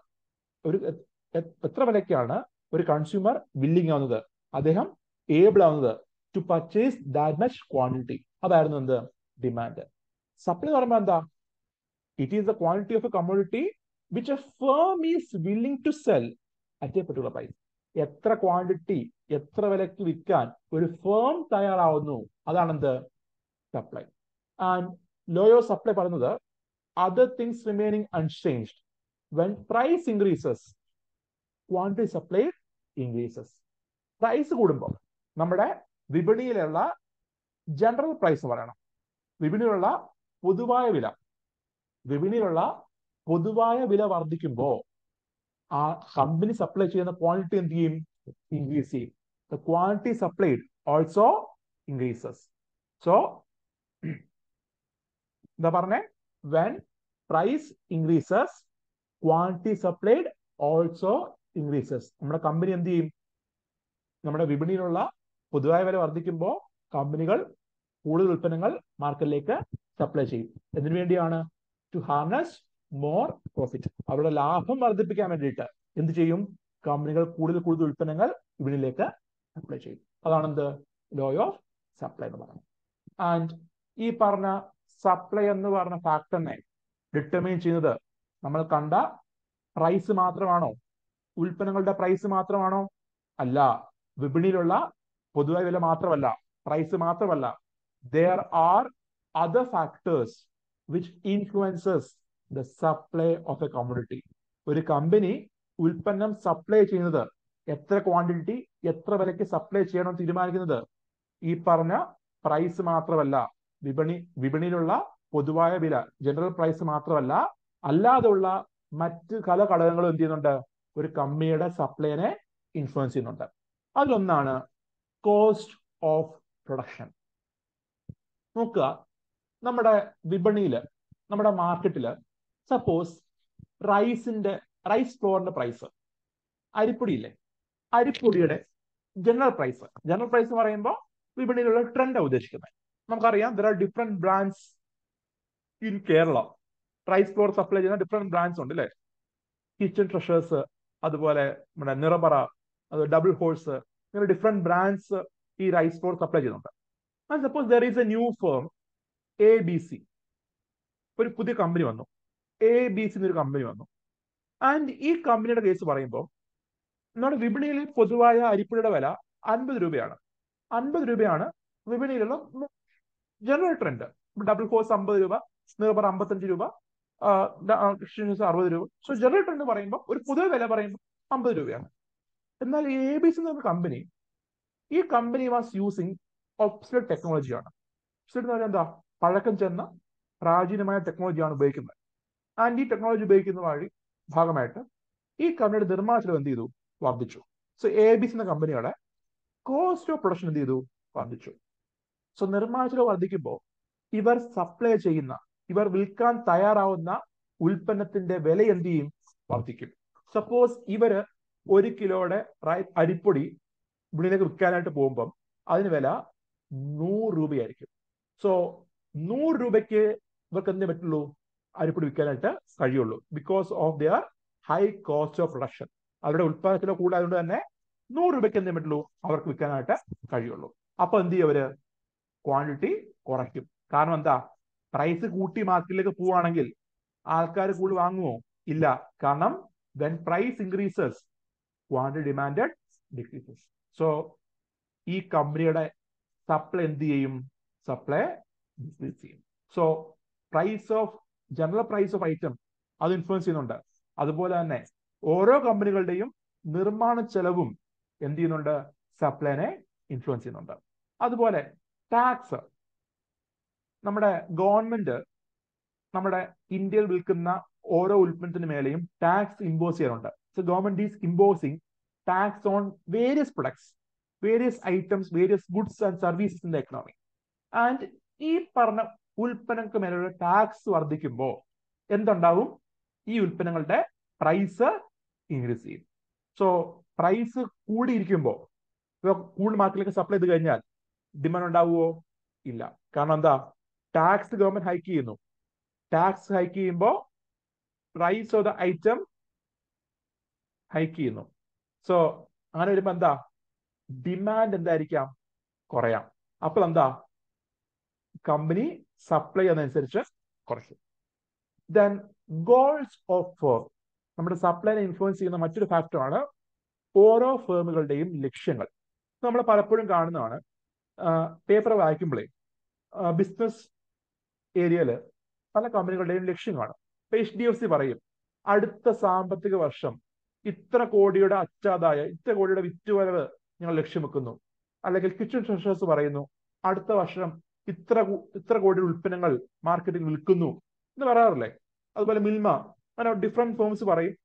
ഒരു എത്ര വിലക്കാണ് ഒരു കൺസ്യൂമർ ബില്ലിംഗ് ആവുന്നത്? അദ്ദേഹം ഏബിൾ ആവുന്നത് to purchase that much quantity അതായിരുന്നു എന്ത്? ഡിമാൻഡ് സപ്ലൈ എന്ന് പറയുമ്പോൾ എന്താ? It is the quantity of a commodity which a firm is willing to sell at a particular price എത്ര ക്വാണ്ടിറ്റി എത്ര വിലക്ക് വിൽക്കാൻ ഒരു ഫേം തയ്യാറാവുന്നു? അതാണെന്ത് സപ്ലൈ ആൻഡ് ലോയോ സപ്ലൈ പറയുന്നത് other things remaining unchanged when price increases quantity supply increases price കൂടുമ്പോൾ നമ്മുടെ വിപണിയിലുള്ള ജനറൽ പ്രൈസ് പറയണം. വിപണിയിലുള്ള പൊതുവായ വില വിപണിയിലുള്ള പൊതുവായ വില വർദ്ധിക്കുമ്പോൾ ആ കമ്പനി സപ്ലൈ ചെയ്യുന്ന ക്വാണ്ടിറ്റി എന്ത് ചെയ്യും? ഇൻക്രീസ് ചെയ്യും. Quantity supplied also increases so എന്താ പറഞ്ഞേ? When price increases quantity supplied also increases നമ്മുടെ കമ്പനി എന്ത് ചെയ്യും? നമ്മുടെ വിപണിയിലുള്ള പൊതുവായ വില വർദ്ധിക്കുമ്പോൾ കമ്പനികൾ കൂടുതൽ ഉൽപ്പന്നങ്ങൾ മാർക്കറ്റിലേക്ക് സപ്ലൈ ചെയ്യും. എന്തിനു വേണ്ടിയാണ്? ടു ഹാർനസ് മോർ പ്രോഫിറ്റ് അവരുടെ ലാഭം വർദ്ധിപ്പിക്കാൻ വേണ്ടിയിട്ട് എന്ത് ചെയ്യും? കമ്പനികൾ കൂടുതൽ കൂടുതൽ ഉൽപ്പന്നങ്ങൾ വിപണിയിലേക്ക് സപ്ലൈ ചെയ്യും. അതാണ് എന്ത് ലോ ഓഫ് സപ്ലൈ എന്ന് പറയുന്നത്. ആൻഡ് ഈ പറഞ്ഞ സപ്ലൈ എന്ന് പറഞ്ഞ ഫാക്ടറിനെ ഡിറ്റർമൈൻ ചെയ്യുന്നത് നമ്മൾ കണ്ട പ്രൈസ് മാത്രമാണോ? ഉൽപ്പന്നങ്ങളുടെ പ്രൈസ് മാത്രമാണോ? അല്ല വിപണിയിലുള്ള പൊതുവായ വില മാത്രമല്ല പ്രൈസ് മാത്രമല്ല there are other factors which influences the supply of a commodity. ഒരു കമ്പനി ഉൽപ്പന്നം സപ്ലൈ ചെയ്യുന്നത് എത്ര ക്വാണ്ടിറ്റി എത്ര വിലയ്ക്ക് സപ്ലൈ ചെയ്യണം തീരുമാനിക്കുന്നത്? ഈ പറഞ്ഞ പ്രൈസ് മാത്രമല്ല വിപണി വിപണിയിലുള്ള പൊതുവായ വില ജനറൽ പ്രൈസ് മാത്രമല്ല അല്ലാതെയുള്ള മറ്റ് പല ഘടകങ്ങളും എന്ത് ചെയ്യുന്നുണ്ട്? ഒരു കമ്പനിയുടെ സപ്ലൈനെ ഇൻഫ്ലുവൻസ് ചെയ്യുന്നുണ്ട്. അതിലൊന്നാണ് കോസ്റ്റ് ഓഫ് പ്രൊഡക്ഷൻ നോക്കുക. നമ്മുടെ വിപണിയിൽ നമ്മുടെ മാർക്കറ്റിൽ സപ്പോസ് റൈസിന്റെ റൈസ് ഫ്ലോറിന്റെ പ്രൈസ് അരിപ്പൊടിയില്ലേ? അരിപ്പൊടിയുടെ ജനറൽ പ്രൈസ് ജനറൽ പ്രൈസ് എന്ന് പറയുമ്പോൾ വിപണിയിലുള്ള ട്രെൻഡാണ് ഉദ്ദേശിക്കുന്നത്. നമുക്കറിയാം there are different brands in Kerala rice flour supply ചെയ്യുന്ന ഡിഫറെന്റ് ബ്രാൻഡ്സ് ഉണ്ട് അല്ലേ കിച്ചൺ ട്രഷേഴ്സ് അതുപോലെ നമ്മുടെ നിറബറ അത് ഡബിൾ ഹോഴ്സ് ഇങ്ങനെ ഡിഫറെന്റ് ബ്രാൻഡ്സ് ഈ റൈസ് ഫ്ലോർ സപ്ലൈ ചെയ്യുന്നുണ്ട്. There is a new firm A B C ഒരു പുതിയ കമ്പനി വന്നു. എ ബി സി എന്നൊരു കമ്പനി വന്നു. ആൻഡ് ഈ കമ്പനിയുടെ കേസ് പറയുമ്പോൾ നമ്മുടെ വിപണിയിൽ പൊതുവായ അരിപ്പൊടിയുടെ വില അൻപത് രൂപയാണ്. അൻപത് രൂപയാണ് വിപണിയിലുള്ള ജനറൽ ട്രെൻഡ് ഡബിൾ ഫോഴ്സ് അമ്പത് രൂപ സ്നേഹർ അമ്പത്തഞ്ച് രൂപ അറുപത് രൂപ. സോ ജനറൽ ട്രെൻഡ് പറയുമ്പോൾ ഒരു പുതിയ വില പറയുമ്പോൾ അമ്പത് രൂപയാണ്. എന്നാൽ എ ബി സി എന്ന കമ്പനി ഈ കമ്പനി വാസ് യൂസിങ് ഒബ്സലറ്റ് ടെക്നോളജിയാണ് ഒബ്സലറ്റ് എന്ന് പറഞ്ഞാൽ എന്താ? പഴക്കം ചെന്ന പ്രാചീനമായ ടെക്നോളജിയാണ് ഉപയോഗിക്കുന്നത്. ആൻഡ് ഈ ടെക്നോളജി ഉപയോഗിക്കുന്ന വഴി ഭാഗമായിട്ട് ഈ കമ്പനിയുടെ നിർമ്മാണ ചെലവ് എന്ത് ചെയ്തു? വർദ്ധിച്ചു. സോ എ ബി സി എന്ന കമ്പനിയുടെ കോസ്റ്റ് ഓഫ് പ്രൊഡക്ഷൻ എന്ത് ചെയ്തു? വർദ്ധിച്ചു. സോ നിർമ്മാണ ചെലവ് വർദ്ധിക്കുമ്പോൾ ഇവർ സപ്ലൈ ചെയ്യുന്ന ഇവർ വിൽക്കാൻ തയ്യാറാവുന്ന ഉൽപ്പന്നത്തിന്റെ വില എന്ത് ചെയ്യും? വർദ്ധിക്കും. സപ്പോസ് ഇവർ ഒരു കിലോയുടെ അരിപ്പൊടി വിപണിയിലേക്ക് വിൽക്കാനായിട്ട് പോകുമ്പം അതിന് വില നൂറ് രൂപയായിരിക്കും. സോ നൂറ് രൂപയ്ക്ക് ഇവർക്ക് എന്തേ പറ്റുള്ളൂ? അരിപ്പൊടി വിൽക്കാനായിട്ട് കഴിയുള്ളൂ. Because of their high cost of production അവരുടെ ഉൽപ്പാദനത്തിലോ കൂടായതുകൊണ്ട് തന്നെ നൂറ് രൂപയ്ക്ക് എന്തേ പറ്റുള്ളൂ? അവർക്ക് വിൽക്കാനായിട്ട് കഴിയുള്ളൂ. അപ്പൊ എന്ത് ചെയ്യും അവർ? ക്വാണ്ടിറ്റി കുറയ്ക്കും. കാരണം എന്താ? പ്രൈസ് കൂട്ടി മാർക്കറ്റിലേക്ക് പോവുകയാണെങ്കിൽ ആൾക്കാർ കൂടുതൽ വാങ്ങുമോ? ഇല്ല. കാരണം when price increases quantity demand decreases so ഈ കമ്പനിയുടെ സപ്ലൈ എന്ത് ചെയ്യും? സപ്ലൈ ഡിക്രീസ് ചെയ്യും. So price of general price of item അത് ഇൻഫ്ലുവൻസ് ചെയ്യുന്നുണ്ട്. അതുപോലെ തന്നെ ഓരോ കമ്പനികളുടെയും നിർമ്മാണ ചെലവും എന്ത് ചെയ്യുന്നുണ്ട്? സപ്ലൈനെ ഇൻഫ്ലുവൻസ് ചെയ്യുന്നുണ്ട്. അതുപോലെ ടാക്സ് നമ്മുടെ ഗവൺമെന്റ് നമ്മുടെ ഇന്ത്യയിൽ വിൽക്കുന്ന ഓരോ ഉൽപ്പന്നത്തിന് മേലെയും ടാക്സ് ഇമ്പോസ് ചെയ്യാറുണ്ട്. So government is imposing tax on various products various items various goods and services in the economy and ഈ പറഞ്ഞ ഉൽപ്പന്നങ്ങൾക്ക് മേലുള്ള ടാക്സ് വർദ്ധിക്കുമ്പോൾ എന്തുണ്ടാവും? ഈ ഉൽപ്പന്നങ്ങളുടെ പ്രൈസ് ഇൻക്രീസ് ചെയ്യും. സോ പ്രൈസ് കൂടിയിരിക്കുമ്പോൾ കൂടുതൽ മാർക്കറ്റിലേക്ക് സപ്ലൈ ചെയ്ത് കഴിഞ്ഞാൽ ഡിമാൻഡ് ഉണ്ടാവുമോ ഇല്ല. കാരണം എന്താ? ടാക്സ് ഗവൺമെന്റ് ഹൈക്ക് ചെയ്യുന്നു. ടാക്സ് ഹൈക്ക് ചെയ്യുമ്പോൾ price of the item hike ചെയ്യുന്നു. സോ അങ്ങനെ വരുമ്പോൾ എന്താ? ഡിമാൻഡ് എന്തായിരിക്കാം? കുറയാം. അപ്പോൾ എന്താ? കമ്പനി സപ്ലൈ ചെയ്യുന്നതനുസരിച്ച് കുറയ്ക്കും. ദെൻ ഗോൾസ് ഓഫ് നമ്മുടെ സപ്ലൈനെ ഇൻഫ്ലുവൻസ് ചെയ്യുന്ന മറ്റൊരു ഫാക്ടറാണ് ഓരോ ഫേമുകളുടെയും ലക്ഷ്യങ്ങൾ. നമ്മൾ പലപ്പോഴും കാണുന്നതാണ് പേപ്പർ വായിക്കുമ്പോഴേ ബിസിനസ് ഏരിയയിൽ പല കമ്പനികളുടെയും ലക്ഷ്യം കാണും ഇപ്പൊ എച്ച് ഡി എഫ് സി പറയും അടുത്ത സാമ്പത്തിക വർഷം ഇത്ര കോടിയുടെ അറ്റാദായ ഇത്ര കോടിയുടെ വിറ്റുവരവ് ഞങ്ങൾ ലക്ഷ്യം വെക്കുന്നു അല്ലെങ്കിൽ കിച്ചൺ ട്രഷേഴ്സ് പറയുന്നു അടുത്ത വർഷം ഇത്ര ഇത്ര കോടി ഉൽപ്പന്നങ്ങൾ മാർക്കറ്റിൽ വിൽക്കുന്നു എന്ന് പറയാറില്ലേ? അതുപോലെ മിൽമ അങ്ങനെ ഡിഫറെന്റ് ഫോംസ് പറയും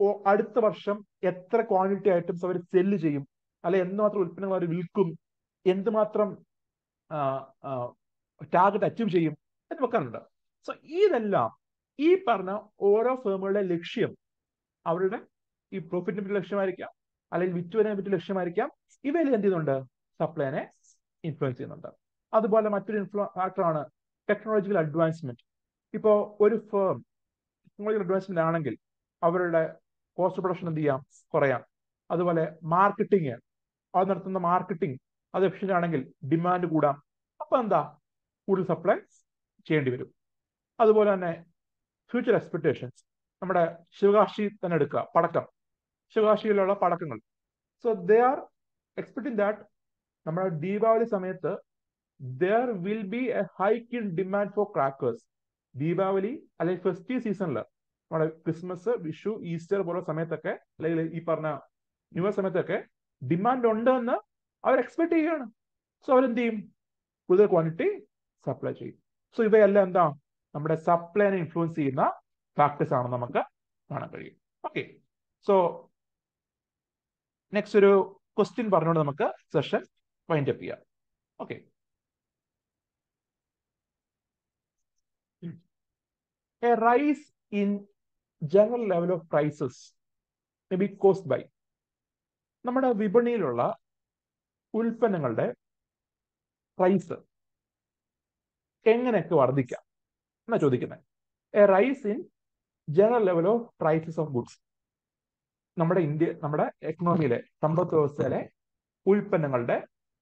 ഓ അടുത്ത വർഷം എത്ര ക്വാണ്ടിറ്റി ഐറ്റംസ് അവർ സെല്ല് ചെയ്യും അല്ലെ എന്തുമാത്രം ഉൽപ്പന്നങ്ങൾ അവർ വിൽക്കും എന്തുമാത്രം ടാർഗറ്റ് അച്ചീവ് ചെയ്യും എന്ന് വെക്കാറുണ്ട്. സോ ഇതെല്ലാം ഈ പറഞ്ഞ ഓരോ ഫേമുകളുടെ ലക്ഷ്യം അവരുടെ ഈ പ്രോഫിറ്റിന്റെ ലക്ഷ്യമായിരിക്കാം. അല്ലെങ്കിൽ വിറ്റുവരനെ പറ്റി ലക്ഷ്യമായിരിക്കാം. ഇവയിൽ എന്ത് ചെയ്യുന്നുണ്ട്? സപ്ലൈനെ ഇൻഫ്ലുവൻസ് ചെയ്യുന്നുണ്ട്. അതുപോലെ മറ്റൊരു ഇൻഫ്ലു ഫാക്ടറാണ് ടെക്നോളജിക്കൽ അഡ്വാൻസ്മെന്റ് ഇപ്പോൾ ഒരു ഫേം ടെക്നോളജിക്കൽ അഡ്വാൻസ്മെന്റ് ആണെങ്കിൽ അവരുടെ കോസ്റ്റ് പ്രൊഡക്ഷൻ എന്ത് ചെയ്യാം? കുറയാം. അതുപോലെ മാർക്കറ്റിംഗ് അത് നടത്തുന്ന മാർക്കറ്റിംഗ് അത് എഫിഷ്യന്റ് ആണെങ്കിൽ ഡിമാൻഡ് കൂടാം. അപ്പൊ എന്താ? കൂടുതൽ സപ്ലൈ ചെയ്യേണ്ടി വരും. അതുപോലെ തന്നെ ഫ്യൂച്ചർ എക്സ്പെക്ടേഷൻസ് നമ്മുടെ ശിവകാശി തന്നെ എടുക്കുക. പടക്കം. ശിവകാശിയിലുള്ള പടക്കങ്ങൾ. So they are expecting that നമ്മുടെ ദീപാവലി സമയത്ത് there will be a hike in demand for crackers Deepavali അല്ലെങ്കിൽ ഫെസ്റ്റീവ് സീസണിൽ നമ്മുടെ ക്രിസ്മസ് വിഷു ഈസ്റ്റർ പോലുള്ള സമയത്തൊക്കെ അല്ലെങ്കിൽ ഈ പറഞ്ഞ ന്യൂ ഇയർ സമയത്തൊക്കെ ഡിമാൻഡ് ഉണ്ട് എന്ന് അവർ എക്സ്പെക്ട് ചെയ്യുകയാണ്. സോ അവരെന്ത് ചെയ്യും? കൂടുതൽ ക്വാണ്ടിറ്റി സപ്ലൈ ചെയ്യും. സോ ഇവയെല്ലാം എന്താ? നമ്മുടെ സപ്ലൈനെ ഇൻഫ്ലുവൻസ് ചെയ്യുന്ന ഫാക്ടേഴ്സ് ആണ് നമുക്ക് കാണാൻ കഴിയും. ഓക്കെ സോ നെക്സ്റ്റ് ഒരു ക്വസ്റ്റ്യൻ പറഞ്ഞുകൊണ്ട് നമുക്ക് സെഷൻ വൈൻഡ് അപ്പ് ചെയ്യാം. Okay a rise in general level of prices may be caused by നമ്മുടെ വിപണിയിലുള്ള ഉൽപ്പന്നങ്ങളുടെ പ്രൈസ് എങ്ങനെയൊക്കെ വർദ്ധിക്കാം? എന്നാ ചോദിക്കുന്നത് a rise in general level of prices of goods നമ്മുടെ ഇന്ത്യ നമ്മുടെ എക്കണോമിയിലെ സമ്പദ് വ്യവസ്ഥയിലെ ഉൽപ്പന്നങ്ങളുടെ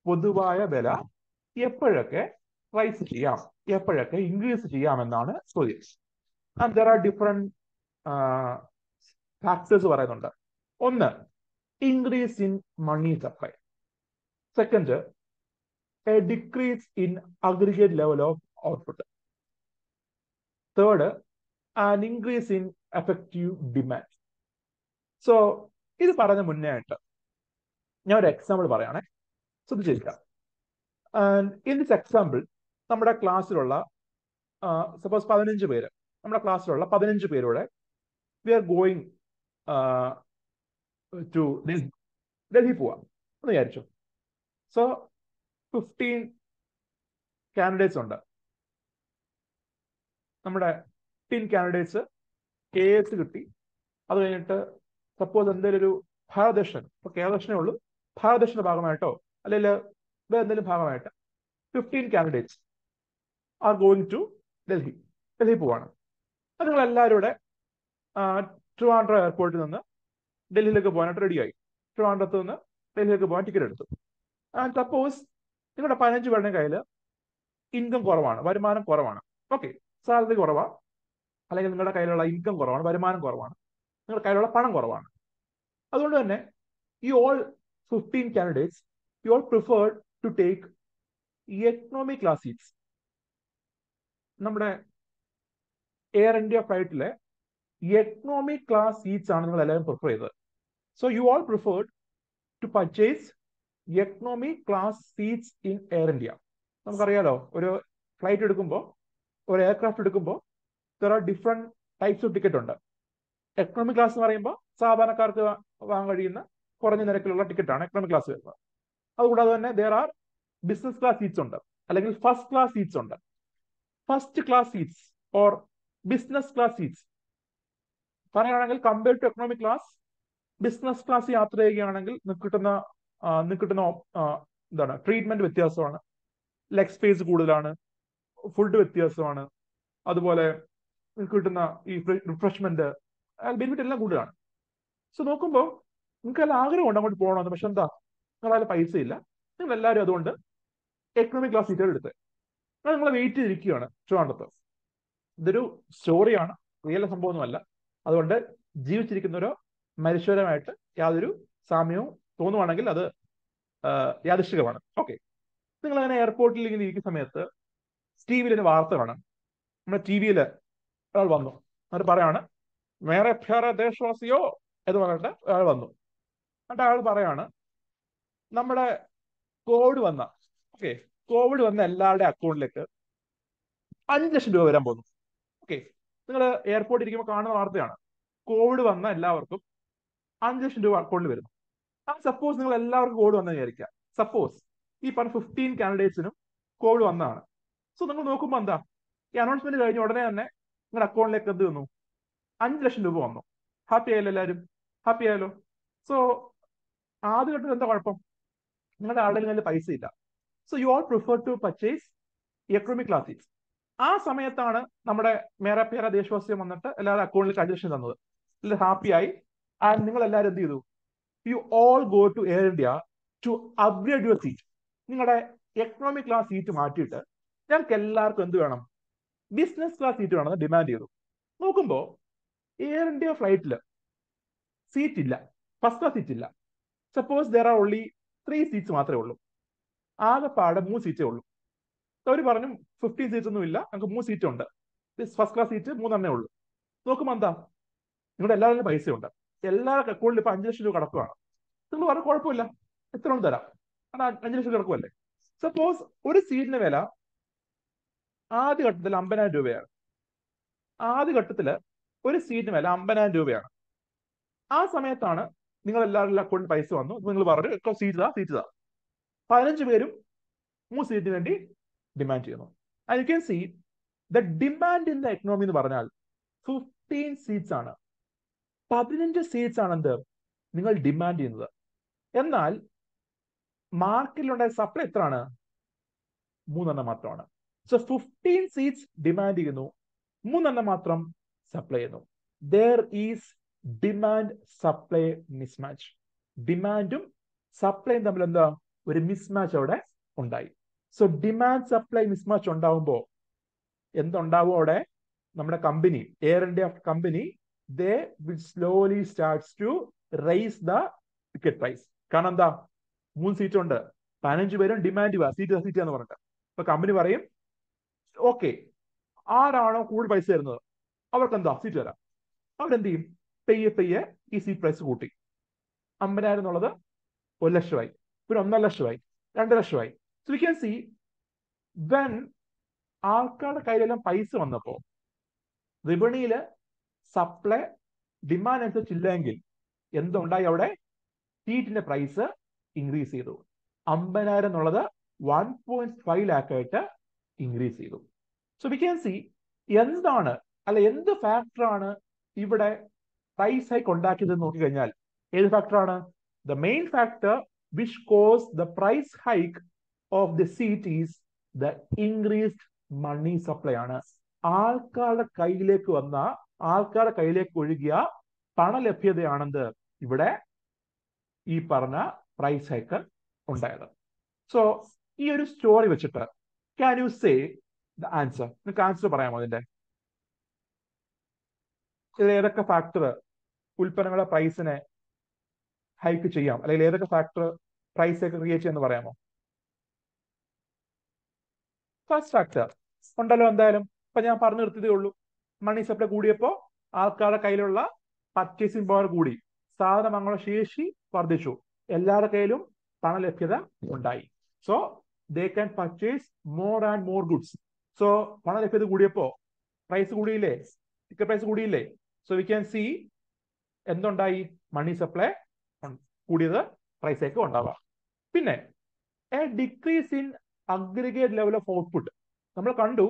പൊതുവായ വില എപ്പോഴൊക്കെ റൈസ് ചെയ്യാം എപ്പോഴൊക്കെ ഇൻക്രീസ് ചെയ്യാം എന്നാണ് ചോദ്യം ആൻഡ് ആർ ഡിഫറെന്റ് ഫാക്ടേഴ്സ് പറയുന്നുണ്ട്. ഒന്ന് increase in money supply second a decrease in aggregate level of output third an increase in effective demand so ഇത് പറഞ്ഞ മുന്നേ ആയിട്ട് ഞാൻ ഒരു എക്സാമ്പിൾ പറയുകയാണെ ശ്രദ്ധിച്ചിരിക്കാം ഇൻ ദിസ് എക്സാമ്പിൾ നമ്മുടെ ക്ലാസ്സിലുള്ള സപ്പോസ് പതിനഞ്ച് പേര് നമ്മുടെ ക്ലാസ്സിലുള്ള പതിനഞ്ച് പേരുടെ we are going to Delhi Delhi പോവാം. എന്ന് വിചാരിച്ചു. സോ ഫിഫ്റ്റീൻ കാൻഡിഡേറ്റ്സ് ഉണ്ട്. നമ്മുടെ ഫിഫ്റ്റീൻ കാൻഡിഡേറ്റ്സ് കെ എസ് കിട്ടി. അത് കഴിഞ്ഞിട്ട് സപ്പോസ് എന്തെങ്കിലും ഒരു ഭാരതദർശൻ ഇപ്പൊ കേരളദർശനേ ഉള്ളൂ ഭാരതദർശന്റെ ഭാഗമായിട്ടോ അല്ലെങ്കിൽ വേറെ എന്തെങ്കിലും ഭാഗമായിട്ട് fifteen candidates are going to Delhi Delhi പോവാണ്. അത് നിങ്ങൾ എല്ലാവരും കൂടെ ട്രിവാൻഡ്രം എയർപോർട്ടിൽ നിന്ന് ഡൽഹിയിലേക്ക് പോകാനായിട്ട് റെഡിയായി ട്രിവാൻഡ്രത്ത് നിന്ന് ഡൽഹിയിലേക്ക് പോകാൻ ടിക്കറ്റ് എടുത്തു. ആൻഡ് സപ്പോസ് നിങ്ങളുടെ പതിനഞ്ച് പേരുടെ കയ്യിൽ ഇൻകം കുറവാണ് വരുമാനം കുറവാണ്. ഓക്കെ സാലറി കുറവാണ് അല്ലെങ്കിൽ നിങ്ങളുടെ കയ്യിലുള്ള ഇൻകം കുറവാണ് വരുമാനം കുറവാണ്. നിങ്ങളുടെ കയ്യിലുള്ള പണം കുറവാണ്. അതുകൊണ്ട് തന്നെ ഈ all fifteen candidates you all preferred to take economy class seats നമ്മുടെ എയർ ഇന്ത്യ ഫ്ലൈറ്റിലെ എക്കണോമി ക്ലാസ് സീറ്റ്സ് ആണ് നിങ്ങൾ എല്ലാവരും പ്രിഫർ ചെയ്തത്. So you all preferred to purchase economy class seats in Air India നമുക്കറിയാലോ ഒരു ഫ്ലൈറ്റ് എടുക്കുമ്പോൾ ഒരു എയർക്രാഫ്റ്റ് എടുക്കുമ്പോൾ there are different types of ticket ഉണ്ട്. എക്കണോമിക് ക്ലാസ് എന്ന് പറയുമ്പോൾ സാധാരണക്കാർക്ക് വാങ്ങാൻ കഴിയുന്ന കുറഞ്ഞ നിരക്കിലുള്ള ടിക്കറ്റാണ് എക്കണോമിക് ക്ലാസ് വരുന്നത്. അതുകൂടാതെ തന്നെ there are business class seats ഉണ്ട്. അല്ലെങ്കിൽ ഫസ്റ്റ് ക്ലാസ് സീറ്റ്സ് ഉണ്ട്. First class seats or business class seats പറയുകയാണെങ്കിൽ compare to economic class business class യാത്ര ചെയ്യുകയാണെങ്കിൽ കിട്ടുന്ന കിട്ടുന്ന എന്താണ് ട്രീറ്റ്മെന്റ് വ്യത്യാസമാണ്. ലെഗ് സ്പേസ് കൂടുതലാണ്. ഫുഡ് വ്യത്യാസമാണ്. അതുപോലെ കിട്ടുന്ന ഈ റിഫ്രഷ്മെന്റ് ബെനിഫിറ്റ് എല്ലാം കൂടുതലാണ്. സോ നോക്കുമ്പോൾ നിങ്ങൾക്ക് നല്ല ആഗ്രഹമുണ്ട് അങ്ങോട്ട് പോകണമെന്ന് പക്ഷെ എന്താ? നിങ്ങളതിൽ പൈസ ഇല്ല നിങ്ങൾ എല്ലാവരും അതുകൊണ്ട് എക്കണോമിക് ക്ലാസ് സീറ്റുകൾ എടുത്ത്. അത് നിങ്ങളെ വെയിറ്റ് ചെയ്തിരിക്കുകയാണ് ട്രിവാൻഡ്രത്ത് ഇതൊരു സ്റ്റോറിയാണ് റിയൽ സംഭവമൊന്നുമല്ല. അതുകൊണ്ട് ജീവിച്ചിരിക്കുന്നവരോ മനുഷ്യരമായിട്ട് യാതൊരു സാമ്യവും തോന്നുവാണെങ്കിൽ അത് യാദൃശ്ചികമാണ് ഓക്കെ നിങ്ങൾ അങ്ങനെ എയർപോർട്ടിൽ ഇങ്ങനെ ഇരിക്കുന്ന സമയത്ത് ടി വിയിൽ ഒരു വാർത്ത കാണാം. നമ്മുടെ ടി വിയിൽ ഒരാൾ വന്നു. അവർ പറയാണ് വേറെ വേറെ ദേശവാസിയോ എന്ന് പറഞ്ഞിട്ട് അയാൾ വന്നു. എന്നിട്ട് അയാൾ പറയാണ് നമ്മുടെ കോവിഡ് വന്ന ഓക്കെ കോവിഡ് വന്ന എല്ലാവരുടെ അക്കൗണ്ടിലേക്ക് അഞ്ച് ലക്ഷം രൂപ വരാൻ പോകുന്നു. ഓക്കെ നിങ്ങൾ എയർപോർട്ടിൽ ഇരിക്കുമ്പോൾ കാണുന്ന വാർത്തയാണ് കോവിഡ് വന്ന എല്ലാവർക്കും അഞ്ച് ലക്ഷം രൂപ അക്കൗണ്ടിൽ വരുന്നു. ആ സപ്പോസ് നിങ്ങൾ എല്ലാവർക്കും കോവിഡ് വന്ന വിചാരിക്കുക. സപ്പോസ് ഈ പറഞ്ഞ ഫിഫ്റ്റീൻ കാൻഡിഡേറ്റ്സിനും കോവിഡ് വന്നതാണ്. സോ നിങ്ങൾ നോക്കുമ്പോൾ എന്താ? ഈ അനൗൺസ്മെന്റ് കഴിഞ്ഞ ഉടനെ തന്നെ നിങ്ങളുടെ അക്കൗണ്ടിലേക്ക് എന്ത് വന്നു? അഞ്ച് ലക്ഷം രൂപ വന്നു. ഹാപ്പി ആയല്ലോ എല്ലാവരും ഹാപ്പി ആയല്ലോ. സോ ആദ്യ ഘട്ടത്തിൽ എന്താ കുഴപ്പം? നിങ്ങളുടെ ആളുടെ കയ്യിൽ പൈസ ഇല്ല. So you all prefer to purchase economic class ആ സമയത്താണ് നമ്മുടെ മേര പേര ദേശവാസ്യം വന്നിട്ട് എല്ലാവരും അക്കൗണ്ടിൽ ലക്ഷം തന്നത്. ഹാപ്പി ആയി. ആൻഡ് നിങ്ങൾ എല്ലാവരും എന്ത് ചെയ്തു? You all go to Air India to upgrade your seat നിങ്ങളുടെ എക്കണോമിക് ക്ലാസ് സീറ്റ് മാറ്റിയിട്ട് ഞങ്ങൾക്ക് എല്ലാവർക്കും എന്ത് വേണം? ബിസിനസ് ക്ലാസ് സീറ്റ് വേണമെന്ന് ഡിമാൻഡ് ചെയ്തു. നോക്കുമ്പോൾ എയർ ഇന്ത്യ ഫ്ലൈറ്റിൽ സീറ്റ് ഇല്ല. ഫസ്റ്റ് ക്ലാസ് സീറ്റ് ഇല്ല. Suppose there are only three seats മാത്രമേ ഉള്ളൂ. ആകെപ്പാടെ മൂന്ന് സീറ്റേ ഉള്ളൂ. അവർ പറഞ്ഞു ഫിഫ്റ്റീൻ സീറ്റ് ഒന്നും ഇല്ല. നമുക്ക് മൂന്ന് സീറ്റ് ഉണ്ട്. ഫസ്റ്റ് ക്ലാസ് സീറ്റ് മൂന്നെണ്ണേ ഉള്ളൂ. നോക്കുമ്പോൾ എന്താ? നിങ്ങളുടെ എല്ലാവരുടെയും പൈസ ഉണ്ട് എല്ലാവരുടെ അക്കൗണ്ടിൽ ഇപ്പൊ അഞ്ച് ലക്ഷം രൂപ കടക്കുവാണ്. നിങ്ങൾ പറഞ്ഞു കുഴപ്പമില്ല. എത്ര കൊണ്ട് തരാം. അത് അഞ്ച് ലക്ഷം കിടക്കുമല്ലേ സപ്പോസ് ഒരു സീറ്റിന്റെ വില ആദ്യ ഘട്ടത്തിൽ അമ്പതിനായിരം രൂപയാണ്. ആദ്യ ഒരു സീറ്റിന് വില അമ്പതിനായിരം രൂപയാണ്. ആ സമയത്താണ് നിങ്ങൾ എല്ലാവരുടെ അക്കൗണ്ടിൽ പൈസ വന്നു. നിങ്ങൾ പറഞ്ഞു സീറ്റ് താ സീറ്റ് താ പതിനഞ്ച് പേരും മൂന്ന് സീറ്റിന് വേണ്ടി ഡിമാൻഡ് ചെയ്യുന്നു. I can see the demand in the economy എന്ന് പറഞ്ഞാൽ ഫിഫ്റ്റീൻ സീറ്റ്സ് ആണ്. പതിനഞ്ച് സീറ്റ്സ് ആണ് എന്ത്? നിങ്ങൾ ഡിമാൻഡ് ചെയ്യുന്നത്. എന്നാൽ മാർക്കറ്റിലുണ്ടായ സപ്ലൈ എത്രയാണ്? മൂന്നെണ്ണം മാത്രമാണ്. സോ ഫിഫ്റ്റീൻ സീറ്റ്സ് ഡിമാൻഡ് ചെയ്യുന്നു. മൂന്നെണ്ണം മാത്രം സപ്ലൈ ചെയ്യുന്നു there is demand supply mismatch ഡിമാൻഡും സപ്ലൈയും തമ്മിൽ എന്താ? ഒരു മിസ്മാച്ച് അവിടെ ഉണ്ടായി. സോ ഡിമാൻഡ് സപ്ലൈ മിസ്മാച്ച് ഉണ്ടാവുമ്പോൾ എന്തുണ്ടാവും അവിടെ? നമ്മുടെ company Air India company they will slowly starts to rise the ticket price കാരണം എന്താ? മൂന്ന് സീറ്റ് ഉണ്ട്. പതിനഞ്ച് പേരും ഡിമാൻഡ് സീറ്റ് സീറ്റ് എന്ന് പറഞ്ഞിട്ട്. അപ്പൊ കമ്പനി പറയും ഓക്കെ ആരാണോ കൂടുതൽ പൈസ തരുന്നത്? അവർക്ക് എന്താ സീറ്റ് തരാം അവരെന്ത് ചെയ്യും പെയ്യെ പെയ്യെ ഈ സീറ്റ് പ്രൈസ് കൂട്ടി. അമ്പതിനായിരം എന്നുള്ളത് ഒരു ലക്ഷമായി. പിന്നെ ഒന്നര ലക്ഷമായി. രണ്ട് ലക്ഷമായി. So we can see when ആൾക്കാരുടെ കയ്യിലെല്ലാം പൈസ വന്നപ്പോ വിപണിയിൽ സപ്ലൈ ഡിമാൻഡ് അനുസരിച്ചില്ലെങ്കിൽ എന്തുണ്ടായി അവിടെ? സീറ്റിന്റെ പ്രൈസ് ഇൻക്രീസ് ചെയ്തു. അമ്പതിനായിരം എന്നുള്ളത് വൺ പോയിന്റ് ഫൈവ് ലാക്ക് ആയിട്ട് ഇൻക്രീസ് ചെയ്തു. സോ വി ക്യാൻ സി എന്താണ് അല്ല എന്ത് ഫാക്ടറാണ് ഇവിടെ പ്രൈസ് ഹൈക്ക് ഉണ്ടാക്കിയത് നോക്കിക്കഴിഞ്ഞാൽ? ഏത് ഫാക്ടറാണ് the main factor which cause the price hike of the seat is the increased money supply ആണ്. ആൾക്കാരുടെ കയ്യിലേക്ക് വന്ന ആൾക്കാരുടെ കയ്യിലേക്ക് ഒഴുകിയ പണലഭ്യതയാണെന്ത് ഇവിടെ ഈ പറഞ്ഞ പ്രൈസ് ഹൈക്ക് ഉണ്ടായത്. സോ ഈ ഒരു സ്റ്റോറി വെച്ചിട്ട് can you say the answer നിങ്ങൾക്ക് ആൻസർ പറയാമോ അതിന്റെ ഏതൊക്കെ ഫാക്ടർ ഉൽപ്പന്നങ്ങളുടെ പ്രൈസിനെ ഹൈക്ക് ചെയ്യാം? അല്ലെങ്കിൽ ഏതൊക്കെ ഫാക്ടർ പ്രൈസ് ഒക്കെ ക്രിയേറ്റ് ചെയ്യാന്ന് പറയാമോ? ഫസ്റ്റ് ഫാക്ടർ ഉണ്ടല്ലോ എന്തായാലും. ഇപ്പൊ ഞാൻ പറഞ്ഞു നിർത്തിയതേ ഉള്ളൂ. മണി സപ്ലൈ കൂടിയപ്പോ ആൾക്കാരുടെ കയ്യിലുള്ള പർച്ചേസിംഗ് പവർ കൂടി. സാധനം അങ്ങനെ ശേഷി വർദ്ധിച്ചു. എല്ലാവരുടെ കയ്യിലും പണ ലഭ്യത ഉണ്ടായി. So they can purchase more and more goods so പണ ലഭ്യത കൂടിയപ്പോ പ്രൈസ് കൂടിയില്ലേ? ടിക്കറ്റ് പ്രൈസ് കൂടിയില്ലേ? സോ വി ക്യാൻ സി എന്തുണ്ടായി? മണി സപ്ലൈ കൂടിയത് പ്രൈസ് ഒക്കെ ഉണ്ടാവാം പിന്നെ a decrease in aggregate level of output നമ്മൾ കണ്ടു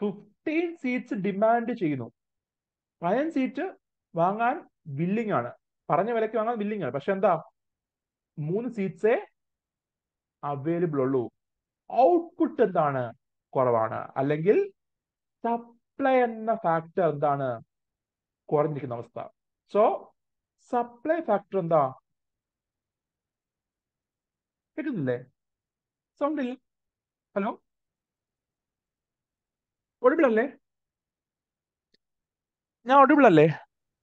ഫിഫ്റ്റീൻ സീറ്റ്സ് ഡിമാൻഡ് ചെയ്യുന്നു. പതിനഞ്ച് സീറ്റ് വാങ്ങാൻ ബില്ലിംഗ് ആണ്. പറഞ്ഞ വിലക്ക് വാങ്ങാൻ ബില്ലിംഗ് ആണ്. പക്ഷെ എന്താ? മൂന്ന് സീറ്റ്സേ അവൈലബിൾ ഉള്ളൂ. ഔട്ട്പുട്ട് എന്താണ്? കുറവാണ്. അല്ലെങ്കിൽ സപ്ലൈ എന്ന ഫാക്ടർ എന്താണ്? കുറഞ്ഞിരിക്കുന്ന അവസ്ഥ. സോ സപ്ലൈ ഫാക്ടർ എന്താ? കേൾക്കുന്നില്ലേ സൗണ്ട് ഇല്ല. ഹലോ ഒടുപിളല്ലേ ഞാൻ ഒടുപിളല്ലേ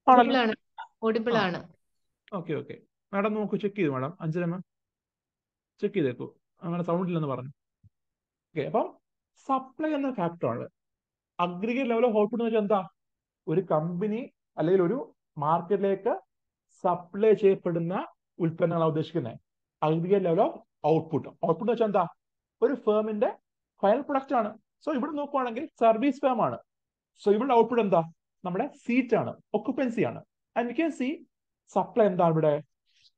ആണല്ലോ. ഓക്കെ ഓക്കെ മാഡം നോക്കൂ ചെക്ക് ചെയ്തു മാഡം അഞ്ചരമ്മ ചെക്ക് ചെയ്തേക്കൂ. അങ്ങനെ സൗണ്ട് ഇല്ലെന്ന് പറഞ്ഞു. ഓക്കെ അപ്പം സപ്ലൈ എന്ന ഫാക്ടറാണ് അഗ്രിഗേറ്റ് ലെവൽ ഓഫ് ഔട്ട്പുട്ട് എന്ന് വെച്ചാൽ എന്താ? ഒരു കമ്പനി അല്ലെങ്കിൽ ഒരു മാർക്കറ്റിലേക്ക് സപ്ലൈ ചെയ്യപ്പെടുന്ന ഉൽപ്പന്നങ്ങളാണ് ഉദ്ദേശിക്കുന്നത് aggregate level of output output വെച്ചാൽ എന്താ? ഒരു ഫേമിന്റെ ഫൈനൽ പ്രൊഡക്റ്റ് ആണ്. സോ ഇവിടെ നോക്കുവാണെങ്കിൽ സർവീസ് ഫേം ആണ്. സോ ഇവിടെ ഔട്ട്പുട്ട് എന്താ? നമ്മുടെ സീറ്റ് ആണ് ഒക്കുപ്പൻസി ആണ്. And we can see supply എന്താ ഇവിടെ?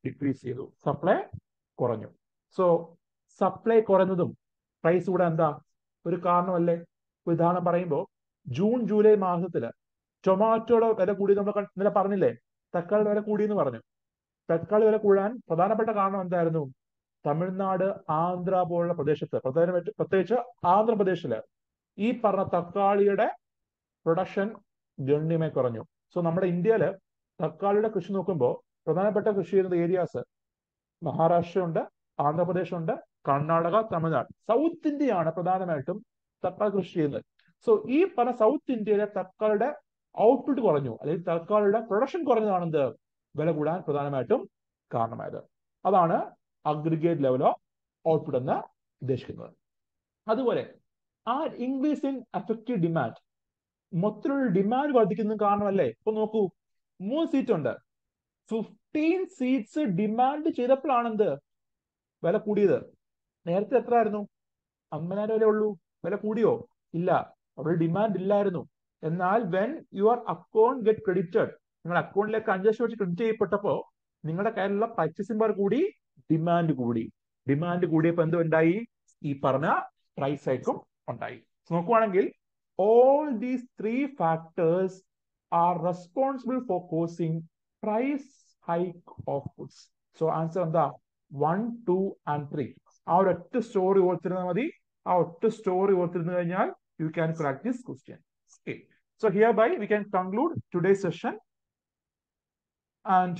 ഡിക്രീസ് ചെയ്തു. സപ്ലൈ കുറഞ്ഞു. സോ സപ്ലൈ കുറഞ്ഞതും പ്രൈസ് കൂടെ എന്താ? ഒരു കാരണമല്ലേ? ഉദാഹരണം പറയുമ്പോൾ ജൂൺ ജൂലൈ മാസത്തിൽ ടൊമാറ്റോയുടെ വില കൂടി നമ്മൾ ഇന്നലെ പറഞ്ഞില്ലേ? തക്കാളിയുടെ വില കൂടി എന്ന് പറഞ്ഞു. തക്കാളി വില കൂടാൻ പ്രധാനപ്പെട്ട കാരണം എന്തായിരുന്നു? തമിഴ്നാട് ആന്ധ്ര പോലുള്ള പ്രദേശത്ത് പ്രധാനമായിട്ട് പ്രത്യേകിച്ച് ആന്ധ്രാപ്രദേശിൽ ഈ പറഞ്ഞ തക്കാളിയുടെ പ്രൊഡക്ഷൻ ഗണ്യമായി കുറഞ്ഞു. സോ നമ്മുടെ ഇന്ത്യയിൽ തക്കാളിയുടെ കൃഷി നോക്കുമ്പോൾ പ്രധാനപ്പെട്ട കൃഷി ചെയ്യുന്ന ഏരിയാസ് മഹാരാഷ്ട്ര ഉണ്ട് ആന്ധ്രാപ്രദേശ് ഉണ്ട് കർണാടക തമിഴ്നാട്. സൗത്ത് ഇന്ത്യയാണ് പ്രധാനമായിട്ടും തക്കാളി കൃഷി ചെയ്യുന്നത്. സോ ഈ പറഞ്ഞ സൗത്ത് ഇന്ത്യയിലെ തക്കാളിയുടെ ഔട്ട്പുട്ട് കുറഞ്ഞു. അല്ലെങ്കിൽ തൽക്കാലയുടെ പ്രൊഡക്ഷൻ കുറഞ്ഞതാണ് എന്ത്? വില കൂടാൻ പ്രധാനമായിട്ടും കാരണമായത്. അതാണ് അഗ്രിഗേറ്റ് ലെവൽ ഓഫ് ഔട്ട്പുട്ട് എന്ന് ഉദ്ദേശിക്കുന്നത്. അതുപോലെ ആ ഇൻക്രീസ് ഇൻ അഫക്റ്റീവ് ഡിമാൻഡ് മൊത്തത്തിലുള്ള ഡിമാൻഡ് വർദ്ധിക്കുന്ന കാരണമല്ലേ? ഇപ്പൊ നോക്കൂ മൂന്ന് സീറ്റ് ഉണ്ട്. ഫിഫ്റ്റീൻ സീറ്റ്സ് ഡിമാൻഡ് ചെയ്തപ്പോഴാണ് എന്ത്? വില കൂടിയത്. നേരത്തെ എത്ര ആയിരുന്നു അമ്പതിനായിരം വരെ ഉള്ളൂ. വില കൂടിയോ? ഇല്ല. അവിടെ ഡിമാൻഡ് ഇല്ലായിരുന്നു. എന്നാൽ when your account get credited നിങ്ങളുടെ അക്കൗണ്ടിലേക്ക് അഞ്ച് ലക്ഷം വെച്ച് ക്രെഡിറ്റ് ചെയ്യപ്പെട്ടപ്പോ നിങ്ങളുടെ കയ്യിലുള്ള പർച്ചേസിംഗ് പവർ കൂടി ഡിമാൻഡ് കൂടി. ഡിമാൻഡ് കൂടിയപ്പോൾ എന്തുണ്ടായി ഈ പറഞ്ഞ പ്രൈസ് ഹൈക്കും ഉണ്ടായി. നോക്കുവാണെങ്കിൽ all these three factors are responsible for causing price hike of goods so answer എന്താ? വൺ ടു ആൻഡ് ത്രീ ആ ഒരു ഒറ്റ സ്റ്റോറി ഓർത്തിരുന്നാൽ മതി. ആ ഒറ്റ സ്റ്റോറി ഓർത്തിരുന്നു കഴിഞ്ഞാൽ you can practise question okay hereby we can conclude today's session. And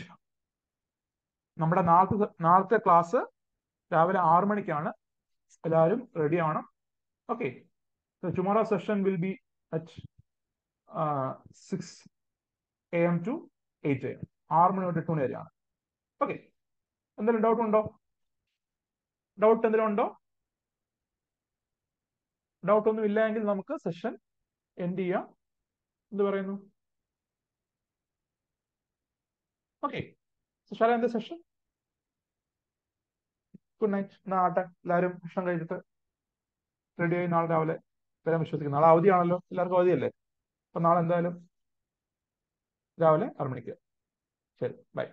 നമ്മുടെ നാളത്തെ നാളത്തെ ക്ലാസ് രാവിലെ ആറ് മണിക്കാണ്. എല്ലാവരും റെഡി ആവണം. Okay tomorrow session will be at six A M to eight A M ആറ് മണി തൊട്ട് എട്ട് മണി വരെയാണ്. ഓക്കെ എന്തെങ്കിലും ഡൗട്ട് ഉണ്ടോ? ഡൗട്ട് എന്തെങ്കിലും ഉണ്ടോ? ഡൗട്ട് ഒന്നും ഇല്ല എങ്കിൽ നമുക്ക് സെഷൻ എൻഡ് ചെയ്യാം. എന്ത് പറയുന്നു? ഓക്കെ ശാല എന്ത് സെഷൻ ഗുഡ് നൈറ്റ് എന്നാ ആട്ടെ. എല്ലാവരും ഭക്ഷണം കഴിച്ചിട്ട് റെഡിയായി നാളെ രാവിലെ വരാൻ വിശ്വസിക്കുന്നു. നാളെ അവധിയാണല്ലോ. എല്ലാവർക്കും അവധിയല്ലേ? അപ്പൊ നാളെ എന്തായാലും രാവിലെ ആറ് മണിക്ക്. ശരി. ബൈ